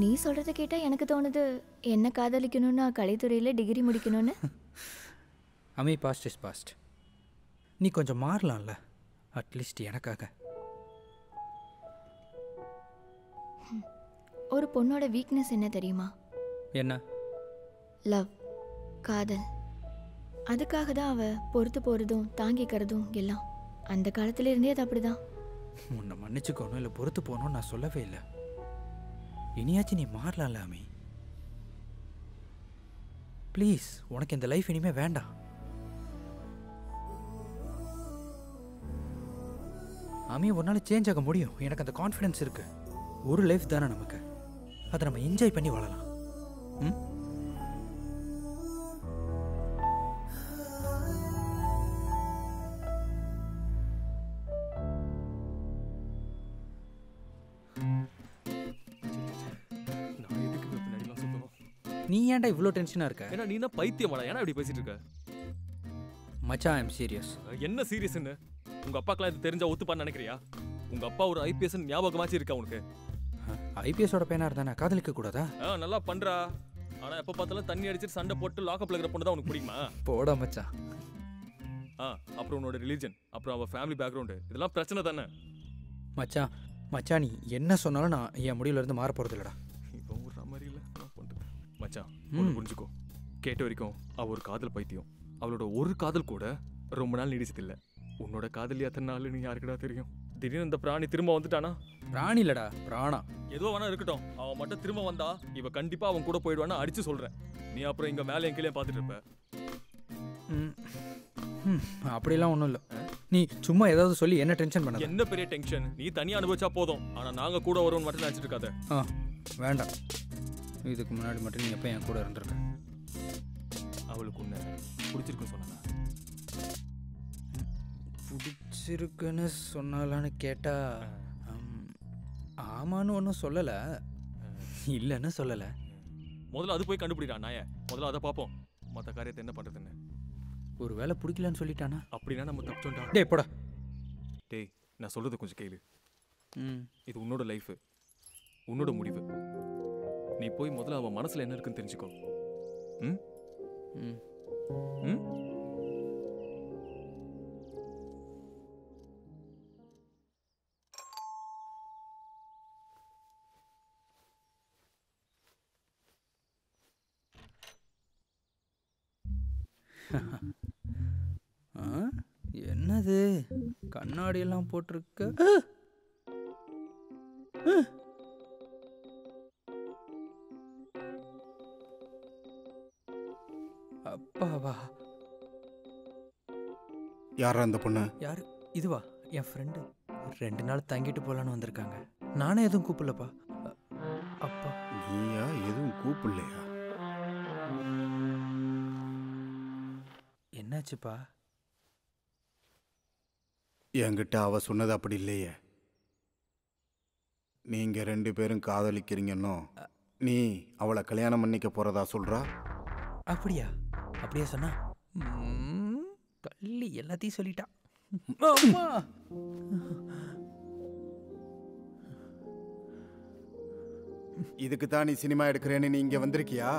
நீ சொல்கிறத கேட்டால் எனக்கு தோணுது என்ன காதலிக்கணும்னா கலைத்துறையில் டிகிரி முடிக்கணும்னு? *laughs* அமி பாஸ்ட் இஸ் பாஸ்ட் நீ கொஞ்சம் மாறலாம்ல. அட்லீஸ்ட் எனக்காக. ஒரு பொண்ணோட வீக்னஸ் என்ன தெரியுமா? என்ன? லவ் காதல். அதுக்காக தான் அவ பொறுத்து போகிறதும் தாங்கிக்கிறதும் எல்லாம். அந்த காலத்துல இருந்தே அது அப்படிதான். உன்னை மன்னிச்சுக்கணும் இல்லை பொறுத்து போகணும்னு நான் சொல்லவே இல்லை. இனியாச்சும் நீ மாறலாம்ல அமி. ப்ளீஸ் உனக்கு இந்த லைஃப் இனிமே வேண்டாம். அமி உன்னால் சேஞ்ச் ஆக முடியும். எனக்கு அந்த கான்ஃபிடன்ஸ் இருக்கு. ஒரு லைஃப் தானே நமக்கு. அதை நம்ம என்ஜாய் பண்ணி வாழலாம். ம்? நீ ஏன்டா இவ்வளோ டென்ஷனாக இருக்க? ஏன்னா நீ தான் பைத்தியமாடா. ஏன்னா இப்படி பேசிட்டு இருக்க? மச்சான் ஐம் சீரியஸ் என்ன சீரியஸ்னு உங்க அப்பாக்கெல்லாம் இது தெரிஞ்சா ஒத்துப்பான்னு நினைக்கிறியா? உங்க அப்பா ஒரு ஐபிஎஸ் ஞாபகமாச்சு இருக்கா உனக்கு? ஐபிஎஸோட பேனா இருந்தானே காதலிக்க கூடாதா? ஆ நல்லா பண்றா. ஆனா எப்ப பார்த்தாலும் தண்ணி அடிச்சிட்டு சண்டை போட்டு லாக்அப்ல இருக்கிற பொண்ணு தான் உனக்கு பிடிக்குமா? போடா மச்சான். ஆ அப்புறம் உன்னோட ரிலீஜன் அப்புறம் அவ ஃபேமிலி பேக்ரவுண்டு இதெல்லாம் பிரச்சனை தானே? மச்சான் மச்சான் நீ என்ன சொன்னாலும் நான் என் முடிவுல இருந்து மாற போறது இல்லடா. இப்போ ஒரு மாதிரி இல்ல. மச்சான் புரிஞ்சுக்கோ. கேட்ட வரைக்கும் அவ ஒரு காதல் பைத்தியம். அவளோட ஒரு காதல் கூட ரொம்ப நாள் நீடிச்சது இல்ல. உன்னோட காதலி எத்தனை நாள் நீ யாருக்குடா தெரியும்? திடீர்னு இந்த பிராணி திரும்ப வந்துட்டானா? பிராணி இல்லடா பிராணா. ஏதோ வேணா இருக்கட்டும். அவன் மட்டும் திரும்ப வந்தா இவ கண்டிப்பா அவன் கூட போயிடுவான்னு அடிச்சு சொல்றேன். நீ அப்புறம் இங்க மேலே என் கீழே பார்த்துட்டு இருப்ப. ம். ம், அப்படிலாம் ஒன்றும் இல்லை. நீ சும்மா ஏதாவது சொல்லி என்ன டென்ஷன் பண்ண என்ன பெரிய டென்ஷன் நீ தனியா அனுபவிச்சா போதும். ஆனா நாங்க கூட வருவோம் மட்டும் நினைச்சிட்டு இருக்காத. ஆ வேண்டாம். இதுக்கு முன்னாடி மட்டும் நீ எப்போ என் கூட இருந்திருக்க? அவளுக்கு உன்னை பிடிச்சிருக்குன்னு சொன்னா பிடிச்சிருக்குன்னு சொன்னாலான்னு கேட்டா ம், ஆமான்னு ஒன்றும் சொல்லலை. இல்லைன்னு சொல்லலை. முதல்ல அது போய் கண்டுபிடிடா நாய. முதல்ல அதை பார்ப்போம் மற்ற காரியத்தை என்ன பண்றதுன்னு. ஒரு வேலை பிடிக்கலன்னு சொல்லிட்டானா? அப்படின்னா நம்ம தப்பிச்சோம்டா. டேய் போடா. டேய் நான் சொல்றது கொஞ்சம் கேளு. ம். இது உன்னோட லைஃப் உன்னோட முடிவு. நீ போய் முதல்ல அவன் மனசுல என்ன இருக்குன்னு தெரிஞ்சுக்கோ. ம்? ம். ம்? என்னது? கண்ணாடி எல்லாம் போட்டிருக்க! அப்பாவா. யாரா அந்த பொண்ணு? யாரு? இதுவா? என் ஃப்ரெண்டு ரெண்டு நாள் தங்கிட்டு போலான்னு வந்திருக்காங்க. நானே எதுவும் கூப்பிடலப்பா. அப்பா. நீயா? எதுவும் கூப்பிடலையா? என்னாச்சுப்பா? என்கிட்ட அவ சொன்னது அப்படி இல்லையே. நீங்க ரெண்டு பேரும் காதலிக்கிறீங்கன்னோ நீ அவளை கல்யாணம் பண்ணிக்க போறதா சொல்றா? அப்படியா? அப்படியா சொன்னா? கள்ளி எல்லாத்தையும் சொல்லிட்டா. இதுக்கு தான் நீ சினிமா எடுக்கிறேன்னு நீ இங்க வந்திருக்கியா?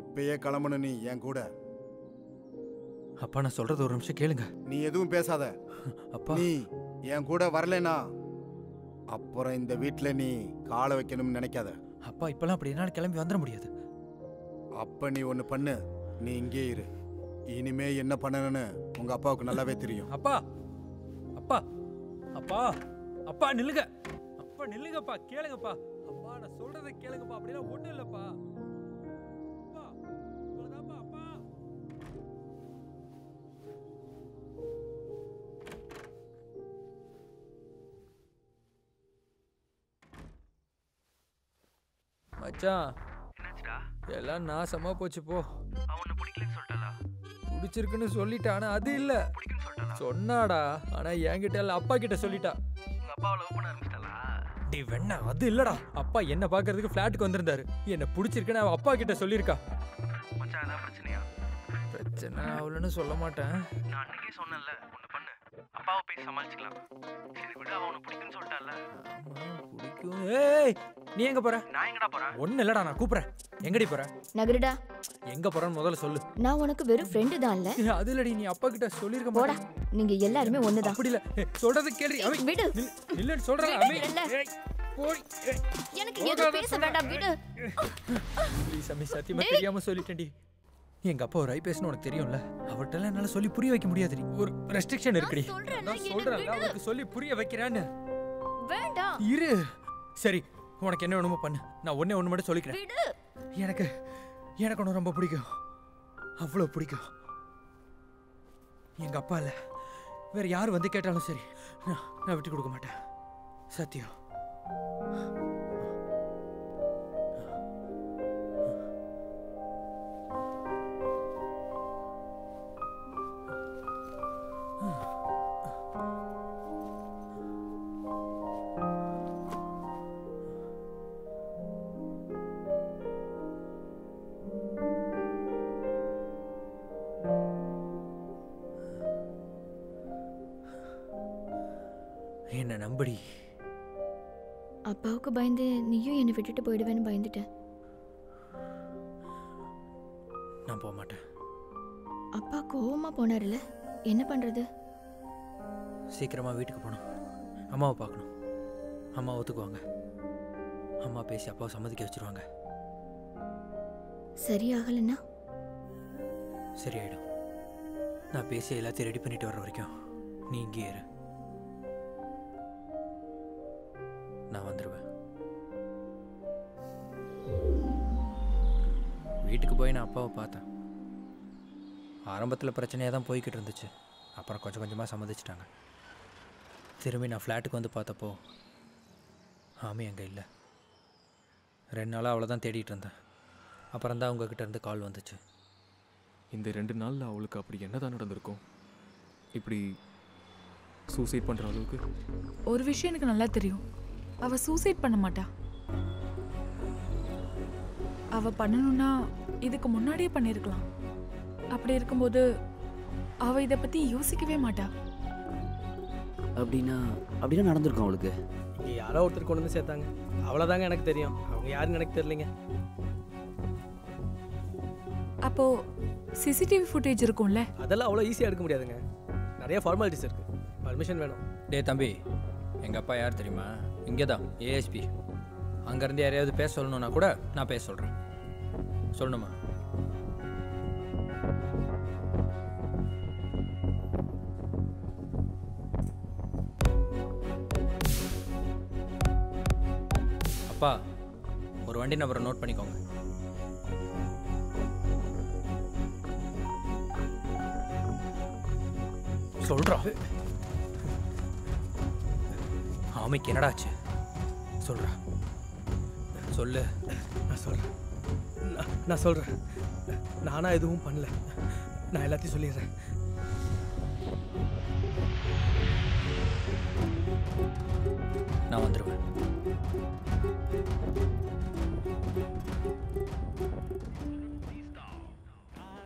இப்பயே கிளம்பணும் நீ என் கூட. அப்பா நான் சொல்றது ஒரு நிமிஷம் கேளுங்க. நீ எதுவும் பேசாத. அப்பா. நீ என் கூட வரலைனா அப்புறம் இந்த வீட்ல நீ காலை வைக்கணும்னு நினைக்காத. அப்பா இப்பெல்லாம் அப்படி என்னால் கிளம்பி வந்துட முடியாது. அப்ப நீ ஒன்று பண்ணு. நீ இங்கே இரு. இனிமே என்ன பண்ணணும்னு உங்க அப்பாவுக்கு நல்லாவே தெரியும். அப்பா அப்பா அப்பா அப்பா நில்லுங்க. அப்பா நில்லுங்கப்பா கேளுங்கப்பா. அப்பா நான் சொல்றதை கேளுங்கப்பா. அப்படிலாம் ஒண்ணும் இல்லப்பா. மச்சான். என்னாச்சுடா? எல்லாம் நாசமா போச்சு போ. அவன் பிடிக்கலன்னு சொல்லிட்டாளா? பிடிச்சிருக்குன்னு சொல்லிட்டா ஆனா அது இல்ல. சொல்லிட்டாளா? சொன்னாடா ஆனா என்கிட்ட இல்ல அப்பா கிட்ட சொல்லிட்டா. உங்க ஆரம்பிச்சிட்டாளா? வெண்ணா அது இல்லடா. அப்பா என்ன பாக்குறதுக்கு ஃபிளாட்டுக்கு வந்திருந்தாரு. என்ன பிடிச்சிருக்குன்னு அவ அப்பா கிட்ட சொல்லியிருக்கா. மச்சான் அதான் பிரச்சனையா? பிரச்சனை அவளுன்னு சொல்ல மாட்டேன். நான் அன்னைக்கே சொன்னேன்ல அப்பாவை போய் சமாளிச்சுக்கலாம். சரி விடு அவன் உனக்கு பிடிக்குன்னு பிடிக்கும். ஏய் நீ எங்க போற? நான் எங்கடா போறேன்? ஒண்ணு இல்லடா நான் கூப்பிடுறேன். எங்கடி போற? நகருடா. எங்க போறேன்னு முதல்ல சொல்லு. நான் உனக்கு வெறும் ஃப்ரெண்டு தான் இல்ல. அது இல்லடி நீ அப்பா கிட்ட சொல்லிருக்க போடா நீங்க எல்லாருமே ஒண்ணுதான். அப்படி இல்ல. சொல்றது கேள்வி. அவன் விடு. அவன். இல்ல. ஏய், போடி ஏய், எனக்கு எதுவும் பேச. வேண்டாம் விடு. ப்ளீஸ் அம்மி சத்தியமா. தெரியாம சொல்லிட்டேன்டி. எங்க அப்பா ஒரு ஐ பேசணும் உனக்கு தெரியும்ல? அவர்கிட்ட என்னால சொல்லி புரிய வைக்க முடியாதுடி. ஒரு ரெஸ்ட்ரிக்ஷன் இருக்குடி. நான் சொல்றேன் விடு. அவருக்கு சொல்லி புரிய வைக்கிறேன்னு. வேண்டாம். இரு. சரி உனக்கு என்ன வேணுமோ பண்ணு. நான் ஒண்ணே ஒண்ணு மட்டும் சொல்லிக்கிறேன். எனக்கு எனக்கு ஒன்று ரொம்ப பிடிக்கும். அவ்வளோ பிடிக்கும். எங்க அப்பா இல்ல வேற யார் வந்து கேட்டாலும் சரி நான் நான் விட்டு கொடுக்க மாட்டேன். சத்தியம் வீட்டுக்கு போகணும். அம்மாவை பார்க்கணும். அம்மா ஒத்துக்குவாங்க. அம்மா பேசி அப்பாவை சம்மதிக்க வச்சிருவாங்க. சரியாகலைன்னா? சரியாயிடும். நான் பேசி எல்லாத்தையும் ரெடி பண்ணிட்டு வர வரைக்கும் நீ இங்கே இரு. நான் வந்துடுவேன் வீட்டுக்கு போய் நான் அப்பாவை பார்த்தேன். ஆரம்பத்தில் பிரச்சனையாக தான் போய்கிட்டு இருந்துச்சு. அப்புறம் கொஞ்சம் கொஞ்சமாக சம்மதிச்சிட்டாங்க. திரும்பி நான் ஃப்ளாட்டுக்கு வந்து பார்த்தப்போ ஆமி அங்கே இல்லை. ரெண்டு நாளாக அவளை தான் தேடிட்டு இருந்தேன். அப்புறம் தான் உங்ககிட்ட இருந்து கால் வந்துச்சு. இந்த ரெண்டு நாளில் அவளுக்கு அப்படி என்னதான் நடந்திருக்கும்? இப்படி சூசைட் பண்ணுற அளவுக்கு? ஒரு விஷயம் எனக்கு நல்லா தெரியும். அவ சூசைட் பண்ண மாட்டா. அவ பண்ணணும்னா இதுக்கு முன்னாடியே பண்ணியிருக்கலாம் அப்படி இருக்கும்போது அவ இத பத்தி யோசிக்கவே மாட்டா. அப்படின்னா அப்படின்னா நடந்திருக்கும் அவளுக்கு. இங்கே யாரோ ஒருத்தர் கொண்டு வந்து சேர்த்தாங்க. அவ்வளோதாங்க எனக்கு தெரியும். அவங்க யாருன்னு எனக்கு தெரியலைங்க. அப்போ சிசிடிவி ஃபுட்டேஜ் இருக்கும்ல? அதெல்லாம் அவ்வளோ ஈஸியாக எடுக்க முடியாதுங்க. நிறைய ஃபார்மாலிட்டிஸ் இருக்குது பர்மிஷன் வேணும். டேய் தம்பி. எங்கள் அப்பா யார் தெரியுமா? இங்கே தான் ஏஎஸ்பி அங்கேருந்து யாரையாவது பேச சொல்லணும்னா கூட நான் பேச சொல்கிறேன் சொல்லணுமா? அப்பா ஒரு வண்டி நம்பரை நோட் பண்ணிக்கோங்க. சொல்றா. ஆமைக்கு என்னடாச்சு சொல்றா. சொல்லு. நான் சொல்கிறேன் நான் நான் சொல்கிறேன் நானாக எதுவும் பண்ணல. நான் எல்லாத்தையும் சொல்லிடுறேன். நான் வந்துடுவேன்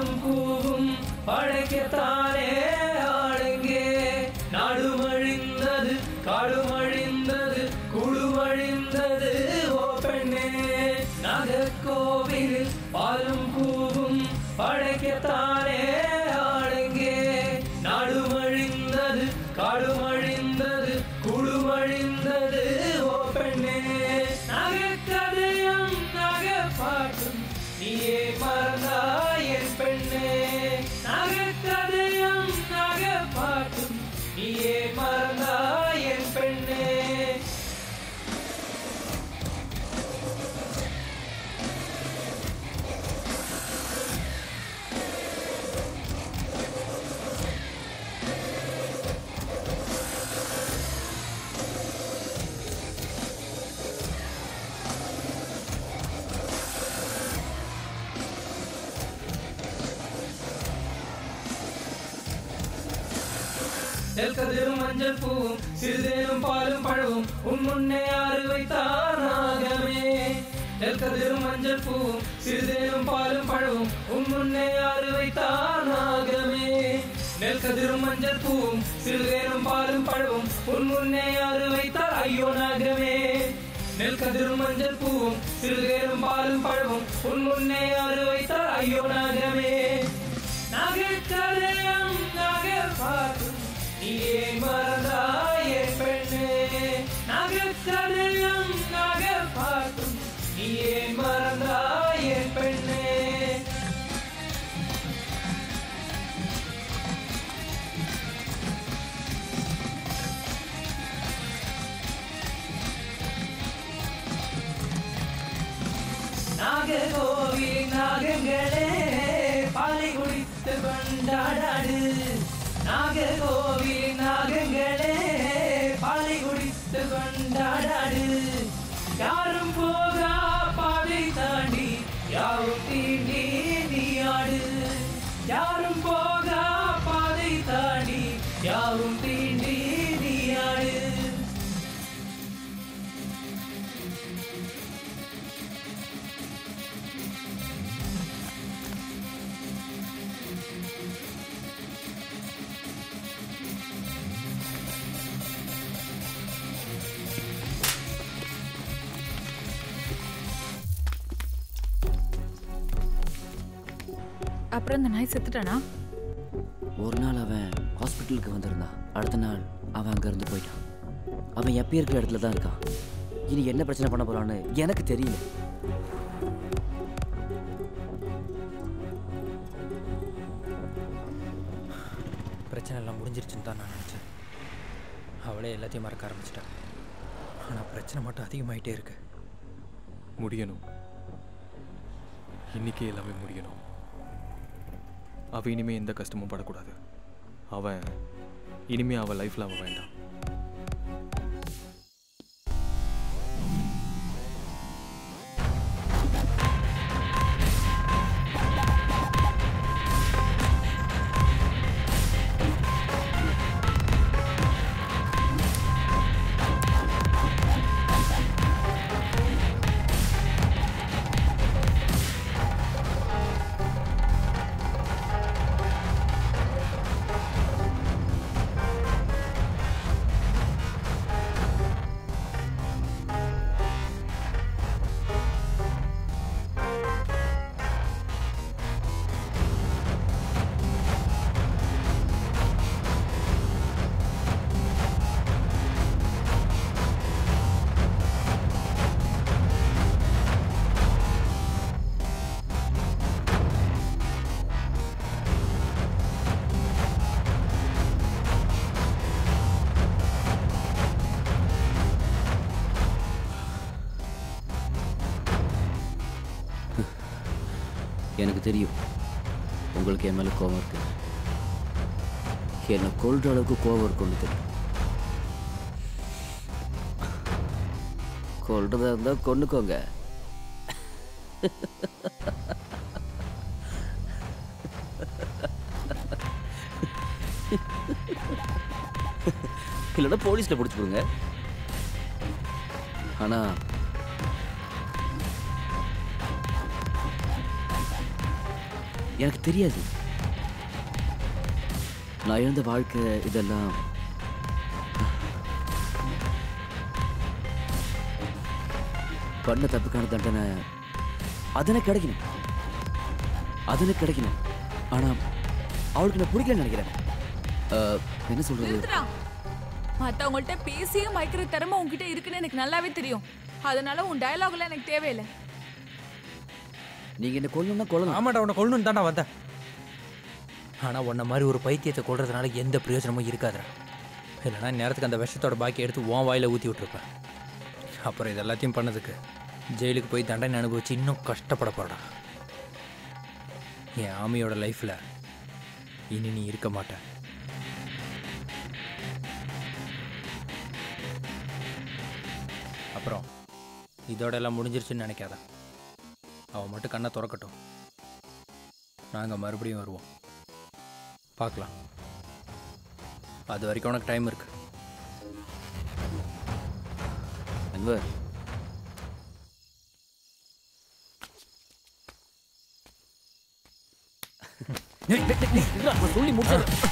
பாலும் மஞ்சள் பூவும் சிறிதேனும் பாலும் பழவும் உன் முன்னே ஆறு வைத்தார் நாகமே மஞ்சள் பூவும் சிறிதேனும் பாலும் பழவும் உன் முன்னே ஆறு வைத்தார் நாகமே மஞ்சள் பூவும் சிறிதேனும் பாலும் பழவும் உன் முன்னே ஆறு வைத்தால் ஐயோ நாகமே நெல்கதிரும் மஞ்சள் பூவும் சிறுதேனும் பாலும் பழவும் உன் முன்னே ஆறு வைத்தால் ஐயோ நாகமே மறந்தாயே பெண்ணே. நகைக்கரையம் நகர் பார்க்கும் நீயே மறந்தாயே பெண்ணே? நாககோவில் நாகங்களே பாலை குடித்து கொண்டாடாடு. நாககோவில் நாகங்களே அப்புறம் இந்த நாய் செத்துட்டானா? ஒரு நாள் அவன் ஹாஸ்பிட்டலுக்கு வந்திருந்தான். அடுத்த நாள் அவன் அங்கேருந்து போயிட்டான். அவன் எப்போ இருக்கிற இடத்துல தான் இருக்கான். இனி என்ன பிரச்சனை பண்ண போறான்னு எனக்கு தெரியல. பிரச்சனை எல்லாம் முடிஞ்சிருச்சுன்னு தான் நான் நினச்சேன். அவளே எல்லாத்தையும் மறக்க ஆரம்பிச்சிட்டா. ஆனால் பிரச்சனை மட்டும் அதிகமாயிட்டே இருக்கு. முடியணும். இன்னைக்கே எல்லாமே முடியணும். அவள் இனிமே எந்த கஷ்டமும் படக்கூடாது. அவன் இனிமே அவள் லைஃப்பில் அவன் வேண்டாம். எனக்கு தெரியும். உங்களுக்கு என் மேலே கோவம் இருக்கு. என்னை கொள்ற அளவுக்கு கோவம் இருக்கும்னு தெரியும். கொள்றதா இருந்தா கொண்டுக்கோங்க இல்லைன்னா போலீஸ்ல பிடிச்சி கொடுங்க ஆனா எனக்கு தெரியாது. நான் இழந்த வாழ்க்கை இதெல்லாம். பண்ண தப்புக்கான தண்டனை அதனை கிடைக்கணும். அதனை கிடைக்கணும். ஆனா அவளுக்கு நான் பிடிக்கலன்னு நினைக்கிறேன். என்ன சொல்றது? மத்தவங்கள்ட்ட பேசியும் மயக்கிற திறமை உங்ககிட்ட இருக்குன்னு எனக்கு நல்லாவே தெரியும். அதனால உன் டயலாக்லாம் எனக்கு தேவையில்லை. நீங்க என்ன கொல்லணும்னா கொல்லணும் ஆமாடா உன்னை கொள்ளணும் தானே வந்தேன். ஆனால் உன்ன மாதிரி ஒரு பைத்தியத்தை கொள்றதுனால எந்த பிரயோஜனமும் இருக்காதுடா. இல்லைன்னா நேரத்துக்கு அந்த விஷத்தோட பாக்கி எடுத்து உன் வாயில் ஊற்றி விட்ருப்பேன் அப்புறம் இது எல்லாத்தையும் பண்ணதுக்கு ஜெயிலுக்கு போய் தண்டனை அனுபவிச்சு இன்னும் கஷ்டப்பட போறடா. என் ஆமியோட லைஃப்பில் இனி நீ இருக்க மாட்ட. அப்புறம் இதோட எல்லாம் முடிஞ்சிருச்சுன்னு நினைக்காதான் அவன் மட்டும் கண்ணை திறக்கட்டும். நாங்கள் மறுபடியும் வருவோம். பார்க்கலாம். அது வரைக்கும் உனக்கு டைம் இருக்கு. அன்வர் சொல்லி முடிச்சு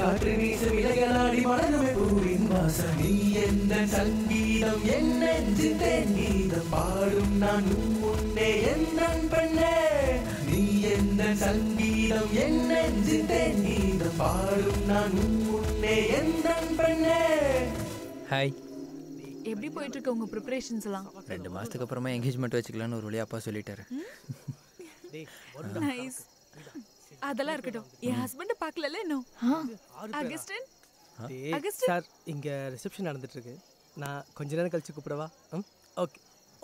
காற்று வீச விலைகளாடி மலருமே பூவின் வாசம். நீ எந்த சங்கீதம் என் நெஞ்சு தேங்கீதம் பாடும் நான் முன்னே என் பெண்ணே. நீ எந்த சங்கீதம் என் நெஞ்சு தேங்கீதம் பாடும் நான் முன்னே என் பெண்ணே. ஹாய் எப்படி போயிட்டு இருக்கு உங்க ப்ரிப்பரேஷன்ஸ் எல்லாம்? ரெண்டு மாதத்துக்கு அப்புறமா என்கேஜ்மெண்ட் வச்சுக்கலான்னு ஒரு வழியா அப்பா சொல்லிட்டாரு. நைஸ் *laughs* அதெல்லாம் இருக்கட்டும். என் ஹஸ்பண்ட் பார்க்கல இன்னும்? அகஸ்டின்? சார் இங்க ரிசப்ஷன் நடந்துட்டு இருக்கு நான் கொஞ்ச நேரம் கழிச்சு கூப்பிடவா? ம் ஓகே.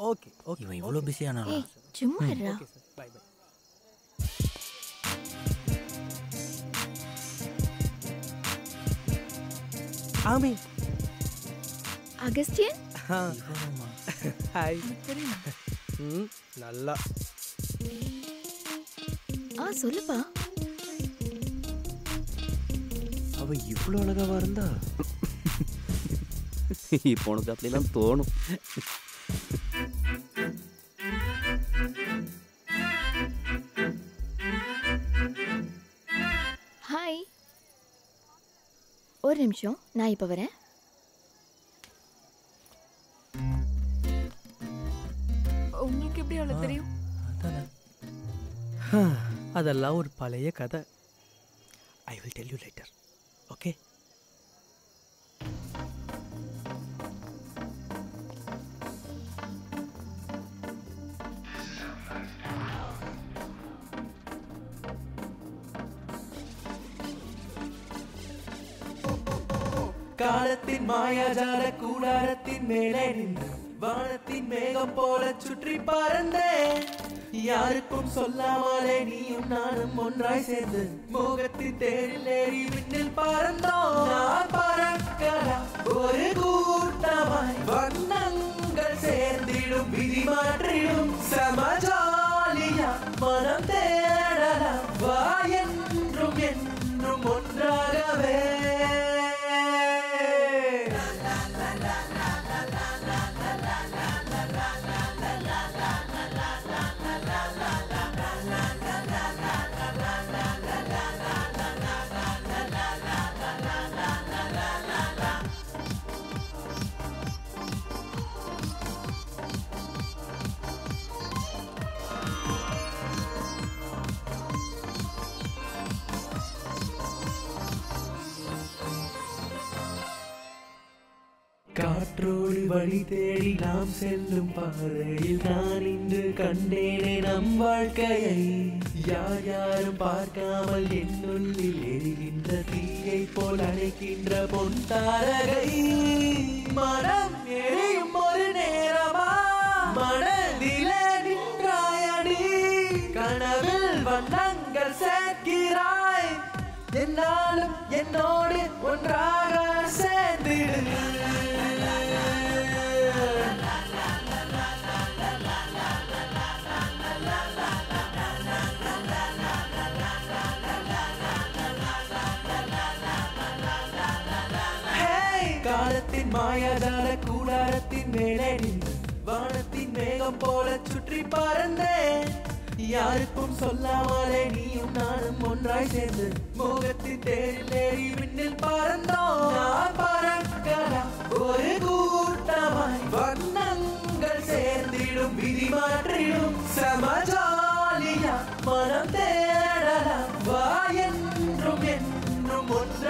ஓகே ஓகே இவன் இவ்வளோ பிஸியானானா ஏய் சும்மா இருடா. Okay sir. Bye bye Amy. Augustine hi ம் நல்லா. ஆ சொல்லுப்பா. அவ இவ்வளோ அழகாவா இருந்தா? இப்போ உனக்கு அப்படிலாம் தோணும். ஹாய் ஒரு நிமிஷம் நான் இப்போ வரேன். உங்களுக்கு எப்படி அவ்வளவு தெரியும்? அதெல்லாம் ஒரு பழைய கதை. I will tell you later okay. காலத்தின் மாயாஜால கூடாரத்தின் மேலே நின்று வானத்தின் மேகம் போல சுற்றி பறந்தேன். யாருக்கும் சொல்லாமலே நீயும் நானும் ஒன்றாய் சேர்ந்து மோகத்தின் தேரில் ஏறி விண்ணில் பறந்தோம். நான் பறக்கலாம் ஒரு கூட்டமாய் வண்ணங்கள் சேர்ந்திடும் விதி மாற்றிடும். சமஜாலியா மனம் தேடலாம். வா என்றும் என்றும் ஒன்றாகவே வழி தேடி நாம் செல்லும் பாதையில் நான் இன்று கண்டேனே நம் வாழ்க்கையை. யார் யாரும் பார்க்காமல் என்னுள்ளில் எரிகின்ற தீயை போல் அணைக்கின்ற பொன் தாரகை. மனம் எரியும் ஒரு நேரமா? மனதிலே நின்றாயடி கனவில் வண்ணங்கள் சேர்க்கிறாய். என்னாலும் என்னோடு ஒன்றாக சேர்ந்திடு மேகம் போல சுற்றி பறந்த யாருக்கும் சொல்லாமலே நீயும் நானும் ஒன்றாய் சேர்ந்து மோகத்தின் தேரில் ஏறி விண்ணில் பறந்தோம். பறக்கடா ஒரு கூட்டமாய் வண்ணங்கள் சேர்ந்திடும் விதி மாற்றிடும். சமஜாலியா மனம் தேடலாம். வா என்றும் ஒன்று